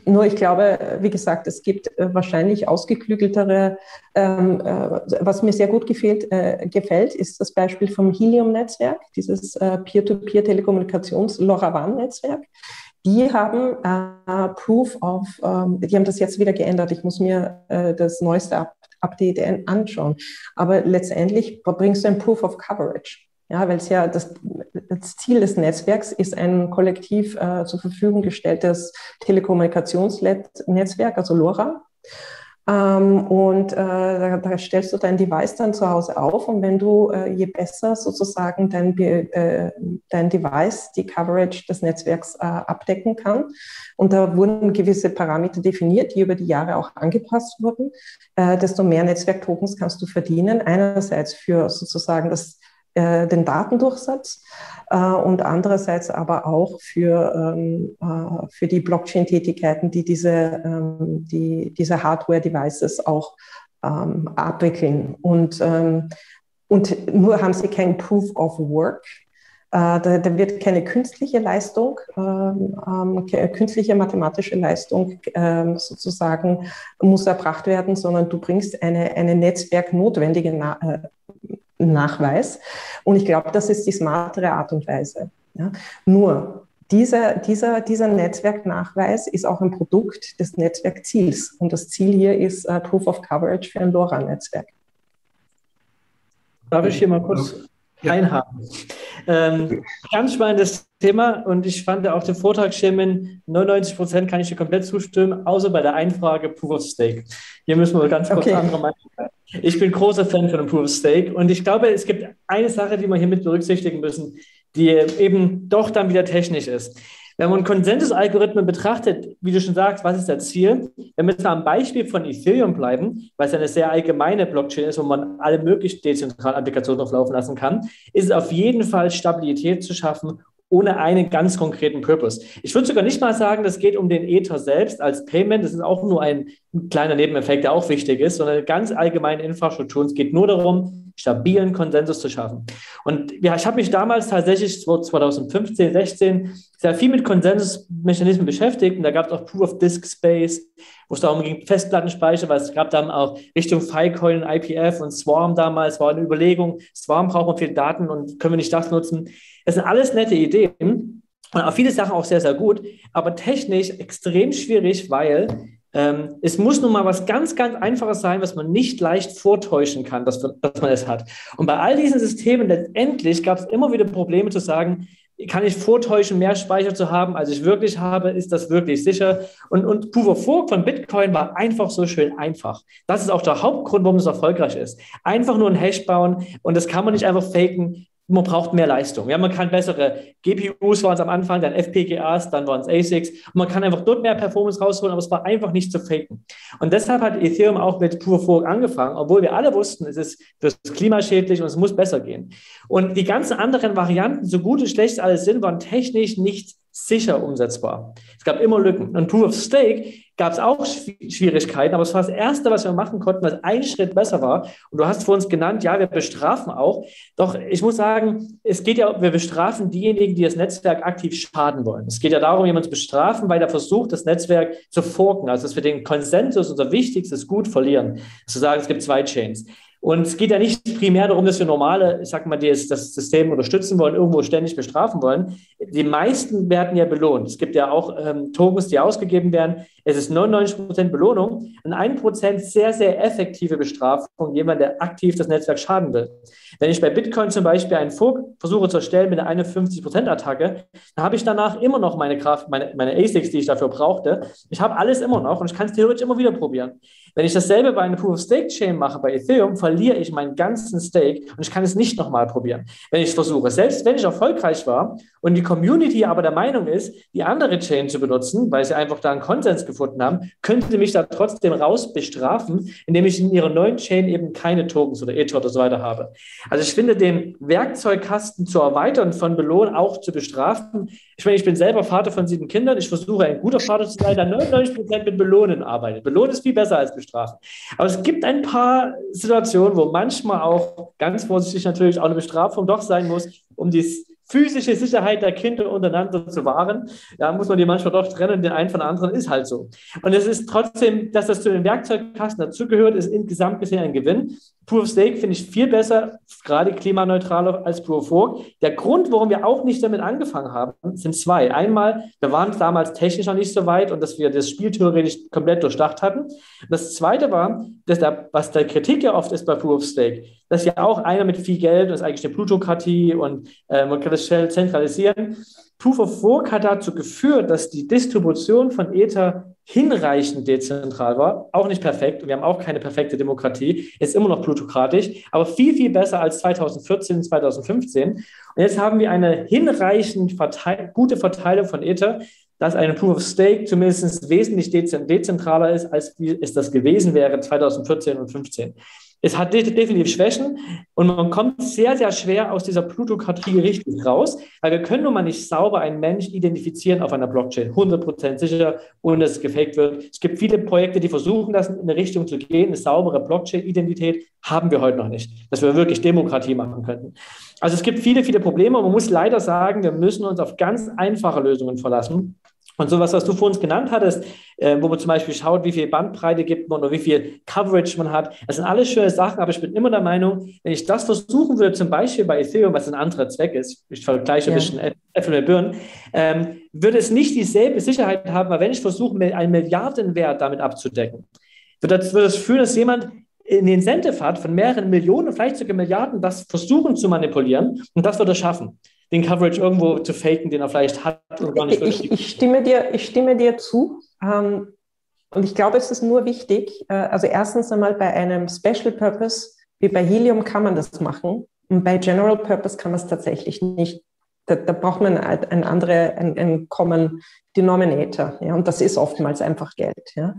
Nur ich glaube, wie gesagt, es gibt äh, wahrscheinlich ausgeklügeltere, ähm, äh, was mir sehr gut gefällt, äh, gefällt, ist das Beispiel vom Helium-Netzwerk, dieses äh, Peer-to-Peer-Telekommunikations-LoRaWAN-Netzwerk. Die haben äh, Proof of, ähm, die haben das jetzt wieder geändert. Ich muss mir äh, das neueste Up Update anschauen. Aber letztendlich bringst du ein Proof of Coverage. Ja, weil es ja das, das, Ziel des Netzwerks ist ein kollektiv äh, zur Verfügung gestelltes Telekommunikationsnetzwerk, also LoRa. Ähm, und äh, da, da, stellst du dein Device dann zu Hause auf und wenn du, äh, je besser sozusagen dein, äh, dein Device die Coverage des Netzwerks äh, abdecken kann, und da wurden gewisse Parameter definiert, die über die Jahre auch angepasst wurden, äh, desto mehr Netzwerktokens kannst du verdienen. Einerseits für sozusagen das den Datendurchsatz äh, und andererseits aber auch für, ähm, äh, für die Blockchain-Tätigkeiten, die diese, ähm, die, diese Hardware-Devices auch ähm, abwickeln. Und, und nur haben sie kein Proof of Work, da, da, wird keine künstliche Leistung, äh, künstliche mathematische Leistung sozusagen muss erbracht werden, sondern du bringst eine, eine netzwerknotwendige äh, Nachweis. Und ich glaube, das ist die smartere Art und Weise. Ja. Nur dieser, dieser, dieser Netzwerknachweis ist auch ein Produkt des Netzwerkziels. Und das Ziel hier ist uh, Proof of Coverage für ein LoRa-Netzwerk. Darf ich hier mal kurz ja. einhaken? Ähm, ganz spannendes Thema und ich fand auch den Vortrag Schemen, 99 Prozent kann ich dir komplett zustimmen, außer bei der Einfrage Proof of Stake. Hier müssen wir ganz kurz okay. andere Meinung. Ich bin großer Fan von dem Proof of Stake und ich glaube, es gibt eine Sache, die wir hier mit berücksichtigen müssen, die eben doch dann wieder technisch ist. Wenn man Konsensusalgorithmen betrachtet, wie du schon sagst, was ist das Ziel? Wir jetzt am Beispiel von Ethereum bleiben, weil es eine sehr allgemeine Blockchain ist, wo man alle möglichen dezentralen Applikationen drauf laufen lassen kann, ist es auf jeden Fall Stabilität zu schaffen ohne einen ganz konkreten Purpose. Ich würde sogar nicht mal sagen, das geht um den Ether selbst als Payment. Das ist auch nur ein kleiner Nebeneffekt, der auch wichtig ist, sondern ganz allgemeine Infrastruktur. Es geht nur darum, stabilen Konsensus zu schaffen. Und ja, ich habe mich damals tatsächlich 2015, 16 sehr viel mit Konsensusmechanismen beschäftigt. Und da gab es auch Proof of Disk Space, wo es darum ging, Festplattenspeicher, weil es gab dann auch Richtung Filecoin, IPF und Swarm damals, war eine Überlegung, Swarm braucht man viel Daten und können wir nicht das nutzen. Das sind alles nette Ideen und auch viele Sachen auch sehr, sehr gut, aber technisch extrem schwierig, weil ähm, es muss nun mal was ganz, ganz Einfaches sein, was man nicht leicht vortäuschen kann, dass, dass man es hat. Und bei all diesen Systemen letztendlich gab es immer wieder Probleme zu sagen, kann ich vortäuschen, mehr Speicher zu haben, als ich wirklich habe? Ist das wirklich sicher? Und, und Proof of Work von Bitcoin war einfach so schön einfach. Das ist auch der Hauptgrund, warum es erfolgreich ist. Einfach nur ein Hash bauen und das kann man nicht einfach faken man braucht mehr Leistung. Ja, man kann bessere GPUs waren es am Anfang, dann FPGAs, dann waren es ASICs. Man kann einfach dort mehr Performance rausholen, aber es war einfach nicht zu faken. Und deshalb hat Ethereum auch mit Proof of Work angefangen, obwohl wir alle wussten, es ist fürs Klima schädlich und es muss besser gehen. Und die ganzen anderen Varianten, so gut und schlecht alles sind, waren technisch nicht sicher umsetzbar. Es gab immer Lücken. Und Proof of Stake gab es auch Schwierigkeiten, aber es war das Erste, was wir machen konnten, was ein Schritt besser war. Und du hast vor uns genannt, ja, wir bestrafen auch. Doch ich muss sagen, es geht ja, wir bestrafen diejenigen, die das Netzwerk aktiv schaden wollen. Es geht ja darum, jemanden zu bestrafen, weil er versucht, das Netzwerk zu forken, also dass wir den Konsensus, unser wichtigstes Gut, verlieren. Zu sagen, es gibt zwei Chains. Und es geht ja nicht primär darum, dass wir normale, ich sag mal, die das System unterstützen wollen, irgendwo ständig bestrafen wollen. Die meisten werden ja belohnt. Es gibt ja auch ähm, Tokens, die ausgegeben werden. Es ist 99 Prozent Belohnung und ein Prozent sehr, sehr effektive Bestrafung, jemand, der aktiv das Netzwerk schaden will. Wenn ich bei Bitcoin zum Beispiel einen Fork versuche zu erstellen mit einer 51 Prozent Attacke, dann habe ich danach immer noch meine Kraft, meine, meine ASICs, die ich dafür brauchte. Ich habe alles immer noch und ich kann es theoretisch immer wieder probieren. Wenn ich dasselbe bei einer Proof-of-Stake-Chain mache, bei Ethereum, verliere ich meinen ganzen Stake und ich kann es nicht nochmal probieren, wenn ich es versuche. Selbst wenn ich erfolgreich war und die Community aber der Meinung ist, die andere Chain zu benutzen, weil sie einfach da einen Konsens gefunden haben, könnte sie mich da trotzdem raus bestrafen, indem ich in ihrer neuen Chain eben keine Tokens oder Ether oder so weiter habe. Also ich finde den Werkzeugkasten zu erweitern von Belohn auch zu bestrafen. Ich meine, ich bin selber Vater von sieben Kindern. Ich versuche ein guter Vater zu sein, der 99 Prozent mit Belohnen arbeitet. Belohnen ist viel besser als bestrafen. Aber es gibt ein paar Situationen, wo manchmal auch ganz vorsichtig natürlich auch eine Bestrafung doch sein muss, um die physische Sicherheit der Kinder untereinander zu wahren. Da muss man die manchmal doch trennen, den einen von der anderen ist halt so. Und es ist trotzdem, dass das zu den Werkzeugkasten dazugehört, ist insgesamt gesehen ein Gewinn. Proof of Stake finde ich viel besser, gerade klimaneutraler als Proof of Work. Der Grund, warum wir auch nicht damit angefangen haben, sind zwei. Einmal, wir waren damals technisch noch nicht so weit und dass wir das Spiel theoretisch komplett durchdacht hatten. Das zweite war, dass der, was der Kritik ja oft ist bei Proof of Stake, dass ja auch einer mit viel Geld, das ist eigentlich eine Plutokratie und äh, man kann das schnell zentralisieren. Proof of Work hat dazu geführt, dass die Distribution von Ether hinreichend dezentral war, auch nicht perfekt. Wir haben auch keine perfekte Demokratie, ist immer noch plutokratisch, aber viel, viel besser als 2014, 2015. Und jetzt haben wir eine hinreichend verteil gute Verteilung von Ether, dass eine Proof of Stake zumindest wesentlich dezentraler ist, als es das gewesen wäre 2014 und 2015. Es hat definitiv Schwächen und man kommt sehr, sehr schwer aus dieser Plutokratie richtig raus, weil wir können nun mal nicht sauber einen Mensch identifizieren auf einer Blockchain, 100% sicher, ohne dass es gefaked wird. Es gibt viele Projekte, die versuchen, das in eine Richtung zu gehen. Eine saubere Blockchain-Identität haben wir heute noch nicht, dass wir wirklich Demokratie machen könnten. Also es gibt viele, viele Probleme und man muss leider sagen, wir müssen uns auf ganz einfache Lösungen verlassen. Und sowas, was du vor uns genannt hattest, äh, wo man zum Beispiel schaut, wie viel Bandbreite gibt man oder wie viel Coverage man hat, das sind alles schöne Sachen, aber ich bin immer der Meinung, wenn ich das versuchen würde, zum Beispiel bei Ethereum, was ein anderer Zweck ist, ich vergleiche ja. ein bisschen Äpfel mit Birnen, ähm, würde es nicht dieselbe Sicherheit haben, weil wenn ich versuche, einen Milliardenwert damit abzudecken, wird das, wird das führen, dass jemand in den Incentive hat, von mehreren Millionen, vielleicht sogar Milliarden, das versuchen zu manipulieren und das wird er schaffen den Coverage irgendwo zu faken, den er vielleicht hat und gar nicht ich, ich, stimme dir, ich stimme dir zu. Ähm, und ich glaube, es ist nur wichtig, äh, also erstens einmal bei einem Special Purpose, wie bei Helium kann man das machen. Und bei General Purpose kann man es tatsächlich nicht. Da, da braucht man halt ein andere, ein, ein Common Denominator. Ja, und das ist oftmals einfach Geld. Ja.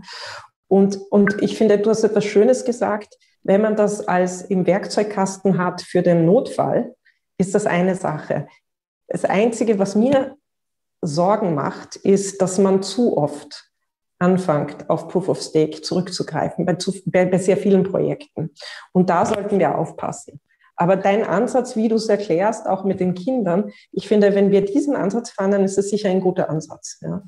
Und, und ich finde, du hast etwas Schönes gesagt. Wenn man das als im Werkzeugkasten hat für den Notfall, ist das eine Sache. Das Einzige, was mir Sorgen macht, ist, dass man zu oft anfängt, auf Proof of Stake zurückzugreifen, bei, zu, bei, bei sehr vielen Projekten. Und da sollten wir aufpassen. Aber dein Ansatz, wie du es erklärst, auch mit den Kindern, ich finde, wenn wir diesen Ansatz fahren, dann ist es sicher ein guter Ansatz. Ja.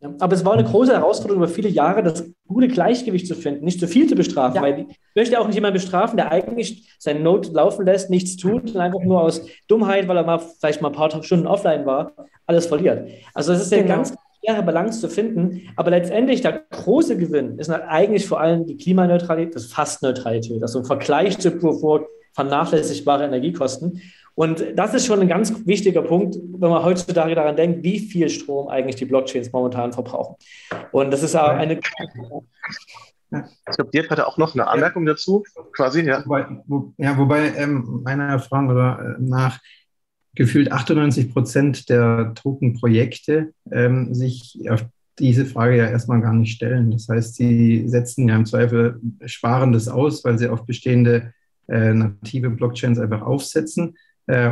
Ja, aber es war eine große Herausforderung über viele Jahre, das gute Gleichgewicht zu finden, nicht zu viel zu bestrafen, ja. weil ich möchte auch nicht jemanden bestrafen, der eigentlich seine Note laufen lässt, nichts tut und einfach nur aus Dummheit, weil er mal vielleicht mal ein paar Stunden offline war, alles verliert. Also es ist eine genau. ganz schwere Balance zu finden, aber letztendlich der große Gewinn ist eigentlich vor allem die Klimaneutralität, das Fastneutralität, also im Vergleich zu Work vernachlässigbare Energiekosten. Und das ist schon ein ganz wichtiger Punkt, wenn man heutzutage daran denkt, wie viel Strom eigentlich die Blockchains momentan verbrauchen. Und das ist auch eine. Ich glaube, Dirk hatte auch noch eine Anmerkung dazu, quasi, ja. Wobei, wo, ja, wobei ähm, meiner Erfahrung äh, nach gefühlt 98 Prozent der Token-Projekte ähm, sich auf diese Frage ja erstmal gar nicht stellen. Das heißt, sie setzen ja im Zweifel Sparendes aus, weil sie auf bestehende äh, native Blockchains einfach aufsetzen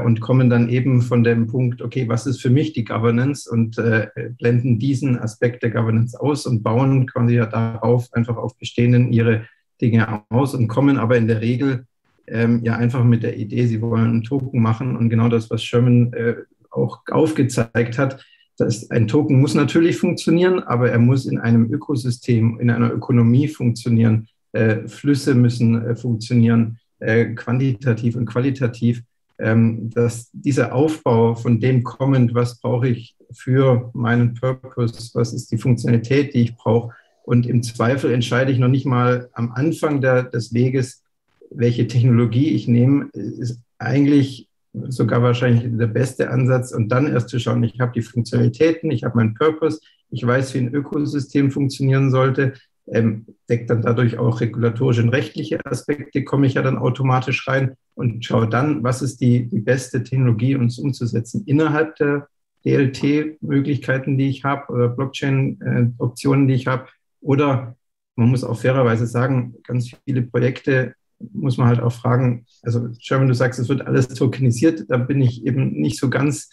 und kommen dann eben von dem Punkt, okay, was ist für mich die Governance? Und äh, blenden diesen Aspekt der Governance aus und bauen quasi ja darauf einfach auf bestehenden ihre Dinge aus und kommen aber in der Regel ähm, ja einfach mit der Idee, sie wollen einen Token machen. Und genau das, was Sherman äh, auch aufgezeigt hat, dass ein Token muss natürlich funktionieren, aber er muss in einem Ökosystem, in einer Ökonomie funktionieren. Äh, Flüsse müssen äh, funktionieren, äh, quantitativ und qualitativ dass dieser Aufbau von dem kommend, was brauche ich für meinen Purpose, was ist die Funktionalität, die ich brauche. Und im Zweifel entscheide ich noch nicht mal am Anfang der, des Weges, welche Technologie ich nehme, ist eigentlich sogar wahrscheinlich der beste Ansatz. Und dann erst zu schauen, ich habe die Funktionalitäten, ich habe meinen Purpose, ich weiß, wie ein Ökosystem funktionieren sollte, ähm, deckt dann dadurch auch regulatorische und rechtliche Aspekte, komme ich ja dann automatisch rein und schaue dann, was ist die, die beste Technologie, es umzusetzen innerhalb der DLT-Möglichkeiten, die ich habe oder Blockchain-Optionen, die ich habe. Oder man muss auch fairerweise sagen, ganz viele Projekte muss man halt auch fragen, also Sherman, du sagst, es wird alles tokenisiert, da bin ich eben nicht so ganz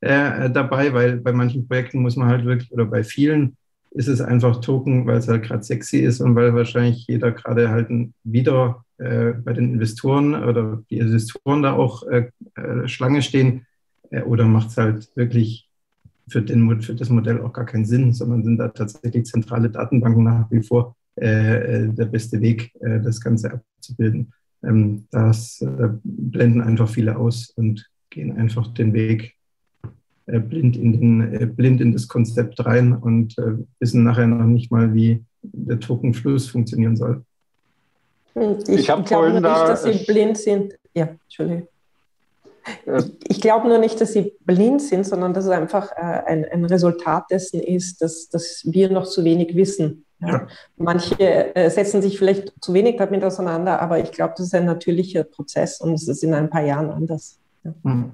äh, dabei, weil bei manchen Projekten muss man halt wirklich, oder bei vielen ist es einfach Token, weil es halt gerade sexy ist und weil wahrscheinlich jeder gerade halt wieder äh, bei den Investoren oder die Investoren da auch äh, äh Schlange stehen, äh, oder macht es halt wirklich für, den, für das Modell auch gar keinen Sinn, sondern sind da tatsächlich zentrale Datenbanken nach wie vor äh, der beste Weg, das Ganze abzubilden. Ähm, das blenden einfach viele aus und gehen einfach den Weg äh, blind, in den, äh, blind in das Konzept rein und äh, wissen nachher noch nicht mal, wie der Tokenfluss funktionieren soll. Hm, ich, ich glaube nur nicht, dass Sie blind sind. Ja, Entschuldigung. Ich, ich glaube nur nicht, dass sie blind sind, sondern dass es einfach äh, ein, ein, Resultat dessen ist, dass, dass wir noch zu wenig wissen. Ja. Ja. Manche äh, setzen sich vielleicht zu wenig damit auseinander, aber ich glaube, das ist ein natürlicher Prozess und es ist in ein paar Jahren anders. Ja. Mhm.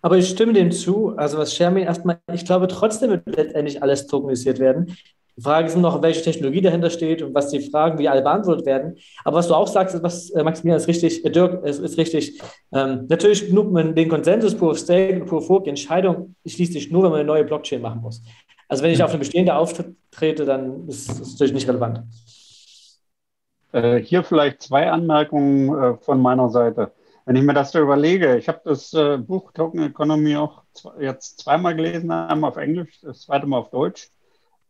Aber ich stimme dem zu. Also was Shermin erstmal, ich glaube trotzdem wird letztendlich alles tokenisiert werden. Die Frage ist nur noch, welche Technologie dahinter steht und was die Fragen, wie alle beantwortet werden. Aber was du auch sagst, was äh, Maximilian ist richtig, äh, Dirk ist, ist richtig. Ähm, natürlich nur man den Konsensus Proof of Stake, Proof of Work, die Entscheidung schließt sich nur, wenn man eine neue Blockchain machen muss. Also wenn ich auf eine bestehende auftrete, dann ist das natürlich nicht relevant. Äh, hier vielleicht zwei Anmerkungen äh, von meiner Seite. Wenn ich mir das so überlege, ich habe das äh, Buch Token Economy auch jetzt zweimal gelesen, einmal auf Englisch, das zweite Mal auf Deutsch.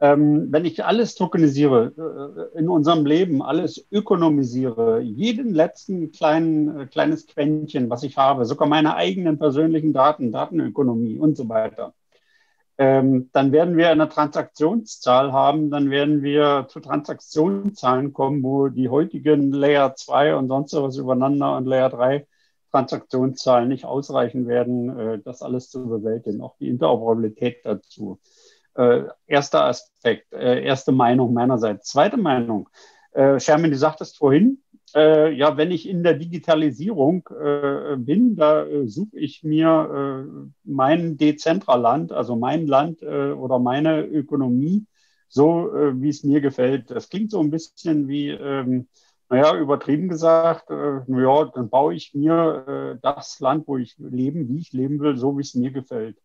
Ähm, wenn ich alles tokenisiere äh, in unserem Leben, alles ökonomisiere, jeden letzten kleinen, äh, kleines Quäntchen, was ich habe, sogar meine eigenen persönlichen Daten, Datenökonomie und so weiter, ähm, dann werden wir eine Transaktionszahl haben, dann werden wir zu Transaktionszahlen kommen, wo die heutigen Layer 2 und sonst was übereinander und Layer 3 Transaktionszahlen nicht ausreichen werden, äh, das alles zu bewältigen, auch die Interoperabilität dazu. Äh, erster Aspekt, äh, erste Meinung meinerseits. Zweite Meinung, Sherman, du sagtest vorhin, ja, wenn ich in der Digitalisierung bin, da suche ich mir mein Dezentraland, also mein Land oder meine Ökonomie, so wie es mir gefällt. Das klingt so ein bisschen wie ähm, naja, übertrieben gesagt, äh, naja, dann baue ich mir äh, das Land, wo ich leben, wie ich leben will, so wie es mir gefällt.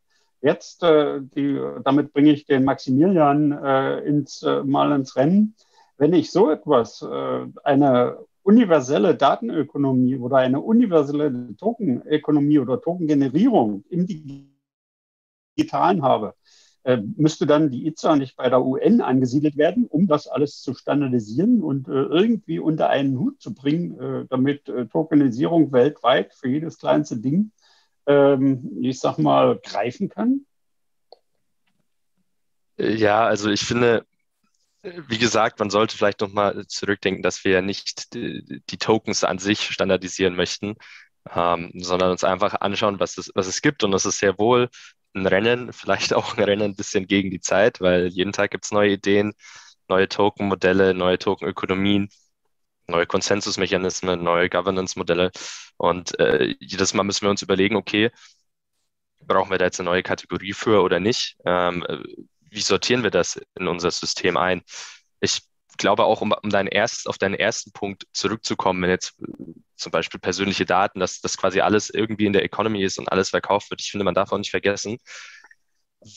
Jetzt, äh, die, damit bringe ich den Maximilian äh, ins, äh, mal ins Rennen. Wenn ich so etwas, äh, eine universelle Datenökonomie oder eine universelle Tokenökonomie oder Tokengenerierung im Digitalen habe, äh, müsste dann die ITSA nicht bei der UN angesiedelt werden, um das alles zu standardisieren und äh, irgendwie unter einen Hut zu bringen, äh, damit äh, Tokenisierung weltweit für jedes kleinste Ding, ähm, ich sag mal, greifen kann? Ja, also ich finde, wie gesagt, man sollte vielleicht nochmal zurückdenken, dass wir ja nicht die, die Tokens an sich standardisieren möchten, ähm, sondern uns einfach anschauen, was es, was es gibt. Und das ist sehr wohl ein Rennen, vielleicht auch ein Rennen ein bisschen gegen die Zeit, weil jeden Tag gibt es neue Ideen, neue Token-Modelle, neue Token-Ökonomien, neue Konsensusmechanismen, neue Governance-Modelle. Und äh, jedes Mal müssen wir uns überlegen, okay, brauchen wir da jetzt eine neue Kategorie für oder nicht? Ähm, wie sortieren wir das in unser System ein? Ich glaube auch, um, um dein erst, auf deinen ersten Punkt zurückzukommen, wenn jetzt zum Beispiel persönliche Daten, dass das quasi alles irgendwie in der Economy ist und alles verkauft wird. Ich finde, man darf auch nicht vergessen, wie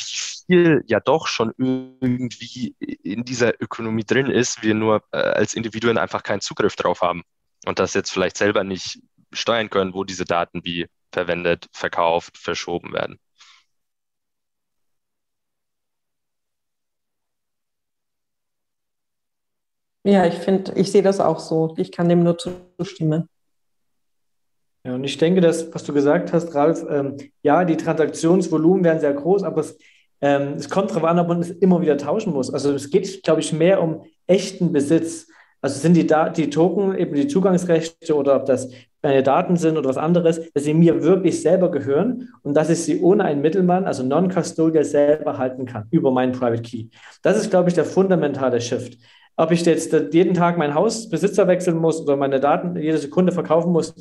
viel ja doch schon irgendwie in dieser Ökonomie drin ist, wir nur äh, als Individuen einfach keinen Zugriff drauf haben und das jetzt vielleicht selber nicht steuern können, wo diese Daten wie verwendet, verkauft, verschoben werden. Ja, ich finde, ich sehe das auch so. Ich kann dem nur zustimmen. Ja, und ich denke, dass, was du gesagt hast, Ralf, ähm, ja, die Transaktionsvolumen werden sehr groß, aber es, ähm, es kommt darauf an, ob man es immer wieder tauschen muss. Also es geht, glaube ich, mehr um echten Besitz. Also sind die, da die Token eben die Zugangsrechte oder ob das meine Daten sind oder was anderes, dass sie mir wirklich selber gehören und dass ich sie ohne einen Mittelmann, also non-custodial, selber halten kann über meinen Private Key. Das ist, glaube ich, der fundamentale Shift. Ob ich jetzt jeden Tag mein Hausbesitzer wechseln muss oder meine Daten jede Sekunde verkaufen muss,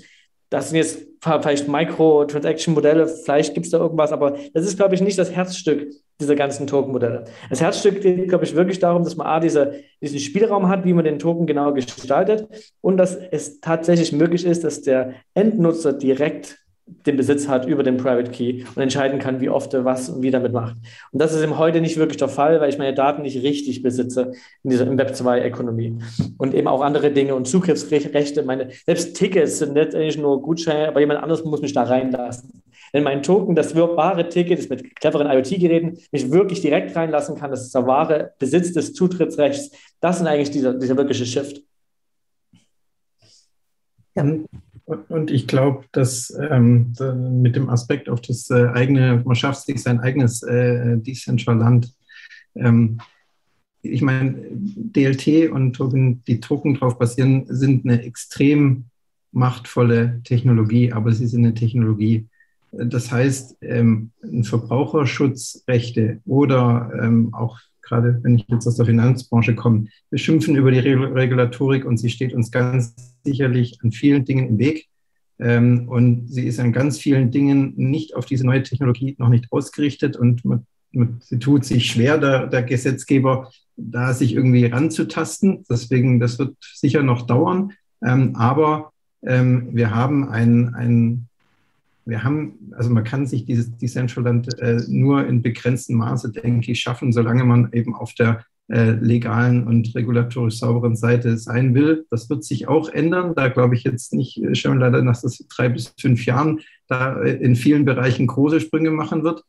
das sind jetzt vielleicht Micro-Transaction-Modelle, vielleicht gibt es da irgendwas, aber das ist, glaube ich, nicht das Herzstück dieser ganzen Token-Modelle. Das Herzstück geht, glaube ich, wirklich darum, dass man A, diese, diesen Spielraum hat, wie man den Token genau gestaltet und dass es tatsächlich möglich ist, dass der Endnutzer direkt den Besitz hat über den Private Key und entscheiden kann, wie oft er was und wie damit macht. Und das ist eben heute nicht wirklich der Fall, weil ich meine Daten nicht richtig besitze in dieser Web 2-Ökonomie. Und eben auch andere Dinge und Zugriffsrechte, meine, selbst Tickets sind letztendlich nur Gutscheine, aber jemand anderes muss mich da reinlassen. Wenn mein Token, das wahre Ticket, das mit cleveren IoT-Geräten mich wirklich direkt reinlassen kann, das ist der wahre Besitz des Zutrittsrechts, das ist eigentlich dieser, dieser wirkliche Shift. Ja. Und ich glaube, dass ähm, mit dem Aspekt auf das äh, eigene, man schafft sich sein eigenes äh, Decentraland. Ähm, ich meine, DLT und Token, die Token drauf basieren, sind eine extrem machtvolle Technologie, aber sie sind eine Technologie. Das heißt, ähm, Verbraucherschutzrechte oder ähm, auch gerade wenn ich jetzt aus der Finanzbranche komme, wir schimpfen über die Regulatorik und sie steht uns ganz sicherlich an vielen Dingen im Weg. Ähm, und sie ist an ganz vielen Dingen nicht auf diese neue Technologie noch nicht ausgerichtet und man, man, sie tut sich schwer, der, der Gesetzgeber, da sich irgendwie ranzutasten. Deswegen, das wird sicher noch dauern. Ähm, aber ähm, wir haben ein, ein wir haben, also man kann sich dieses Decentraland äh, nur in begrenztem Maße, denke ich, schaffen, solange man eben auf der äh, legalen und regulatorisch sauberen Seite sein will. Das wird sich auch ändern. Da glaube ich jetzt nicht äh, schon leider, dass das drei bis fünf Jahren da äh, in vielen Bereichen große Sprünge machen wird.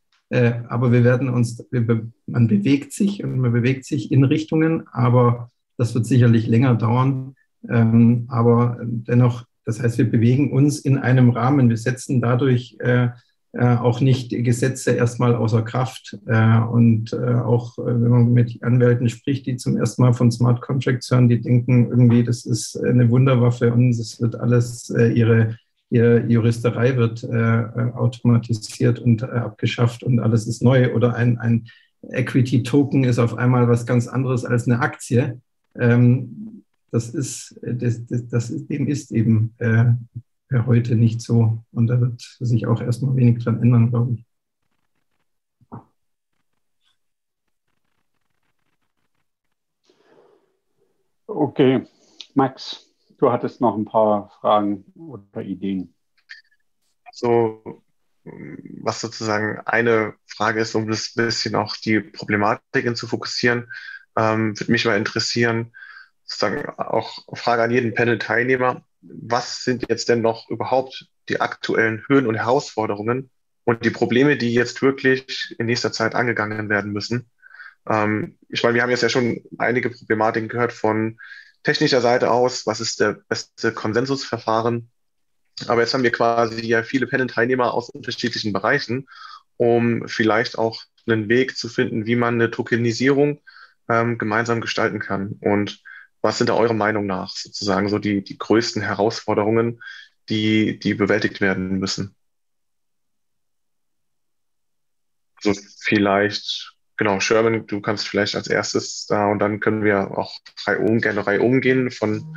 Aber wir werden uns, man bewegt sich und man bewegt sich in Richtungen, aber das wird sicherlich länger dauern. Ähm, aber dennoch das heißt, wir bewegen uns in einem Rahmen. Wir setzen dadurch äh, auch nicht Gesetze erstmal außer Kraft. Äh, und äh, auch äh, wenn man mit Anwälten spricht, die zum ersten Mal von Smart Contracts hören, die denken irgendwie, das ist eine Wunderwaffe und es wird alles äh, ihre ihre Juristerei wird automatisiert und abgeschafft und alles ist neu oder ein, ein Equity Token ist auf einmal was ganz anderes als eine Aktie. Ähm, das ist, das, das, das dem ist eben äh, heute nicht so. Und da wird sich auch erstmal wenig dran ändern, glaube ich. Okay, Max, du hattest noch ein paar Fragen oder Ideen. So, was sozusagen eine Frage ist, um das bisschen auch die Problematiken zu fokussieren, ähm, würde mich mal interessieren, sozusagen auch Frage an jeden Panel-Teilnehmer. Was sind jetzt denn noch überhaupt die aktuellen Hürden und Herausforderungen und die Probleme, die jetzt wirklich in nächster Zeit angegangen werden müssen? Ähm, ich meine, wir haben jetzt ja schon einige Problematiken gehört von technischer Seite aus. Was ist der beste Konsensusverfahren? Aber jetzt haben wir quasi ja viele Panel-Teilnehmer aus unterschiedlichen Bereichen, um vielleicht auch einen Weg zu finden, wie man eine Tokenisierung ähm, gemeinsam gestalten kann. Und was sind da eurer Meinung nach sozusagen so die, die größten Herausforderungen, die, die bewältigt werden müssen? Also vielleicht, genau, Sherman, du kannst vielleicht als erstes da und dann können wir auch drei um, gerne Reihe umgehen von,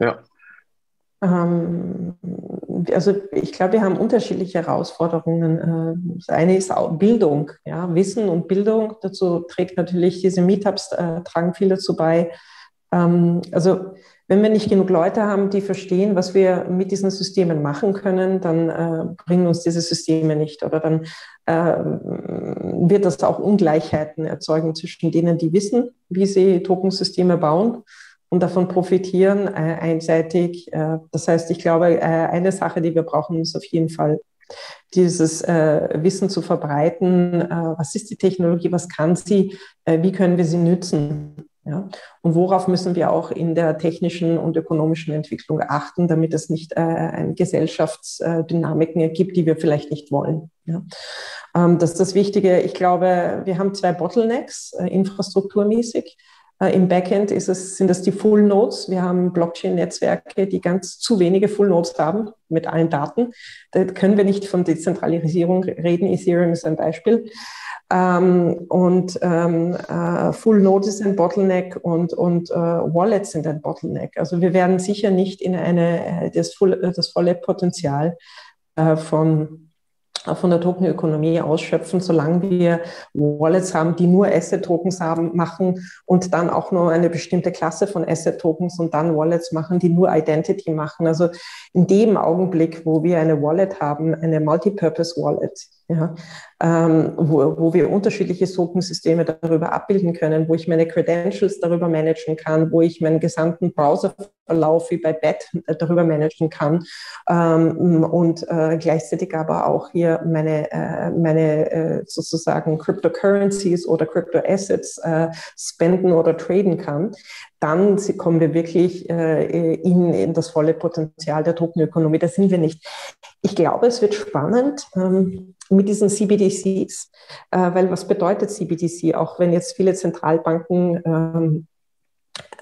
ja. Ähm, also ich glaube, wir haben unterschiedliche Herausforderungen. Äh, das eine ist auch Bildung, ja, Wissen und Bildung. Dazu trägt natürlich diese Meetups, äh, tragen viel dazu bei, ähm, also wenn wir nicht genug Leute haben, die verstehen, was wir mit diesen Systemen machen können, dann äh, bringen uns diese Systeme nicht oder dann äh, wird das auch Ungleichheiten erzeugen zwischen denen, die wissen, wie sie Tokensysteme bauen und davon profitieren äh, einseitig. Äh, das heißt, ich glaube, äh, eine Sache, die wir brauchen, ist auf jeden Fall dieses äh, Wissen zu verbreiten. was ist die Technologie? Was kann sie? wie können wir sie nützen? Ja? Und worauf müssen wir auch in der technischen und ökonomischen Entwicklung achten, damit es nicht äh, Gesellschaftsdynamiken ergibt, die wir vielleicht nicht wollen. Ja? Ähm, das ist das Wichtige. Ich glaube, wir haben zwei Bottlenecks, äh, infrastrukturmäßig. Äh, Im Backend ist es, sind das die Full Nodes. Wir haben Blockchain-Netzwerke, die ganz zu wenige Full Nodes haben mit allen Daten. Da können wir nicht von Dezentralisierung reden. Ethereum ist ein Beispiel. Ähm, und ähm, äh, Full Node ist ein Bottleneck und, und äh, Wallets sind ein Bottleneck. Also wir werden sicher nicht in eine, äh, das, full, das volle Potenzial äh, von von der Tokenökonomie ausschöpfen, solange wir Wallets haben, die nur Asset-Tokens haben, machen und dann auch nur eine bestimmte Klasse von Asset-Tokens und dann Wallets machen, die nur Identity machen. Also in dem Augenblick, wo wir eine Wallet haben, eine Multipurpose-Wallet, ja, ähm, wo, wo wir unterschiedliche Tokensysteme darüber abbilden können, wo ich meine Credentials darüber managen kann, wo ich meinen gesamten Browserverlauf wie bei BET darüber managen kann ähm, und äh, gleichzeitig aber auch hier meine, äh, meine äh, sozusagen Cryptocurrencies oder Crypto-Assets äh, spenden oder traden kann, dann kommen wir wirklich äh, in, das volle Potenzial der Tokenökonomie. Da sind wir nicht. Ich glaube, es wird spannend ähm, mit diesen CBDCs, äh, weil was bedeutet CBDC, auch wenn jetzt viele Zentralbanken ähm,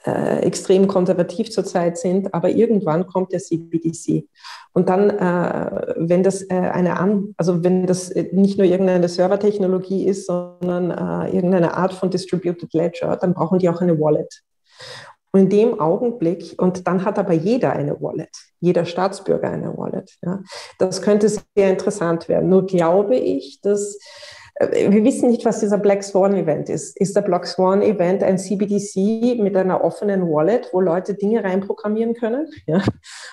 äh, extrem konservativ zurzeit sind, aber irgendwann kommt der CBDC. Und dann, äh, wenn das äh, eine An also wenn das nicht nur irgendeine Servertechnologie ist, sondern irgendeine Art von Distributed Ledger, dann brauchen die auch eine Wallet. Und in dem Augenblick, und dann hat aber jeder eine Wallet, jeder Staatsbürger eine Wallet. Ja. Das könnte sehr interessant werden. Nur glaube ich, dass äh, wir wissen nicht, was dieser Black Swan Event ist. Ist der Black Swan Event ein CBDC mit einer offenen Wallet, wo Leute Dinge reinprogrammieren können? Ja?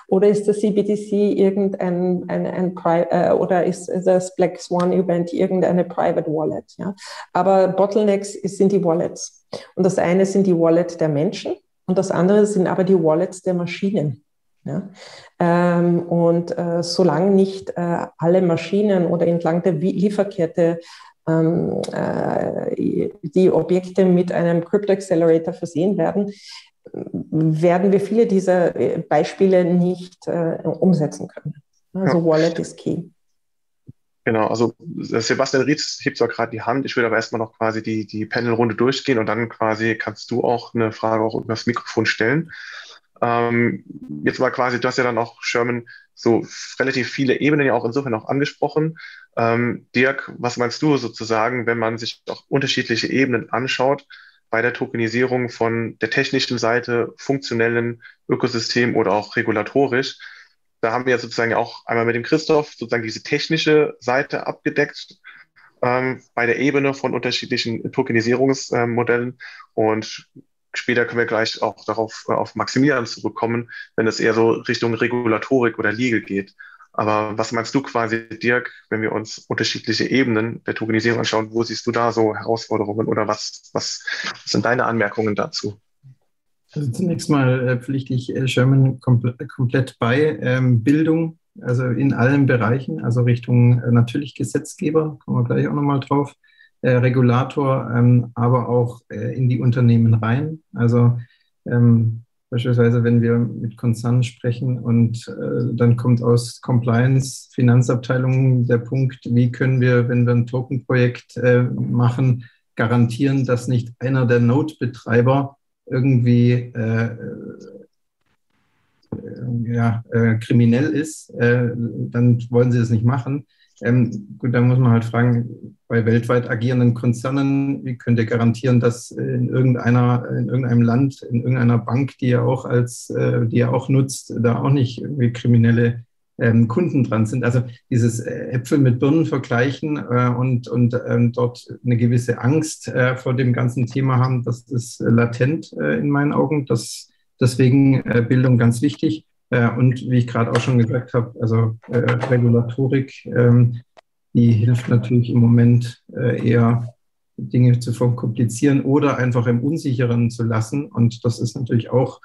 Oder ist der CBDC irgendein ein, ein, äh, oder ist das Black Swan Event irgendeine Private Wallet? Ja? Aber Bottlenecks sind die Wallets. Und das eine sind die Wallet der Menschen und das andere sind aber die Wallets der Maschinen. Ja? Ähm, und äh, solange nicht äh, alle Maschinen oder entlang der Lieferkette ähm, äh, die Objekte mit einem Crypto Accelerator versehen werden, werden wir viele dieser äh, Beispiele nicht äh, umsetzen können. Also. Wallet ist key. Genau, also Sebastian Rietz hebt zwar gerade die Hand, ich will aber erstmal noch quasi die, die Panelrunde durchgehen und dann quasi kannst du auch eine Frage auch über das Mikrofon stellen. Ähm, jetzt mal quasi, du hast ja dann auch, Sherman, so relativ viele Ebenen ja auch insofern auch angesprochen. Ähm, Dirk, was meinst du sozusagen, wenn man sich auch unterschiedliche Ebenen anschaut bei der Tokenisierung von der technischen Seite, funktionellen Ökosystem oder auch regulatorisch? Da haben wir sozusagen auch einmal mit dem Christoph sozusagen diese technische Seite abgedeckt ähm, bei der Ebene von unterschiedlichen Tokenisierungsmodellen. Und später können wir gleich auch darauf äh, auf Maximilian zurückkommen, wenn es eher so Richtung Regulatorik oder Legal geht. Aber was meinst du quasi, Dirk, wenn wir uns unterschiedliche Ebenen der Tokenisierung anschauen, wo siehst du da so Herausforderungen oder was, was, was sind deine Anmerkungen dazu? Also zunächst mal äh, pflichte ich äh, Sherman komple komplett bei. Ähm, Bildung, also in allen Bereichen, also Richtung äh, natürlich Gesetzgeber, kommen wir gleich auch nochmal drauf, äh, Regulator, ähm, aber auch äh, in die Unternehmen rein. Also ähm, beispielsweise, wenn wir mit Konzernen sprechen und äh, dann kommt aus Compliance, Finanzabteilung der Punkt, wie können wir, wenn wir ein Token-Projekt machen, garantieren, dass nicht einer der Node-Betreiber irgendwie äh, äh, ja, äh, kriminell ist, äh, dann wollen sie das nicht machen. Ähm, gut, da muss man halt fragen, bei weltweit agierenden Konzernen, wie könnt ihr garantieren, dass in irgendeiner, in irgendeinem Land, in irgendeiner Bank, die ihr auch als, äh, die ihr auch nutzt, da auch nicht irgendwie kriminelle ähm, Kunden dran sind. Also dieses äh, Äpfel mit Birnen vergleichen äh, und, und ähm, dort eine gewisse Angst äh, vor dem ganzen Thema haben, das ist latent äh, in meinen Augen. Das, deswegen äh, Bildung ganz wichtig. Äh, und wie ich gerade auch schon gesagt habe, also Regulatorik, ähm, die hilft natürlich im Moment eher Dinge zu verkomplizieren oder einfach im Unsicheren zu lassen. Und das ist natürlich auch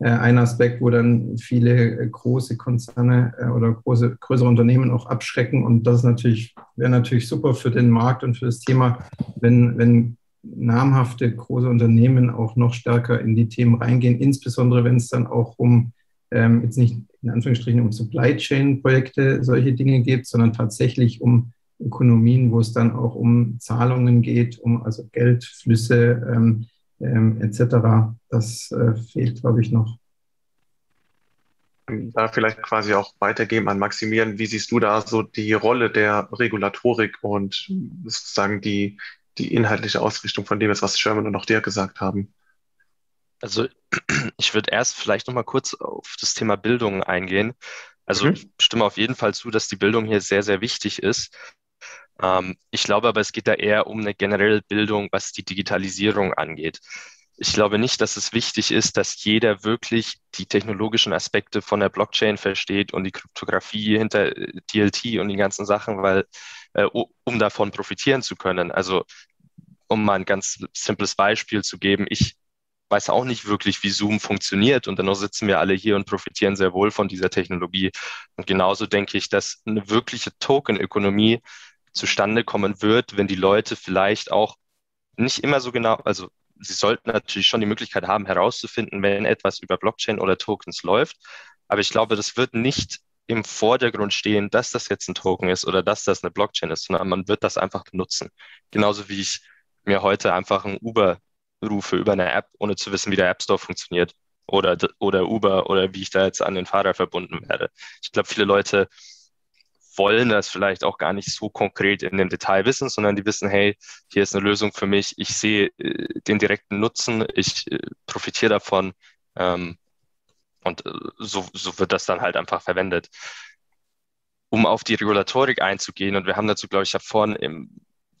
ein Aspekt, wo dann viele äh, große Konzerne äh, oder große, größere Unternehmen auch abschrecken. Und das natürlich, wäre natürlich super für den Markt und für das Thema, wenn, wenn namhafte große Unternehmen auch noch stärker in die Themen reingehen, insbesondere wenn es dann auch um ähm, jetzt nicht in Anführungsstrichen um Supply Chain Projekte solche Dinge geht, sondern tatsächlich um Ökonomien, wo es dann auch um Zahlungen geht, um also Geldflüsse, ähm, ähm, etc. Das äh, fehlt, glaube ich, noch. Da vielleicht quasi auch weitergeben an Maximilian. Wie siehst du da so die Rolle der Regulatorik und sozusagen die, die inhaltliche Ausrichtung von dem, was Sherman und auch der gesagt haben? Also [clears throat] ich würde erst vielleicht noch mal kurz auf das Thema Bildung eingehen. Also mhm. ich stimme auf jeden Fall zu, dass die Bildung hier sehr, sehr wichtig ist. Ähm, ich glaube aber, es geht da eher um eine generelle Bildung, was die Digitalisierung angeht. Ich glaube nicht, dass es wichtig ist, dass jeder wirklich die technologischen Aspekte von der Blockchain versteht und die Kryptographie hinter DLT äh, und die ganzen Sachen, weil äh, um davon profitieren zu können. Also um mal ein ganz simples Beispiel zu geben, ich weiß auch nicht wirklich, wie Zoom funktioniert und dennoch sitzen wir alle hier und profitieren sehr wohl von dieser Technologie. Und genauso denke ich, dass eine wirkliche Token-Ökonomie zustande kommen wird, wenn die Leute vielleicht auch nicht immer so genau, also sie sollten natürlich schon die Möglichkeit haben, herauszufinden, wenn etwas über Blockchain oder Tokens läuft. Aber ich glaube, das wird nicht im Vordergrund stehen, dass das jetzt ein Token ist oder dass das eine Blockchain ist, sondern man wird das einfach benutzen. Genauso wie ich mir heute einfach ein Uber rufe über eine App, ohne zu wissen, wie der App Store funktioniert oder, oder Uber oder wie ich da jetzt an den Fahrer verbunden werde. Ich glaube, viele Leute wollen das vielleicht auch gar nicht so konkret in dem Detail wissen, sondern die wissen, hey, hier ist eine Lösung für mich, ich sehe äh, den direkten Nutzen, ich äh, profitiere davon ähm, und äh, so, so wird das dann halt einfach verwendet. Um auf die Regulatorik einzugehen, und wir haben dazu, glaube ich, habe vorhin im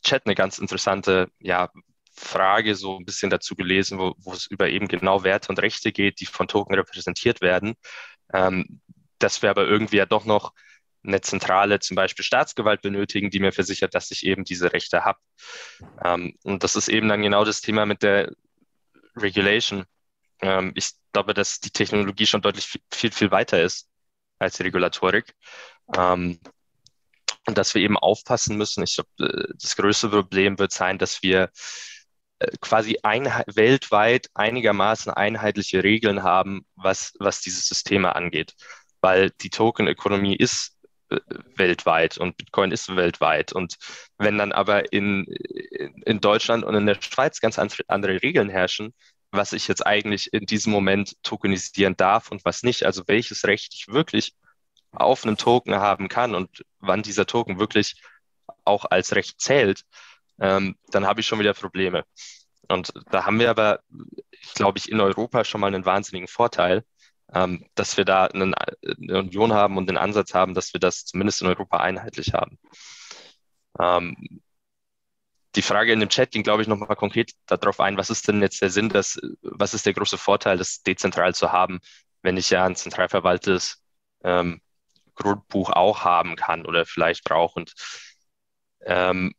Chat eine ganz interessante ja, Frage so ein bisschen dazu gelesen, wo, wo es über eben genau Werte und Rechte geht, die von Token repräsentiert werden. Ähm, dass wir aber irgendwie ja doch noch eine zentrale, zum Beispiel Staatsgewalt benötigen, die mir versichert, dass ich eben diese Rechte habe. Ähm, und das ist eben dann genau das Thema mit der Regulation. Ähm, ich glaube, dass die Technologie schon deutlich viel, viel, viel weiter ist als die Regulatorik. Ähm, und dass wir eben aufpassen müssen. Ich glaube, äh, das größte Problem wird sein, dass wir äh, quasi ein, weltweit einigermaßen einheitliche Regeln haben, was, was diese Systeme angeht. Weil die Token-Ökonomie ist weltweit und Bitcoin ist weltweit. Und wenn dann aber in, in Deutschland und in der Schweiz ganz andere Regeln herrschen, was ich jetzt eigentlich in diesem Moment tokenisieren darf und was nicht, also welches Recht ich wirklich auf einem Token haben kann und wann dieser Token wirklich auch als Recht zählt, ähm, dann habe ich schon wieder Probleme. Und da haben wir aber, glaube ich, in Europa schon mal einen wahnsinnigen Vorteil, ähm, dass wir da einen, eine Union haben und den Ansatz haben, dass wir das zumindest in Europa einheitlich haben. Ähm, die Frage in dem Chat ging, glaube ich, nochmal konkret darauf ein, was ist denn jetzt der Sinn, dass, was ist der große Vorteil, das dezentral zu haben, wenn ich ja ein zentral verwaltetes ähm, Grundbuch auch haben kann oder vielleicht brauche. Und ähm,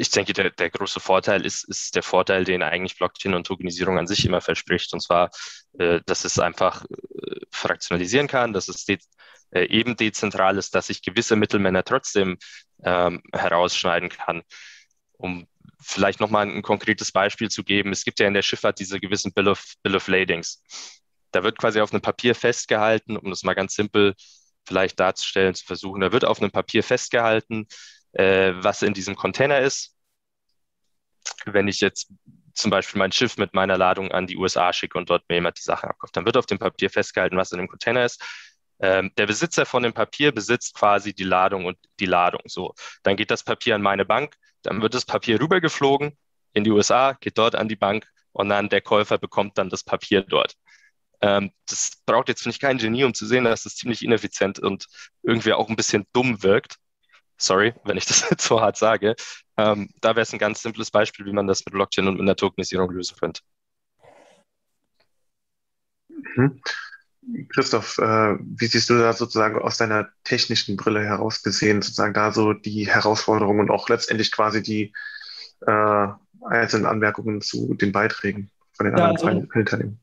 ich denke, der, der große Vorteil ist, ist der Vorteil, den eigentlich Blockchain und Tokenisierung an sich immer verspricht. Und zwar, äh, dass es einfach äh, fraktionalisieren kann, dass es de äh, eben dezentral ist, dass ich gewisse Mittelmänner trotzdem ähm, herausschneiden kann. Um vielleicht nochmal ein konkretes Beispiel zu geben. Es gibt ja in der Schifffahrt diese gewissen Bill of, Bill of Ladings. Da wird quasi auf einem Papier festgehalten, um das mal ganz simpel vielleicht darzustellen, zu versuchen. Da wird auf einem Papier festgehalten, äh, was in diesem Container ist. Wenn ich jetzt zum Beispiel mein Schiff mit meiner Ladung an die USA schicke und dort mir jemand die Sachen abkauft, dann wird auf dem Papier festgehalten, was in dem Container ist. Ähm, der Besitzer von dem Papier besitzt quasi die Ladung und die Ladung. So, dann geht das Papier an meine Bank, dann wird das Papier rübergeflogen in die USA, geht dort an die Bank und dann der Käufer bekommt dann das Papier dort. Ähm, das braucht jetzt, finde ich, kein Genie, um zu sehen, dass das ziemlich ineffizient und irgendwie auch ein bisschen dumm wirkt. Sorry, wenn ich das [laughs] jetzt so hart sage. Ähm, da wäre es ein ganz simples Beispiel, wie man das mit Blockchain und mit der Tokenisierung lösen könnte. Mhm. Christoph, äh, wie siehst du da sozusagen aus deiner technischen Brille heraus gesehen, sozusagen da so die Herausforderungen und auch letztendlich quasi die äh, einzelnen Anmerkungen zu den Beiträgen von den ja, anderen also, Teilnehmern?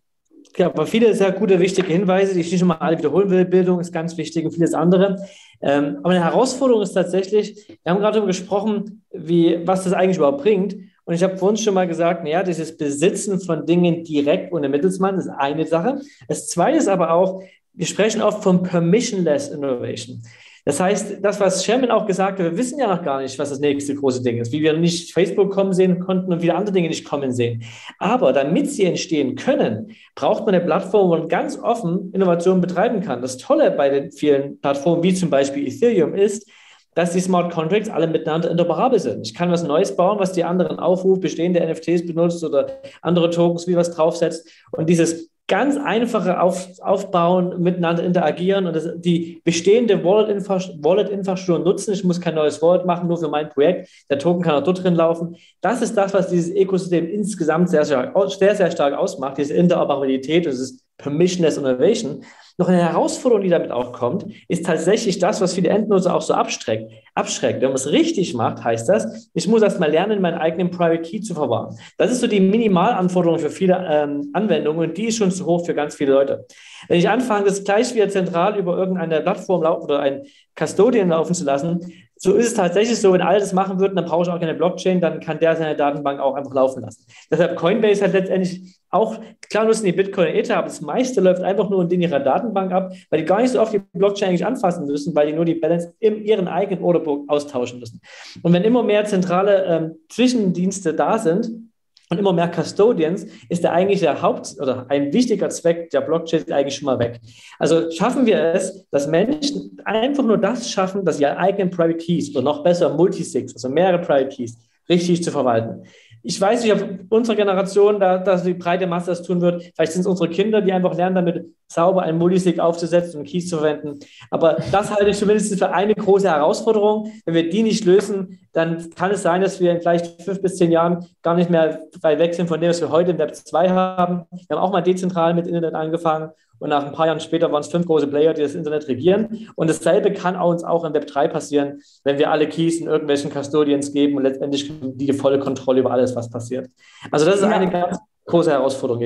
Ja, aber viele sehr gute, wichtige Hinweise, die ich nicht nochmal alle wiederholen will. Bildung ist ganz wichtig und vieles andere. Ähm, aber eine Herausforderung ist tatsächlich, wir haben gerade darüber gesprochen, wie, was das eigentlich überhaupt bringt. Und ich habe vorhin schon mal gesagt, naja, dieses Besitzen von Dingen direkt ohne Mittelsmann ist eine Sache. Das zweite ist aber auch, wir sprechen oft von Permissionless Innovation. Das heißt, das, was Sherman auch gesagt hat, wir wissen ja noch gar nicht, was das nächste große Ding ist, wie wir nicht Facebook kommen sehen konnten und wieder andere Dinge nicht kommen sehen. Aber damit sie entstehen können, braucht man eine Plattform, wo man ganz offen Innovationen betreiben kann. Das Tolle bei den vielen Plattformen, wie zum Beispiel Ethereum, ist, dass die Smart Contracts alle miteinander interoperabel sind. Ich kann was Neues bauen, was die anderen aufruft, bestehende NFTs benutzt oder andere Tokens wie was draufsetzt. Und dieses ganz einfache Auf, Aufbauen, miteinander interagieren und das, die bestehende Wallet-Infrastruktur nutzen. Ich muss kein neues Wallet machen, nur für mein Projekt. Der Token kann auch dort drin laufen. Das ist das, was dieses Ökosystem insgesamt sehr, sehr, sehr, sehr stark ausmacht, diese Interoperabilität, dieses Permissionless Innovation. Noch eine Herausforderung, die damit auch kommt, ist tatsächlich das, was viele Endnutzer auch so abschreckt. Abschreckt. Wenn man es richtig macht, heißt das, ich muss erst mal lernen, meinen eigenen Private Key zu verwahren. Das ist so die Minimalanforderung für viele ähm, Anwendungen und die ist schon zu hoch für ganz viele Leute. Wenn ich anfange, das gleich wieder zentral über irgendeine Plattform oder ein Custodian laufen zu lassen, so ist es tatsächlich so, wenn alle das machen würden, dann brauche ich auch keine Blockchain, dann kann der seine Datenbank auch einfach laufen lassen. Deshalb Coinbase hat letztendlich auch, klar nutzen die Bitcoin Ether, aber das meiste läuft einfach nur in ihrer Datenbank ab, weil die gar nicht so oft die Blockchain eigentlich anfassen müssen, weil die nur die Balance in ihren eigenen Orderbook austauschen müssen. Und wenn immer mehr zentrale ähm, Zwischendienste da sind, und immer mehr Custodians, ist der eigentliche Haupt- oder ein wichtiger Zweck der Blockchain eigentlich schon mal weg. Also schaffen wir es, dass Menschen einfach nur das schaffen, dass sie ihre eigenen Private Keys oder noch besser Multisigs, also mehrere Private Keys, richtig zu verwalten ich weiß nicht, ob unsere Generation da, dass die breite Masse das tun wird. Vielleicht sind es unsere Kinder, die einfach lernen, damit sauber einen Multisig aufzusetzen und Keys zu verwenden. Aber das halte ich zumindest für eine große Herausforderung. Wenn wir die nicht lösen, dann kann es sein, dass wir in vielleicht fünf bis zehn Jahren gar nicht mehr weit weg sind von dem, was wir heute im Web 2 haben. Wir haben auch mal dezentral mit Internet angefangen und nach ein paar Jahren später waren es fünf große Player, die das Internet regieren. Und dasselbe kann uns auch im Web 3 passieren, wenn wir alle Keys in irgendwelchen Custodians geben und letztendlich die volle Kontrolle über alles, was passiert. Also das ist ja. eine ganz große Herausforderung.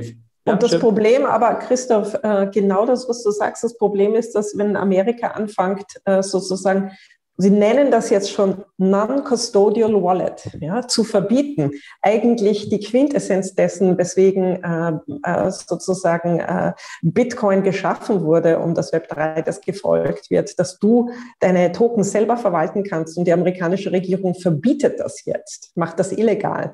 Ja, und das. Problem, aber Christoph, äh, genau das, was du sagst, das Problem ist, dass wenn Amerika anfängt, äh, sozusagen Sie nennen das jetzt schon Non-Custodial Wallet, ja, zu verbieten. Eigentlich die Quintessenz dessen, weswegen äh, äh, sozusagen äh, Bitcoin geschaffen wurde, um das Web 3, das gefolgt wird, dass du deine Token selber verwalten kannst. Und die amerikanische Regierung verbietet das jetzt, macht das illegal.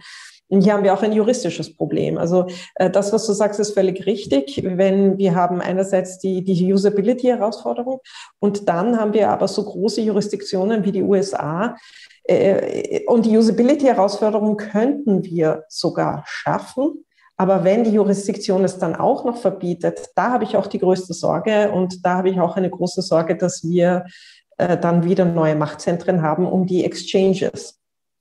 Und hier haben wir auch ein juristisches Problem. Also äh, das, was du sagst, ist völlig richtig. Wenn wir haben einerseits die, die Usability-Herausforderung und dann haben wir aber so große Jurisdiktionen wie die USA. Äh, und die Usability-Herausforderung könnten wir sogar schaffen. Aber wenn die Jurisdiktion es dann auch noch verbietet, da habe ich auch die größte Sorge und da habe ich auch eine große Sorge, dass wir äh, dann wieder neue Machtzentren haben um die Exchanges.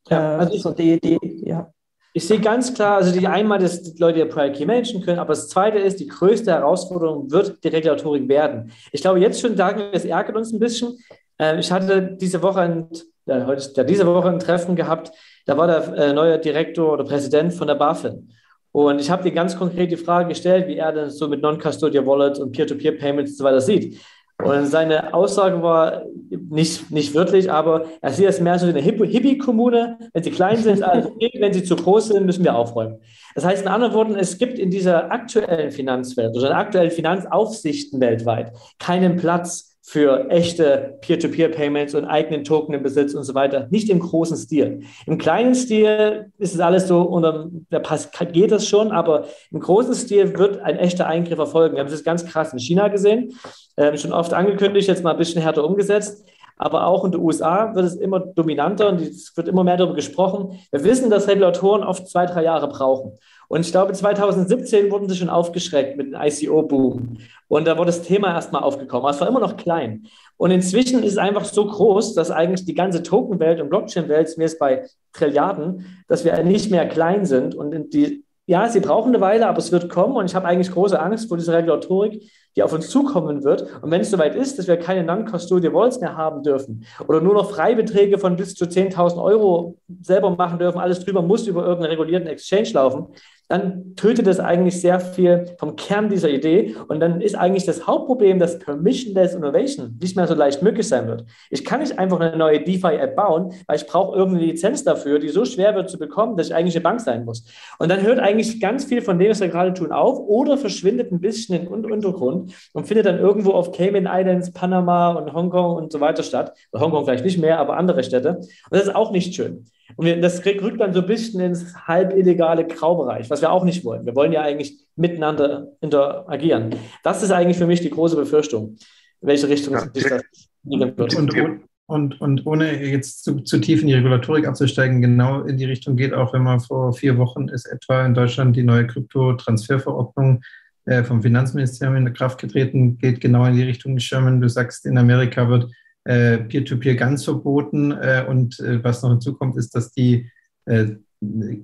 Ja, also so die, die, ja. Ich sehe ganz klar, also die einmal, dass die Leute ihr Prior Key managen können, aber das zweite ist, die größte Herausforderung wird die Regulatorik werden. Ich glaube, jetzt schon sagen wir, es ärgert uns ein bisschen. Ähm, ich hatte diese Woche ein, ja, heute, ja, diese Woche ein Treffen gehabt, da war der äh, neue Direktor oder Präsident von der BaFin. Und ich habe ihm ganz konkret die Frage gestellt, wie er denn so mit Non-Custodial Wallet und Peer-to-Peer-Payments und so weiter sieht. Und seine Aussage war nicht, nicht wirklich, aber er sieht es mehr so wie eine Hippie-Kommune. Wenn sie klein sind, alles okay. [laughs] Wenn sie zu groß sind, müssen wir aufräumen. Das heißt in anderen Worten, es gibt in dieser aktuellen Finanzwelt oder in aktuellen Finanzaufsichten weltweit keinen Platz für echte Peer-to-Peer-Payments und eigenen Token im Besitz und so weiter. Nicht im großen Stil. Im kleinen Stil ist es alles so, unter, da geht das schon, aber im großen Stil wird ein echter Eingriff erfolgen. Wir haben das ganz krass in China gesehen, äh, schon oft angekündigt, jetzt mal ein bisschen härter umgesetzt. Aber auch in den USA wird es immer dominanter und es wird immer mehr darüber gesprochen. Wir wissen, dass Regulatoren oft zwei, drei Jahre brauchen. Und ich glaube, 2017 wurden sie schon aufgeschreckt mit dem ICO-Boom. Und da wurde das Thema erstmal aufgekommen. Es war immer noch klein. Und inzwischen ist es einfach so groß, dass eigentlich die ganze Token-Welt und Blockchain-Welt, zumindest bei Trilliarden, dass wir nicht mehr klein sind. Und die, ja, sie brauchen eine Weile, aber es wird kommen. Und ich habe eigentlich große Angst vor dieser Regulatorik, die auf uns zukommen wird. Und wenn es soweit ist, dass wir keine Non-Custodial Wallets mehr haben dürfen oder nur noch Freibeträge von bis zu 10.000 Euro selber machen dürfen, alles drüber muss über irgendeinen regulierten Exchange laufen, dann tötet es eigentlich sehr viel vom Kern dieser Idee. Und dann ist eigentlich das Hauptproblem, dass Permissionless Innovation nicht mehr so leicht möglich sein wird. Ich kann nicht einfach eine neue DeFi-App bauen, weil ich brauche irgendeine Lizenz dafür, die so schwer wird zu bekommen, dass ich eigentlich eine Bank sein muss. Und dann hört eigentlich ganz viel von dem, was wir gerade tun, auf oder verschwindet ein bisschen in den Untergrund und findet dann irgendwo auf Cayman Islands, Panama und Hongkong und so weiter statt. Hongkong vielleicht nicht mehr, aber andere Städte. Und das ist auch nicht schön. Und das rückt dann so ein bisschen ins halb illegale Graubereich, was wir auch nicht wollen. Wir wollen ja eigentlich miteinander interagieren. Das ist eigentlich für mich die große Befürchtung, in welche Richtung ja. sich das liegen wird. Und, und, und ohne jetzt zu, zu, tief in die Regulatorik abzusteigen, genau in die Richtung geht auch, wenn man vor vier Wochen ist etwa in Deutschland die neue Kryptotransferverordnung äh, vom Finanzministerium in Kraft getreten, geht genau in die Richtung, Sherman, du sagst, in Amerika wird äh, Peer-to-Peer ganz verboten. Äh, und äh, was noch hinzukommt, ist, dass die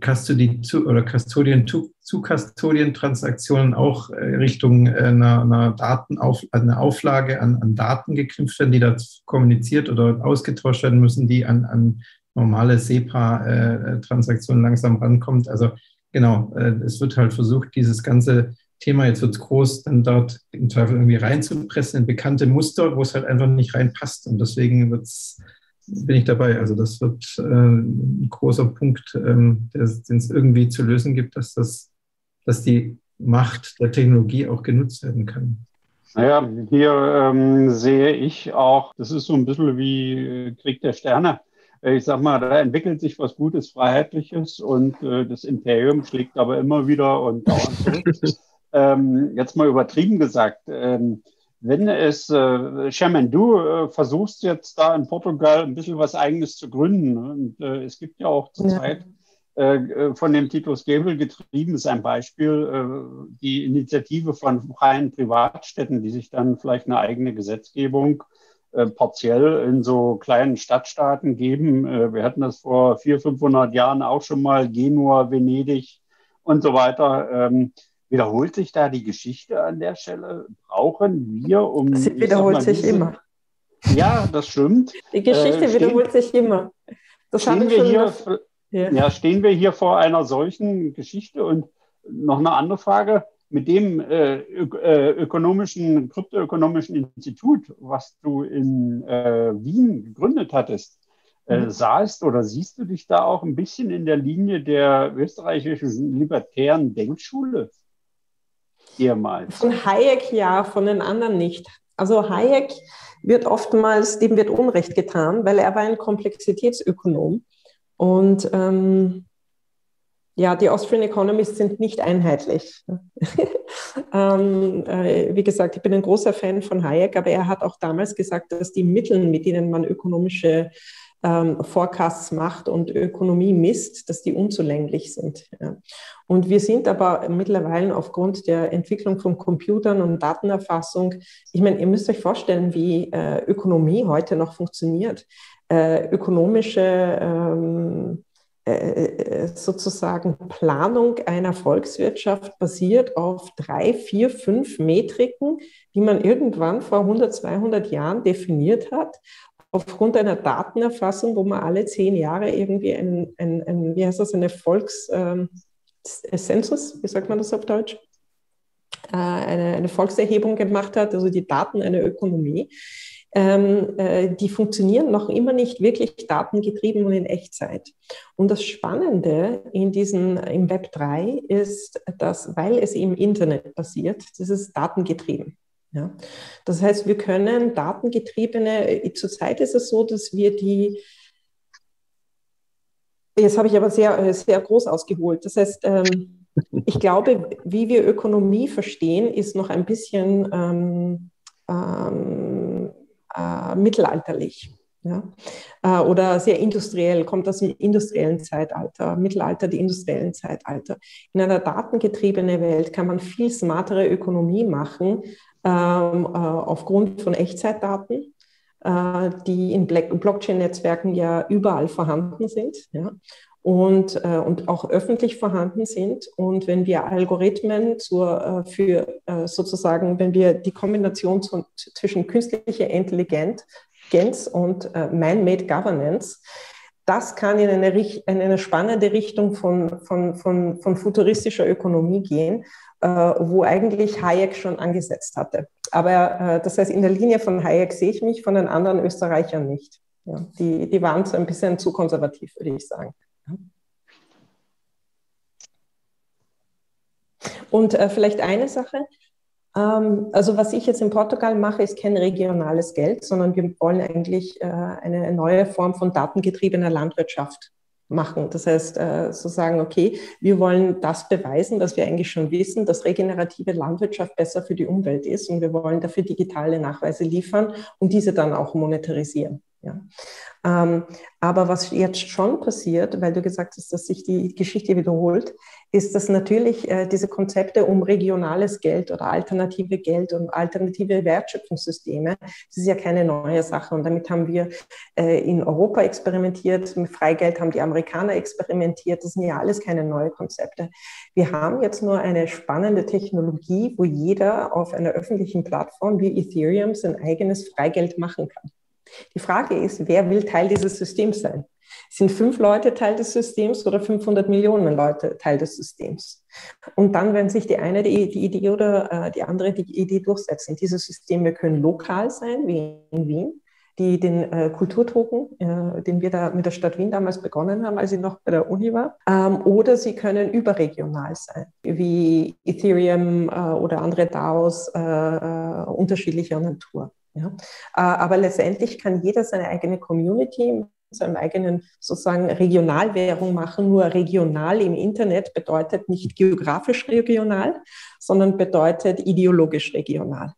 Custody zu, oder Custodian zu, zu Custodian Transaktionen auch Richtung einer, einer Datenauf, einer Auflage an, an, Daten geknüpft werden, die da kommuniziert oder ausgetauscht werden müssen, die an, an normale SEPA-Transaktionen langsam rankommt. Also genau, es wird halt versucht, dieses ganze Thema, jetzt wird es groß, dann dort im Zweifel irgendwie reinzupressen in bekannte Muster, wo es halt einfach nicht reinpasst. Und deswegen wird's, bin ich dabei. Also das wird äh, ein großer Punkt, ähm, den es irgendwie zu lösen gibt, dass, das, dass die Macht der Technologie auch genutzt werden kann. Naja, hier ähm, sehe ich auch, das ist so ein bisschen wie äh, Krieg der Sterne. Ich sag mal, da entwickelt sich was Gutes, Freiheitliches und äh, das Imperium schlägt aber immer wieder und dauernd zurück. [laughs] ähm, jetzt mal übertrieben gesagt, ähm, wenn es, äh, Sherman, du äh, versuchst jetzt da in Portugal ein bisschen was Eigenes zu gründen. Und äh, es gibt ja auch zurzeit. Äh, äh, von dem Titus Gebel getrieben, ist ein Beispiel, äh, die Initiative von freien Privatstädten, die sich dann vielleicht eine eigene Gesetzgebung äh, partiell in so kleinen Stadtstaaten geben. Wir hatten das vor 400, 500 Jahren auch schon mal, Genua, Venedig und so weiter. Ähm, Wiederholt sich da die Geschichte an der Stelle? Brauchen wir, um. Sie wiederholt mal, sich immer. Ja, das stimmt. Die Geschichte äh, stehen, wiederholt sich immer. Das stehen, wir hier, ja. ja. stehen wir hier vor einer solchen Geschichte? Und noch eine andere Frage. Mit dem äh, äh, ökonomischen, kryptoökonomischen Institut, was du in äh, Wien gegründet hattest, äh, mhm. sahst oder siehst du dich da auch ein bisschen in der Linie der österreichischen libertären Denkschule? Ehemals? Von Hayek ja, von den anderen nicht. Also Hayek wird oftmals, dem wird Unrecht getan, weil er war ein Komplexitätsökonom. Und ähm, ja, die Austrian Economists sind nicht einheitlich. [laughs] ähm, äh, wie gesagt, ich bin ein großer Fan von Hayek, aber er hat auch damals gesagt, dass die Mittel, mit denen man ökonomische ähm, Forecasts macht und Ökonomie misst, dass die unzulänglich sind. Ja. Und wir sind aber mittlerweile aufgrund der Entwicklung von Computern und Datenerfassung, ich meine, ihr müsst euch vorstellen, wie äh, Ökonomie heute noch funktioniert. Äh, ökonomische ähm, äh, äh sozusagen Planung einer Volkswirtschaft basiert auf drei, vier, fünf Metriken, die man irgendwann vor 100, 200 Jahren definiert hat aufgrund einer Datenerfassung, wo man alle zehn Jahre irgendwie ein, ein, ein wie heißt das, eine Volkscensus, ähm, wie sagt man das auf Deutsch? Äh, eine, eine Volkserhebung gemacht hat, also die Daten einer Ökonomie. Ähm, äh, die funktionieren noch immer nicht wirklich datengetrieben und in Echtzeit. Und das Spannende in diesen, im Web 3 ist, dass, weil es im Internet passiert, das ist datengetrieben. Ja. Das heißt, wir können datengetriebene, äh, zurzeit ist es so, dass wir die, jetzt habe ich aber sehr, äh, sehr groß ausgeholt. Das heißt, ähm, [laughs] ich glaube, wie wir Ökonomie verstehen, ist noch ein bisschen ähm, ähm, äh, mittelalterlich. Ja? Äh, oder sehr industriell, kommt aus dem industriellen Zeitalter, Mittelalter, die industriellen Zeitalter. In einer datengetriebenen Welt kann man viel smartere Ökonomie machen, ähm, äh, aufgrund von Echtzeitdaten, äh, die in Blockchain-Netzwerken ja überall vorhanden sind. Ja und, äh, und auch öffentlich vorhanden sind. Und wenn wir Algorithmen zur, äh, für äh, sozusagen, wenn wir die Kombination zu, zwischen künstlicher Intelligenz und äh, Man-Made Governance das kann in eine, in eine spannende Richtung von, von, von, von futuristischer Ökonomie gehen, wo eigentlich Hayek schon angesetzt hatte. Aber äh, das heißt, in der Linie von Hayek sehe ich mich, von den anderen Österreichern nicht. Ja, die, die waren so ein bisschen zu konservativ, würde ich sagen. Und äh, vielleicht eine Sache, ähm, also was ich jetzt in Portugal mache, ist kein regionales Geld, sondern wir wollen eigentlich äh, eine neue Form von datengetriebener Landwirtschaft machen. Das heißt, äh, so sagen, okay, wir wollen das beweisen, dass wir eigentlich schon wissen, dass regenerative Landwirtschaft besser für die Umwelt ist und wir wollen dafür digitale Nachweise liefern und diese dann auch monetarisieren. Ja. Ähm, aber was jetzt schon passiert, weil du gesagt hast, dass sich die Geschichte wiederholt, ist, dass natürlich äh, diese Konzepte um regionales Geld oder alternative Geld und alternative Wertschöpfungssysteme, das ist ja keine neue Sache. Und damit haben wir äh, in Europa experimentiert, mit Freigeld haben die Amerikaner experimentiert. Das sind ja alles keine neuen Konzepte. Wir haben jetzt nur eine spannende Technologie, wo jeder auf einer öffentlichen Plattform wie Ethereum sein eigenes Freigeld machen kann. Die Frage ist, wer will Teil dieses Systems sein? Sind fünf Leute Teil des Systems oder 500 Millionen Leute Teil des Systems? Und dann, wenn sich die eine die, die Idee oder äh, die andere die Idee durchsetzen, diese Systeme können lokal sein, wie in Wien, die den äh, Kulturtoken, äh, den wir da mit der Stadt Wien damals begonnen haben, als ich noch bei der Uni war, ähm, oder sie können überregional sein, wie Ethereum äh, oder andere DAOs äh, äh, unterschiedlicher Natur. Ja? Äh, aber letztendlich kann jeder seine eigene Community seinem eigenen sozusagen Regionalwährung machen. Nur regional im Internet bedeutet nicht geografisch regional, sondern bedeutet ideologisch regional.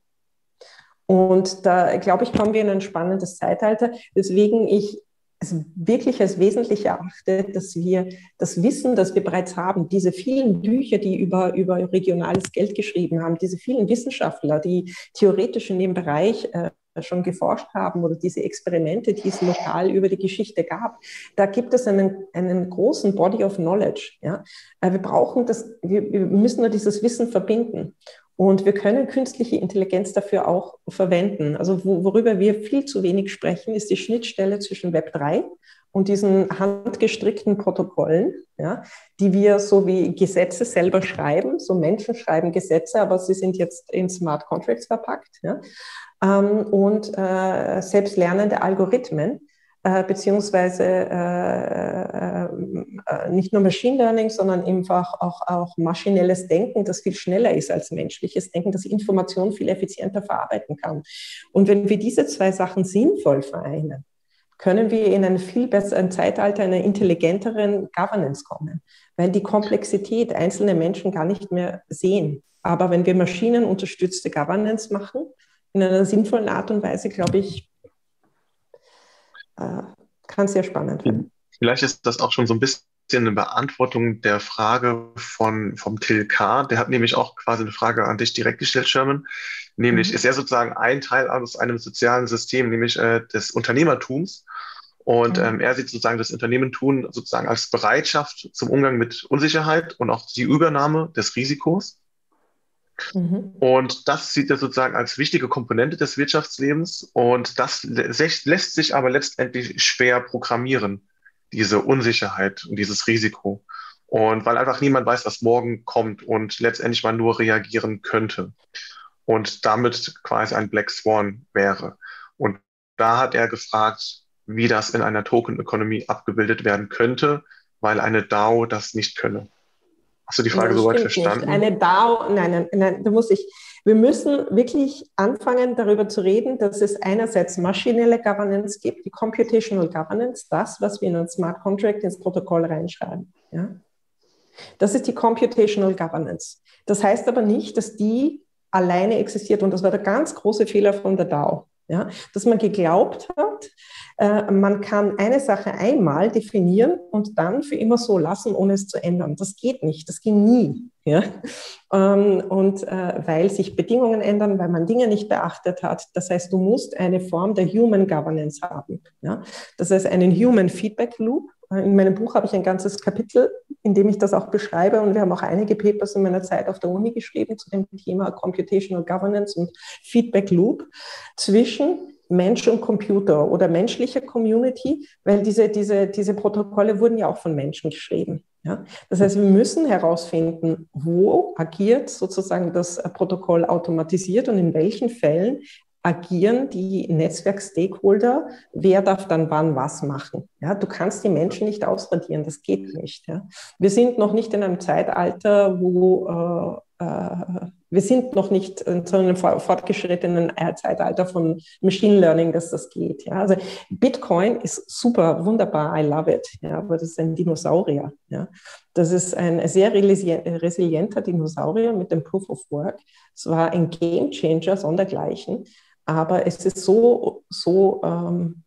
Und da, glaube ich, kommen wir in ein spannendes Zeitalter, weswegen ich es wirklich als wesentlich erachte, dass wir das Wissen, das wir bereits haben, diese vielen Bücher, die über, über regionales Geld geschrieben haben, diese vielen Wissenschaftler, die theoretisch in dem Bereich äh, schon geforscht haben oder diese Experimente, die es lokal über die Geschichte gab, da gibt es einen, einen großen Body of Knowledge. Ja? Äh, wir brauchen das, wir, wir müssen nur dieses Wissen verbinden. Und wir können künstliche Intelligenz dafür auch verwenden. Also worüber wir viel zu wenig sprechen, ist die Schnittstelle zwischen Web 3 und diesen handgestrickten Protokollen, ja, die wir so wie Gesetze selber schreiben. So Menschen schreiben Gesetze, aber sie sind jetzt in Smart Contracts verpackt. Ja und äh, selbstlernende Algorithmen, äh, beziehungsweise äh, äh, nicht nur Machine Learning, sondern einfach auch, auch maschinelles Denken, das viel schneller ist als menschliches Denken, das Informationen viel effizienter verarbeiten kann. Und wenn wir diese zwei Sachen sinnvoll vereinen, können wir in ein viel besseren Zeitalter einer intelligenteren Governance kommen, weil die Komplexität einzelne Menschen gar nicht mehr sehen. Aber wenn wir maschinenunterstützte Governance machen, in einer sinnvollen Art und Weise, glaube ich, äh, kann sehr spannend werden. Vielleicht ist das auch schon so ein bisschen eine Beantwortung der Frage von, vom Till K. Der hat nämlich auch quasi eine Frage an dich direkt gestellt, Sherman. Nämlich, mhm. ist er sozusagen ein Teil aus einem sozialen System, nämlich äh, des Unternehmertums. Und mhm. ähm, er sieht sozusagen das Unternehmertum sozusagen als Bereitschaft zum Umgang mit Unsicherheit und auch die Übernahme des Risikos. Mhm. Und das sieht er sozusagen als wichtige Komponente des Wirtschaftslebens. Und das lässt sich aber letztendlich schwer programmieren, diese Unsicherheit und dieses Risiko. Und weil einfach niemand weiß, was morgen kommt und letztendlich man nur reagieren könnte. Und damit quasi ein Black Swan wäre. Und da hat er gefragt, wie das in einer Token-Ökonomie abgebildet werden könnte, weil eine DAO das nicht könne. Hast du die Frage soweit verstanden? Nicht. Eine DAO, nein, nein, nein, da muss ich. Wir müssen wirklich anfangen, darüber zu reden, dass es einerseits maschinelle Governance gibt, die Computational Governance, das, was wir in ein Smart Contract ins Protokoll reinschreiben. Ja? Das ist die Computational Governance. Das heißt aber nicht, dass die alleine existiert. Und das war der ganz große Fehler von der DAO. Ja? Dass man geglaubt hat, äh, man kann eine Sache einmal definieren und dann für immer so lassen, ohne es zu ändern. Das geht nicht, das ging nie. Ja? Ähm, und äh, weil sich Bedingungen ändern, weil man Dinge nicht beachtet hat. Das heißt, du musst eine Form der Human Governance haben. Ja? Das heißt, einen Human Feedback Loop. In meinem Buch habe ich ein ganzes Kapitel, in dem ich das auch beschreibe. Und wir haben auch einige Papers in meiner Zeit auf der Uni geschrieben zu dem Thema Computational Governance und Feedback Loop zwischen Mensch und Computer oder menschliche Community, weil diese, diese, diese Protokolle wurden ja auch von Menschen geschrieben. Ja? Das heißt, wir müssen herausfinden, wo agiert sozusagen das Protokoll automatisiert und in welchen Fällen agieren die Netzwerk-Stakeholder, wer darf dann wann was machen. Ja, du kannst die Menschen nicht ausradieren, das geht nicht. Ja. Wir sind noch nicht in einem Zeitalter, wo äh, äh, wir sind noch nicht in so einem fortgeschrittenen Zeitalter von Machine Learning, dass das geht. Ja. Also Bitcoin ist super, wunderbar, I love it. Ja, aber das ist ein Dinosaurier. Ja. Das ist ein sehr resilienter Dinosaurier mit dem Proof of Work. Es war ein Game Changer sondergleichen. Aber es ist so, so ähm,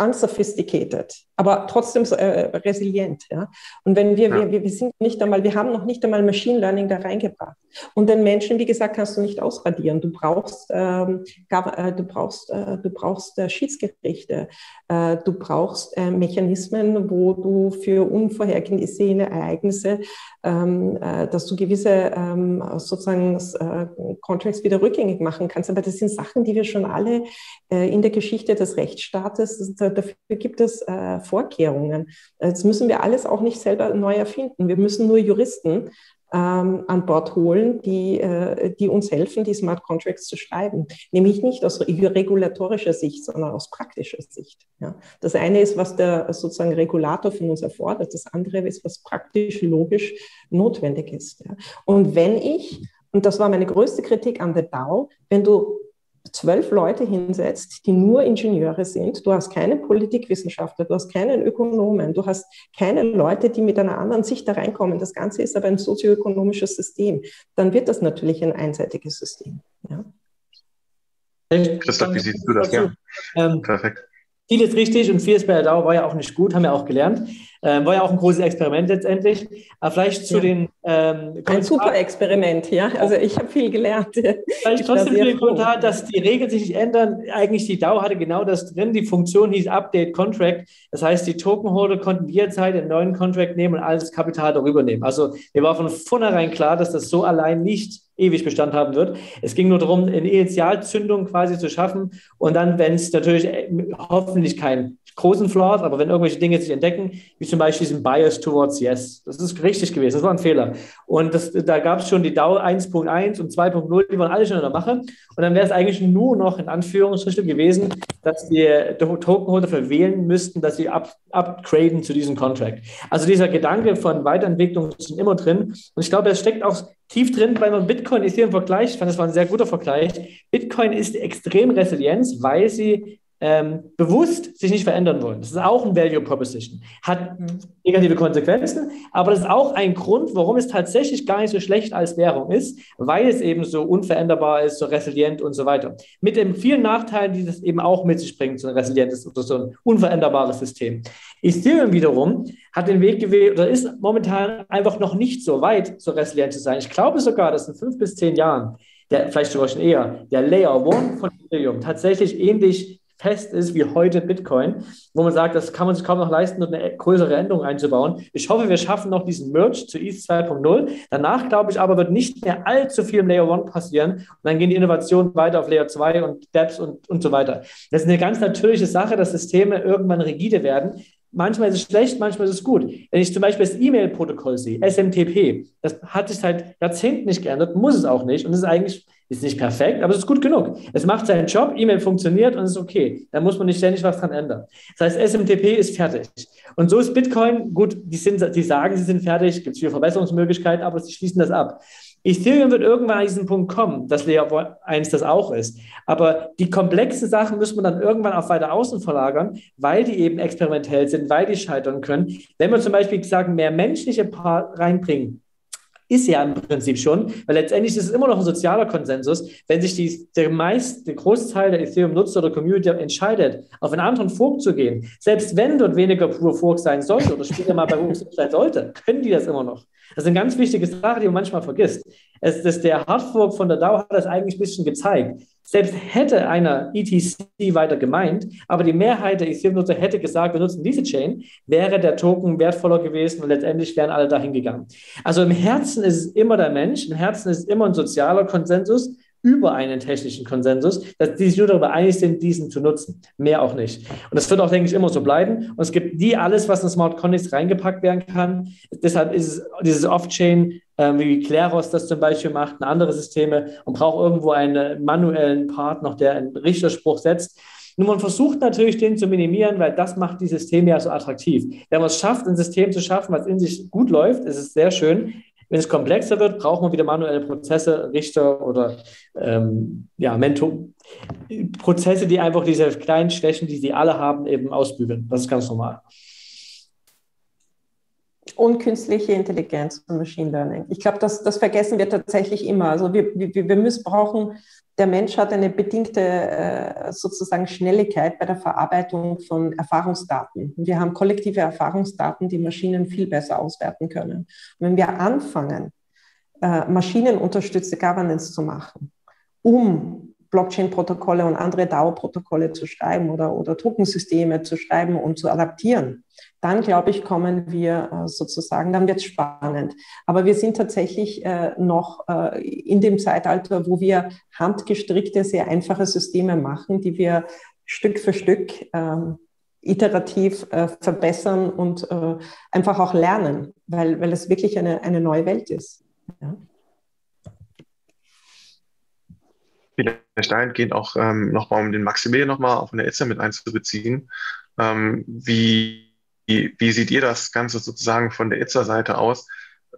unsophisticated, aber trotzdem so, äh, resilient. Ja? Und wenn wir, ja. wir, wir sind nicht einmal, wir haben noch nicht einmal Machine Learning da reingebracht. Und den Menschen, wie gesagt, kannst du nicht ausradieren. Du brauchst, ähm, äh, du brauchst, äh, du brauchst äh, Schiedsgerichte, äh, du brauchst äh, Mechanismen, wo du für unvorhergesehene Ereignisse, ähm, dass du gewisse ähm, sozusagen Contracts wieder rückgängig machen kannst. Aber das sind Sachen, die wir schon alle in der Geschichte des Rechtsstaates, dafür gibt es Vorkehrungen. Jetzt müssen wir alles auch nicht selber neu erfinden. Wir müssen nur Juristen ähm, an Bord holen, die, äh, die uns helfen, die Smart Contracts zu schreiben. Nämlich nicht aus regulatorischer Sicht, sondern aus praktischer Sicht. Ja. Das eine ist, was der sozusagen Regulator von uns erfordert. Das andere ist, was praktisch, logisch notwendig ist. Ja. Und wenn ich, und das war meine größte Kritik an der DAO, wenn du zwölf Leute hinsetzt, die nur Ingenieure sind, du hast keine Politikwissenschaftler, du hast keinen Ökonomen, du hast keine Leute, die mit einer anderen Sicht da reinkommen, das Ganze ist aber ein sozioökonomisches System, dann wird das natürlich ein einseitiges System. Ja. Christoph, wie siehst du das? Ja. Ähm, Perfekt. Vieles richtig und vieles bei der DAO war ja auch nicht gut, haben wir auch gelernt. Ähm, war ja auch ein großes Experiment letztendlich. Aber vielleicht zu ja. den. Ähm, ein super Experiment, ja. Also ich habe viel gelernt. Vielleicht trotzdem für den Kommentar, dass die Regeln sich nicht ändern. Eigentlich die DAO hatte genau das drin. Die Funktion hieß Update Contract. Das heißt, die Tokenholder konnten jederzeit einen neuen Contract nehmen und alles Kapital darüber nehmen. Also mir war von vornherein klar, dass das so allein nicht ewig Bestand haben wird. Es ging nur darum, eine Initialzündung quasi zu schaffen und dann, wenn es natürlich äh, hoffentlich kein großen Flaws, aber wenn irgendwelche Dinge sich entdecken, wie zum Beispiel diesen Bias towards Yes, das ist richtig gewesen, das war ein Fehler. Und das, da gab es schon die DAO 1.1 und 2.0, die waren alle schon in der Mache. Und dann wäre es eigentlich nur noch in Anführungsstrichen gewesen, dass die Tokenholder verwählen müssten, dass sie up, upgraden zu diesem Contract. Also dieser Gedanke von Weiterentwicklung ist immer drin. Und ich glaube, es steckt auch tief drin, weil man Bitcoin ist hier im Vergleich, ich fand, das war ein sehr guter Vergleich. Bitcoin ist extrem Resilienz, weil sie ähm, bewusst sich nicht verändern wollen. Das ist auch ein Value Proposition. Hat mhm. negative Konsequenzen, aber das ist auch ein Grund, warum es tatsächlich gar nicht so schlecht als Währung ist, weil es eben so unveränderbar ist, so resilient und so weiter. Mit den vielen Nachteilen, die das eben auch mit sich bringt, so ein resilientes oder so ein unveränderbares System. Ethereum wiederum hat den Weg gewählt oder ist momentan einfach noch nicht so weit, so resilient zu sein. Ich glaube sogar, dass in fünf bis zehn Jahren der, vielleicht sogar schon eher, der Layer One von Ethereum tatsächlich ähnlich fest ist wie heute Bitcoin, wo man sagt, das kann man sich kaum noch leisten, eine größere Änderung einzubauen. Ich hoffe, wir schaffen noch diesen Merge zu ETH 2.0. Danach, glaube ich, aber wird nicht mehr allzu viel im Layer 1 passieren. Und dann gehen die Innovationen weiter auf Layer 2 und Dapps und, und so weiter. Das ist eine ganz natürliche Sache, dass Systeme irgendwann rigide werden. Manchmal ist es schlecht, manchmal ist es gut. Wenn ich zum Beispiel das E-Mail-Protokoll sehe, SMTP, das hat sich seit Jahrzehnten nicht geändert, muss es auch nicht und es ist eigentlich ist nicht perfekt, aber es ist gut genug. Es macht seinen Job, E-Mail funktioniert und ist okay. Da muss man nicht ständig was dran ändern. Das heißt, SMTP ist fertig. Und so ist Bitcoin, gut, die, sind, die sagen, sie sind fertig, gibt es viele Verbesserungsmöglichkeiten, aber sie schließen das ab. Ethereum wird irgendwann an diesen Punkt kommen, dass Layer 1 das auch ist. Aber die komplexen Sachen muss man dann irgendwann auch weiter außen verlagern, weil die eben experimentell sind, weil die scheitern können. Wenn wir zum Beispiel sagen, mehr menschliche Paar reinbringen, ist ja im Prinzip schon, weil letztendlich ist es immer noch ein sozialer Konsensus. Wenn sich die, der meiste, Großteil der Ethereum-Nutzer oder Community entscheidet, auf einen anderen Fork zu gehen, selbst wenn dort weniger pur Fork sein sollte oder später mal bei uns sein sollte, können die das immer noch. Das ist eine ganz wichtige Sache, die man manchmal vergisst. Es, das, der Hardfork von der DAO hat das eigentlich ein bisschen gezeigt. Selbst hätte einer ETC weiter gemeint, aber die Mehrheit der Ethereum-Nutzer hätte gesagt, wir nutzen diese Chain, wäre der Token wertvoller gewesen und letztendlich wären alle dahin gegangen. Also im Herzen ist es immer der Mensch, im Herzen ist immer ein sozialer Konsensus über einen technischen Konsensus, dass die sich nur darüber einig sind, diesen zu nutzen. Mehr auch nicht. Und das wird auch, denke ich, immer so bleiben. Und es gibt die alles, was in Smart Contracts reingepackt werden kann. Deshalb ist es dieses Off-Chain, äh, wie Kleros das zum Beispiel macht, und andere Systeme und braucht irgendwo einen manuellen Part noch, der einen Richterspruch setzt. Nur man versucht natürlich, den zu minimieren, weil das macht die Systeme ja so attraktiv. Wenn man es schafft, ein System zu schaffen, was in sich gut läuft, ist es sehr schön. Wenn es komplexer wird, braucht man wieder manuelle Prozesse, Richter oder ähm, ja, Mentor Prozesse, die einfach diese kleinen Schwächen, die sie alle haben, eben ausbügeln. Das ist ganz normal. Und künstliche Intelligenz und Machine Learning. Ich glaube, das, das vergessen wir tatsächlich immer. Also wir, wir, wir missbrauchen der Mensch hat eine bedingte äh, sozusagen Schnelligkeit bei der Verarbeitung von Erfahrungsdaten. Wir haben kollektive Erfahrungsdaten, die Maschinen viel besser auswerten können. Und wenn wir anfangen, äh, maschinenunterstützte Governance zu machen, um Blockchain-Protokolle und andere DAO-Protokolle zu schreiben oder, oder Tokensysteme zu schreiben und zu adaptieren, dann glaube ich, kommen wir äh, sozusagen, dann wird es spannend. Aber wir sind tatsächlich äh, noch äh, in dem Zeitalter, wo wir handgestrickte, sehr einfache Systeme machen, die wir Stück für Stück ähm, iterativ verbessern und einfach auch lernen, weil, weil es wirklich eine, eine neue Welt ist. Ja. Vielleicht dahingehend auch ähm, nochmal, um den Maximilian nochmal auf eine Etzer mit einzubeziehen. Ähm, wie, wie, wie sieht ihr das Ganze sozusagen von der Itzer-Seite aus?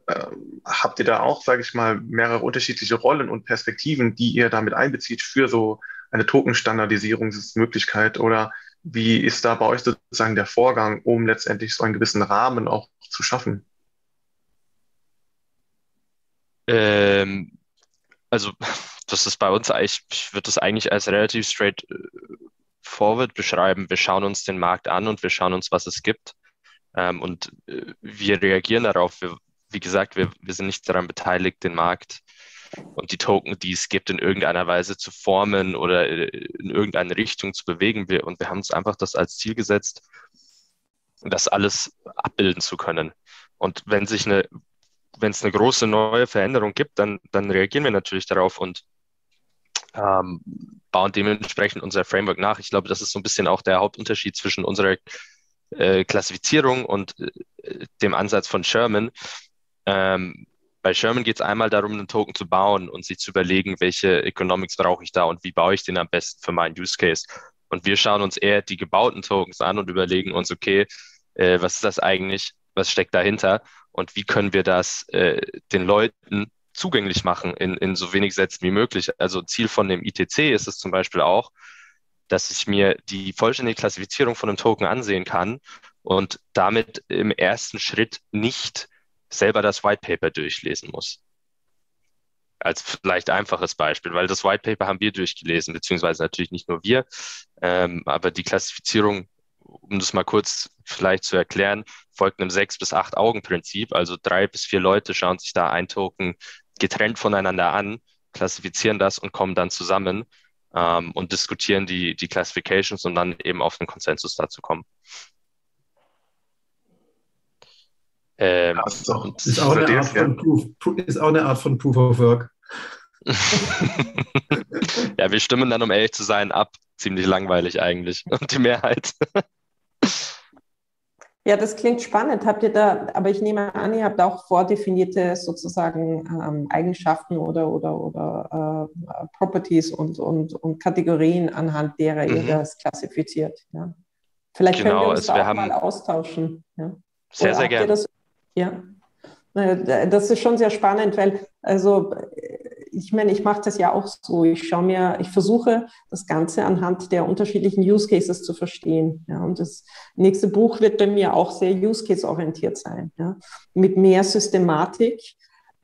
Ähm, habt ihr da auch, sage ich mal, mehrere unterschiedliche Rollen und Perspektiven, die ihr damit einbezieht für so eine Token-Standardisierungsmöglichkeit? Oder wie ist da bei euch sozusagen der Vorgang, um letztendlich so einen gewissen Rahmen auch zu schaffen? Ähm, also das ist bei uns eigentlich, ich würde das eigentlich als relativ straight äh, forward beschreiben. Wir schauen uns den Markt an und wir schauen uns, was es gibt. Ähm, und äh, wir reagieren darauf. Wir, wie gesagt, wir, wir sind nicht daran beteiligt, den Markt und die Token, die es gibt, in irgendeiner Weise zu formen oder äh, in irgendeine Richtung zu bewegen. Wir, und wir haben uns einfach das als Ziel gesetzt, das alles abbilden zu können. Und wenn sich eine, wenn es eine große neue Veränderung gibt, dann, dann reagieren wir natürlich darauf und ähm, bauen dementsprechend unser Framework nach. Ich glaube, das ist so ein bisschen auch der Hauptunterschied zwischen unserer äh, Klassifizierung und äh, dem Ansatz von Sherman. Ähm, bei Sherman geht es einmal darum, einen Token zu bauen und sich zu überlegen, welche Economics brauche ich da und wie baue ich den am besten für meinen Use Case. Und wir schauen uns eher die gebauten Tokens an und überlegen uns, okay, äh, was ist das eigentlich? Was steckt dahinter? Und wie können wir das äh, den Leuten zugänglich machen in, in so wenig Sätzen wie möglich. Also Ziel von dem ITC ist es zum Beispiel auch, dass ich mir die vollständige Klassifizierung von einem Token ansehen kann und damit im ersten Schritt nicht selber das White Paper durchlesen muss. Als vielleicht einfaches Beispiel, weil das White Paper haben wir durchgelesen, beziehungsweise natürlich nicht nur wir, ähm, aber die Klassifizierung, um das mal kurz vielleicht zu erklären, folgt einem sechs bis acht Augen Prinzip. Also drei bis vier Leute schauen sich da ein Token getrennt voneinander an, klassifizieren das und kommen dann zusammen ähm, und diskutieren die, die Classifications und dann eben auf den Konsensus dazu kommen. Ähm, ist, auch, ist, auch eine Art von Proof, ist auch eine Art von Proof of Work. [laughs] ja, wir stimmen dann, um ehrlich zu sein, ab. Ziemlich langweilig eigentlich. Und [laughs] die Mehrheit. Ja, das klingt spannend. Habt ihr da, aber ich nehme an, ihr habt auch vordefinierte sozusagen ähm, Eigenschaften oder, oder, oder äh, Properties und, und, und Kategorien, anhand derer mhm. ihr das klassifiziert. Ja. Vielleicht genau, können wir uns also da wir auch mal austauschen. Ja. Sehr, oder sehr gerne. ja. Das ist schon sehr spannend, weil also ich meine, ich mache das ja auch so. Ich schaue mir, ich versuche das Ganze anhand der unterschiedlichen Use Cases zu verstehen. Ja, und das nächste Buch wird bei mir auch sehr Use Case orientiert sein, ja, mit mehr Systematik,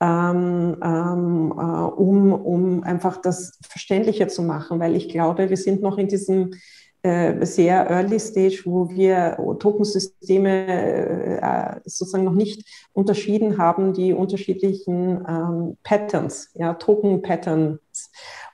ähm, ähm, äh, um, um einfach das verständlicher zu machen, weil ich glaube, wir sind noch in diesem sehr early stage, wo wir Tokensysteme äh, sozusagen noch nicht unterschieden haben, die unterschiedlichen ähm, Patterns, ja, Token-Patterns.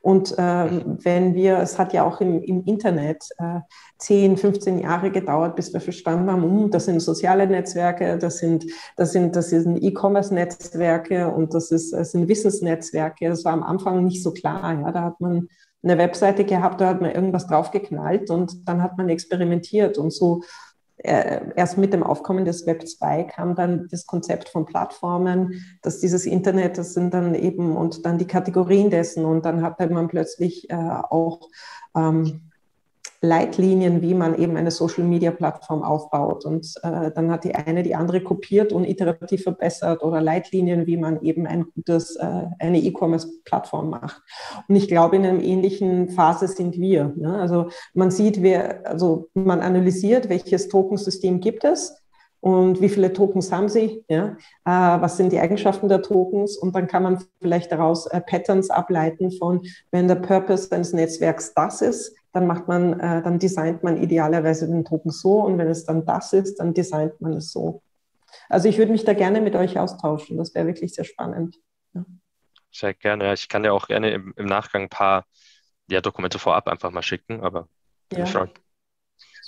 Und ähm, wenn wir, es hat ja auch im, im Internet äh, 10, 15 Jahre gedauert, bis wir verstanden haben, um, das sind soziale Netzwerke, das sind, das sind, das sind E-Commerce-Netzwerke und das, ist, das sind Wissensnetzwerke. Das war am Anfang nicht so klar. Ja? Da hat man eine Webseite gehabt, da hat man irgendwas draufgeknallt und dann hat man experimentiert. Und so äh, erst mit dem Aufkommen des Web 2 kam dann das Konzept von Plattformen, dass dieses Internet, das sind dann eben und dann die Kategorien dessen. Und dann hatte man plötzlich äh, auch ähm, Leitlinien, wie man eben eine Social-Media-Plattform aufbaut. Und äh, dann hat die eine die andere kopiert und iterativ verbessert oder Leitlinien, wie man eben ein gutes, äh, eine E-Commerce-Plattform macht. Und ich glaube, in einer ähnlichen Phase sind wir. Ne? Also man sieht, wer, also man analysiert, welches Tokensystem gibt es und wie viele Tokens haben sie, ja? Äh, was sind die Eigenschaften der Tokens und dann kann man vielleicht daraus äh, Patterns ableiten von, wenn der Purpose eines Netzwerks das ist, dann macht man, äh, dann designt man idealerweise den Token so und wenn es dann das ist, dann designt man es so. Also ich würde mich da gerne mit euch austauschen. Das wäre wirklich sehr spannend. Ja. Sehr gerne. Ich kann ja auch gerne im, im Nachgang ein paar ja, Dokumente vorab einfach mal schicken, aber ja.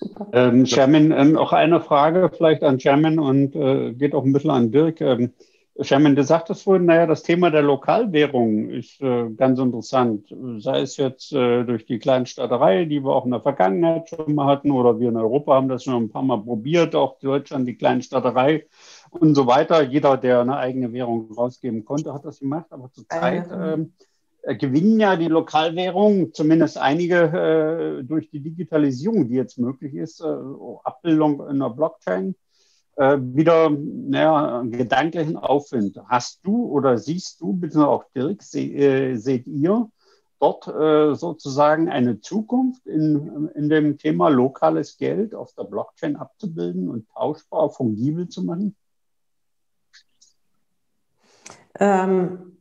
Super. Ähm, Sherman, ähm, auch eine Frage vielleicht an Sherman und äh, geht auch ein bisschen an Dirk. Ähm, Sherman, du sagtest vorhin, naja, das Thema der Lokalwährung ist äh, ganz interessant. Sei es jetzt äh, durch die Kleinstaaterei, die wir auch in der Vergangenheit schon mal hatten, oder wir in Europa haben das schon ein paar Mal probiert, auch Deutschland die Kleinstaaterei und so weiter. Jeder, der eine eigene Währung rausgeben konnte, hat das gemacht. Aber zurzeit äh, gewinnen ja die Lokalwährungen, zumindest einige, äh, durch die Digitalisierung, die jetzt möglich ist, äh, Abbildung in der Blockchain äh, wieder naja, gedanklichen Aufwind. Hast du oder siehst du, bitte auch Dirk, se, äh, seht ihr dort äh, sozusagen eine Zukunft in, in dem Thema lokales Geld auf der Blockchain abzubilden und tauschbar, fungibel zu machen? Ähm,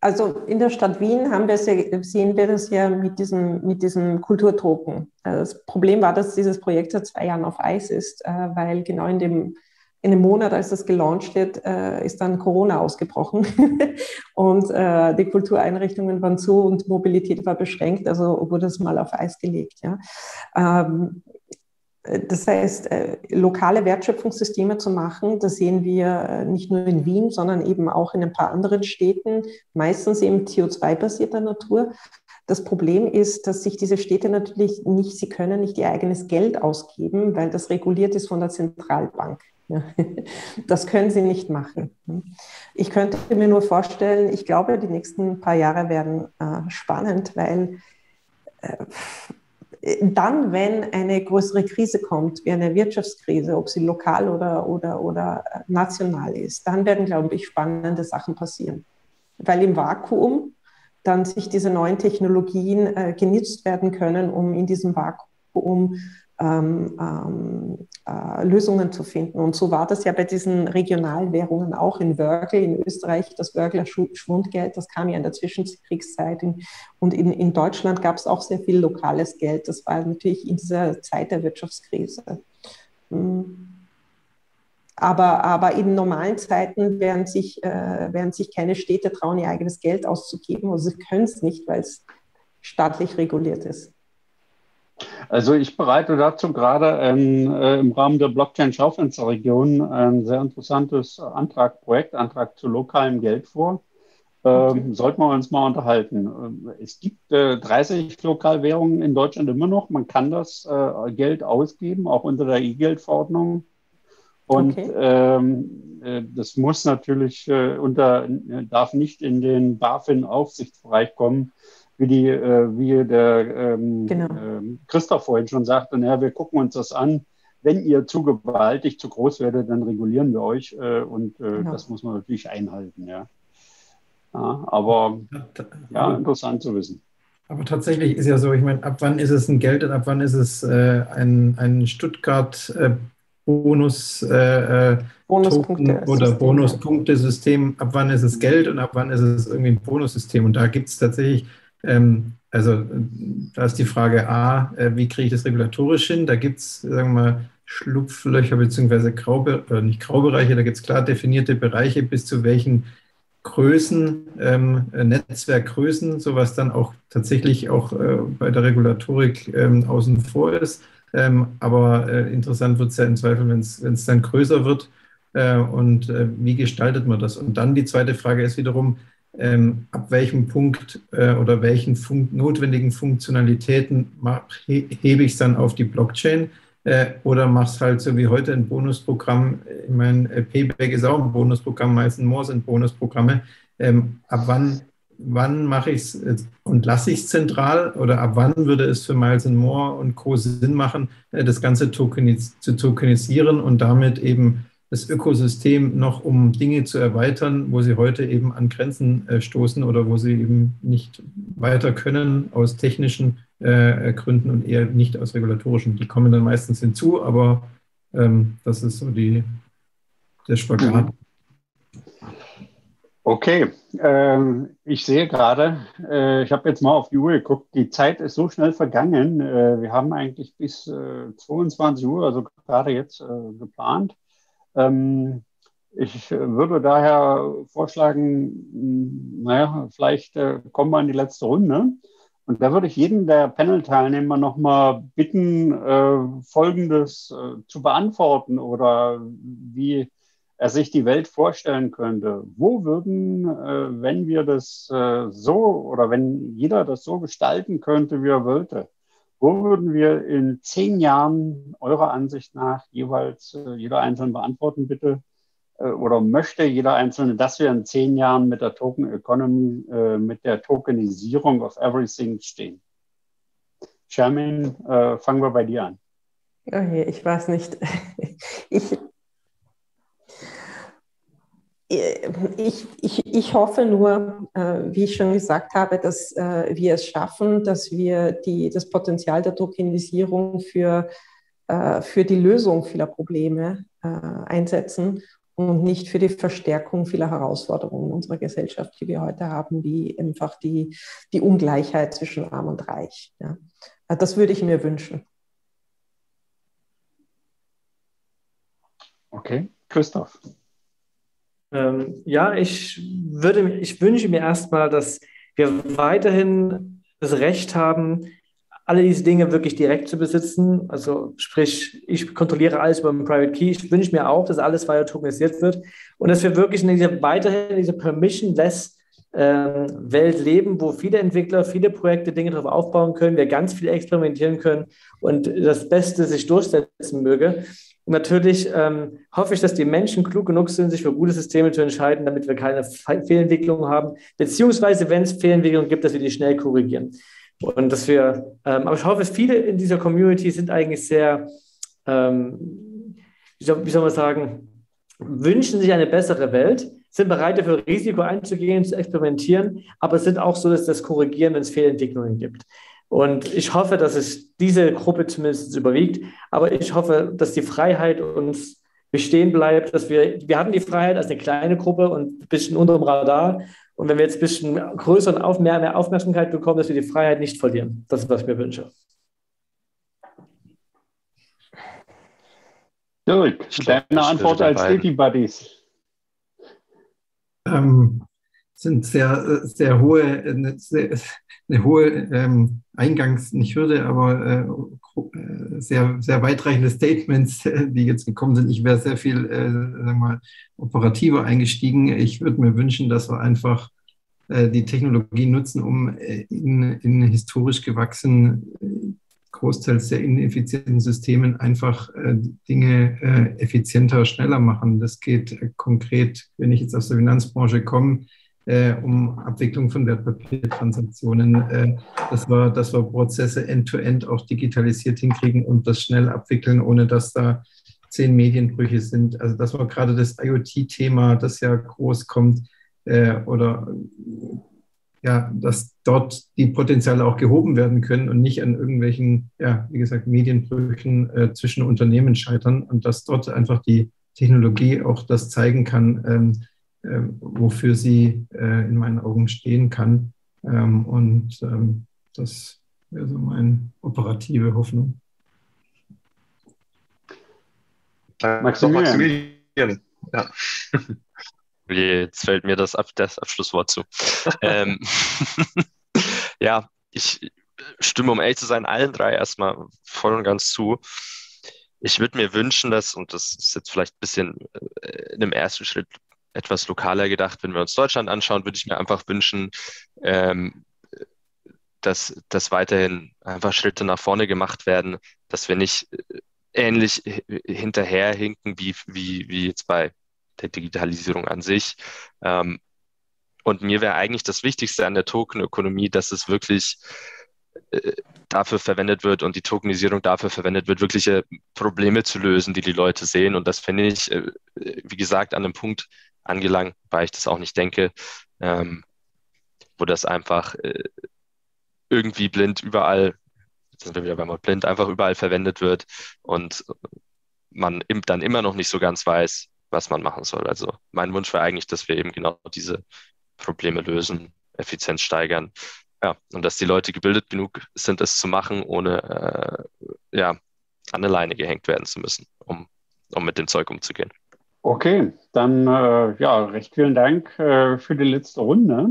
also in der Stadt Wien haben wir sehen wir das ja mit diesem, mit diesem Kulturtoken. Das Problem war, dass dieses Projekt seit zwei Jahren auf Eis ist, äh, weil genau in dem, in dem Monat, als das gelauncht wird, äh, ist dann Corona ausgebrochen [laughs] und äh, die Kultureinrichtungen waren zu und Mobilität war beschränkt, also wurde es mal auf Eis gelegt. Ja. Das heißt, äh, lokale Wertschöpfungssysteme zu machen, das sehen wir äh, nicht nur in Wien, sondern eben auch in ein paar anderen Städten, meistens eben CO2-basierter Natur. Das Problem ist, dass sich diese Städte natürlich nicht, sie können nicht ihr eigenes Geld ausgeben, weil das reguliert ist von der Zentralbank. [laughs] Das können sie nicht machen. Ich könnte mir nur vorstellen, ich glaube, die nächsten paar Jahre werden äh, spannend, weil dann, wenn eine größere Krise kommt, wie eine Wirtschaftskrise, ob sie lokal oder, oder, oder national ist, dann werden, glaube ich, spannende Sachen passieren. Weil im Vakuum dann sich diese neuen Technologien äh, genutzt werden können, um in diesem Vakuum ähm, ähm, äh, Lösungen zu finden. Und so war das ja bei diesen Regionalwährungen auch in Wörgl in Österreich, das Wörgler Schwundgeld, das kam ja in der Zwischenkriegszeit. Und in, in Deutschland gab es auch sehr viel lokales Geld. Das war natürlich in dieser Zeit der Wirtschaftskrise. Hm. Aber, aber in normalen Zeiten werden sich, äh, werden sich keine Städte trauen, ihr eigenes Geld auszugeben. Also sie können es nicht, weil es staatlich reguliert ist. Also ich bereite dazu gerade ähm, äh, im Rahmen der Blockchain-Schaufensterregion ein sehr interessantes Antrag, Projektantrag zu lokalem Geld vor. Ähm, okay. Sollten wir uns mal unterhalten. Ähm, es gibt äh, 30 Lokalwährungen in Deutschland immer noch. Man kann das äh, Geld ausgeben, auch unter der E-Geld-Verordnung. Und okay. ähm, äh, das muss natürlich äh, unter, darf nicht in den BaFin-Aufsichtsbereich kommen wie, die, äh, wie der ähm, genau. äh, Christoph vorhin schon sagte, naja, wir gucken uns das an. Wenn ihr zu gewaltig, zu groß werdet, dann regulieren wir euch äh, und äh, genau. das muss man natürlich einhalten. Ja. ja aber ja, interessant zu wissen. Aber tatsächlich ist ja so, ich meine, ab wann ist es ein Geld und ab wann ist es äh, ein, ein Stuttgart äh, Bonus äh, Bonuspunkte oder Bonuspunktesystem, ab wann ist es Geld und ab wann ist es irgendwie ein Bonussystem. Und da gibt es tatsächlich ähm, also da ist die Frage A, äh, wie kriege ich das regulatorisch hin? Da gibt es, sagen wir mal, Schlupflöcher bzw. Graube, äh, nicht Graubereiche, da gibt es klar definierte Bereiche, bis zu welchen Größen, ähm, Netzwerkgrößen, sowas dann auch tatsächlich auch äh, bei der Regulatorik ähm, außen vor ist. Ähm, aber äh, interessant wird es ja im Zweifel, wenn es dann größer wird. Äh, und äh, wie gestaltet man das? Und dann die zweite Frage ist wiederum, ähm, ab welchem Punkt äh, oder welchen fun notwendigen Funktionalitäten he hebe ich es dann auf die Blockchain? Äh, oder machst halt so wie heute ein Bonusprogramm. Ich meine, äh, Payback ist auch ein Bonusprogramm, meistens More sind Bonusprogramme. Ähm, ab wann, wann mache ich es und lasse ich es zentral oder ab wann würde es für Miles More und Co. Sinn machen, äh, das Ganze tokenis zu tokenisieren und damit eben das Ökosystem noch, um Dinge zu erweitern, wo sie heute eben an Grenzen äh, stoßen oder wo sie eben nicht weiter können aus technischen äh, Gründen und eher nicht aus regulatorischen. Die kommen dann meistens hinzu, aber ähm, das ist so die, der Spagat. Okay, ähm, ich sehe gerade, äh, ich habe jetzt mal auf die Uhr geguckt, die Zeit ist so schnell vergangen. Äh, wir haben eigentlich bis 22 Uhr, also gerade jetzt geplant. Ähm, ich würde daher vorschlagen, naja, vielleicht äh, kommen wir in die letzte Runde. Und da würde ich jeden der Panel-Teilnehmer nochmal bitten, äh, Folgendes äh, zu beantworten oder wie er sich die Welt vorstellen könnte. Wo würden, äh, wenn wir das äh, so oder wenn jeder das so gestalten könnte, wie er wollte, wo würden wir in zehn Jahren eurer Ansicht nach jeweils äh, jeder Einzelne beantworten, bitte? Äh, oder möchte jeder Einzelne, dass wir in zehn Jahren mit der Token Economy, äh, mit der Tokenisierung of Everything stehen? Shermin, äh, fangen wir bei dir an. Okay, ich weiß nicht. [laughs] Ich, ich, ich, ich hoffe nur, äh, wie ich schon gesagt habe, dass äh, wir es schaffen, dass wir die, das Potenzial der Tokenisierung für, äh, für die Lösung vieler Probleme einsetzen und nicht für die Verstärkung vieler Herausforderungen unserer Gesellschaft, die wir heute haben, wie einfach die, die Ungleichheit zwischen Arm und Reich. Ja. Das würde ich mir wünschen. Okay, Christoph. Ähm, ja, ich würde, ich wünsche mir erstmal, dass wir weiterhin das Recht haben, alle diese Dinge wirklich direkt zu besitzen. Also sprich, ich kontrolliere alles über einen Private Key. Ich wünsche mir auch, dass alles weiter tokenisiert wird und dass wir wirklich in dieser, weiterhin in dieser permissionless Welt leben, wo viele Entwickler, viele Projekte Dinge darauf aufbauen können, wir ganz viel experimentieren können und das Beste sich durchsetzen möge. Und natürlich ähm, hoffe ich, dass die Menschen klug genug sind, sich für gute Systeme zu entscheiden, damit wir keine Fehlentwicklungen haben, beziehungsweise wenn es Fehlentwicklungen gibt, dass wir die schnell korrigieren. Und dass wir, ähm, aber ich hoffe, viele in dieser Community sind eigentlich sehr, ähm, wie, soll, wie soll man sagen, wünschen sich eine bessere Welt, sind bereit dafür Risiko einzugehen, zu experimentieren, aber sind auch so, dass das korrigieren, wenn es Fehlentwicklungen gibt. Und ich hoffe, dass es diese Gruppe zumindest überwiegt. Aber ich hoffe, dass die Freiheit uns bestehen bleibt, dass wir, wir hatten die Freiheit als eine kleine Gruppe und ein bisschen unter dem Radar. Und wenn wir jetzt ein bisschen größer und auf, mehr, mehr Aufmerksamkeit bekommen, dass wir die Freiheit nicht verlieren. Das ist, was ich mir wünsche. Dirk, deine Antwort als Sticky Buddies. Ähm, sind sehr, sehr hohe, eine, sehr, [laughs] eine hohe ähm, Eingangs, nicht Hürde, aber äh, sehr, sehr weitreichende Statements, [laughs] die jetzt gekommen sind. Ich wäre sehr viel, äh, sagen mal, operativer eingestiegen. Ich würde mir wünschen, dass wir einfach äh, die Technologie nutzen, um äh, in, in historisch gewachsenen, äh, großteils sehr ineffizienten Systemen einfach äh, Dinge äh, effizienter, schneller machen. Das geht äh, konkret, wenn ich jetzt aus der Finanzbranche komme, äh, um Abwicklung von Wertpapiertransaktionen, äh, dass, wir, dass wir Prozesse end-to-end -end auch digitalisiert hinkriegen und das schnell abwickeln, ohne dass da zehn Medienbrüche sind. Also dass wir gerade das IoT-Thema, das ja groß kommt, äh, oder ja, dass dort die Potenziale auch gehoben werden können und nicht an irgendwelchen, ja, wie gesagt, Medienbrüchen äh, zwischen Unternehmen scheitern und dass dort einfach die Technologie auch das zeigen kann, ähm, äh, wofür sie äh, in meinen Augen stehen kann. Ähm, und ähm, das wäre so meine operative Hoffnung. Maximilian. Maximilian. Ja. [laughs] Jetzt fällt mir das, Ab das Abschlusswort zu. ähm, [laughs] ja, ich stimme, um ehrlich zu sein, allen drei erstmal voll und ganz zu. Ich würde mir wünschen, dass, und das ist jetzt vielleicht ein bisschen äh, in dem ersten Schritt etwas lokaler gedacht, wenn wir uns Deutschland anschauen, würde ich mir einfach wünschen, ähm, dass, dass weiterhin einfach Schritte nach vorne gemacht werden, dass wir nicht äh, ähnlich hinterherhinken wie, wie, wie jetzt bei der Digitalisierung an sich. Ähm, und mir wäre eigentlich das Wichtigste an der Tokenökonomie, dass es wirklich äh, dafür verwendet wird und die Tokenisierung dafür verwendet wird, wirkliche Probleme zu lösen, die die Leute sehen. Und das finde ich, äh, wie gesagt, an einem Punkt angelangt, weil ich das auch nicht denke, ähm, wo das einfach äh, irgendwie blind überall, jetzt sind wir wieder beim Wort blind, einfach überall verwendet wird und man dann immer noch nicht so ganz weiß, was man machen soll. Also mein Wunsch wäre eigentlich, dass wir eben genau diese Probleme lösen, Effizienz steigern. Ja, und dass die Leute gebildet genug sind, es zu machen, ohne äh, ja, an eine Leine gehängt werden zu müssen, um, um mit dem Zeug umzugehen. Okay, dann äh, ja, recht vielen Dank äh, für die letzte Runde.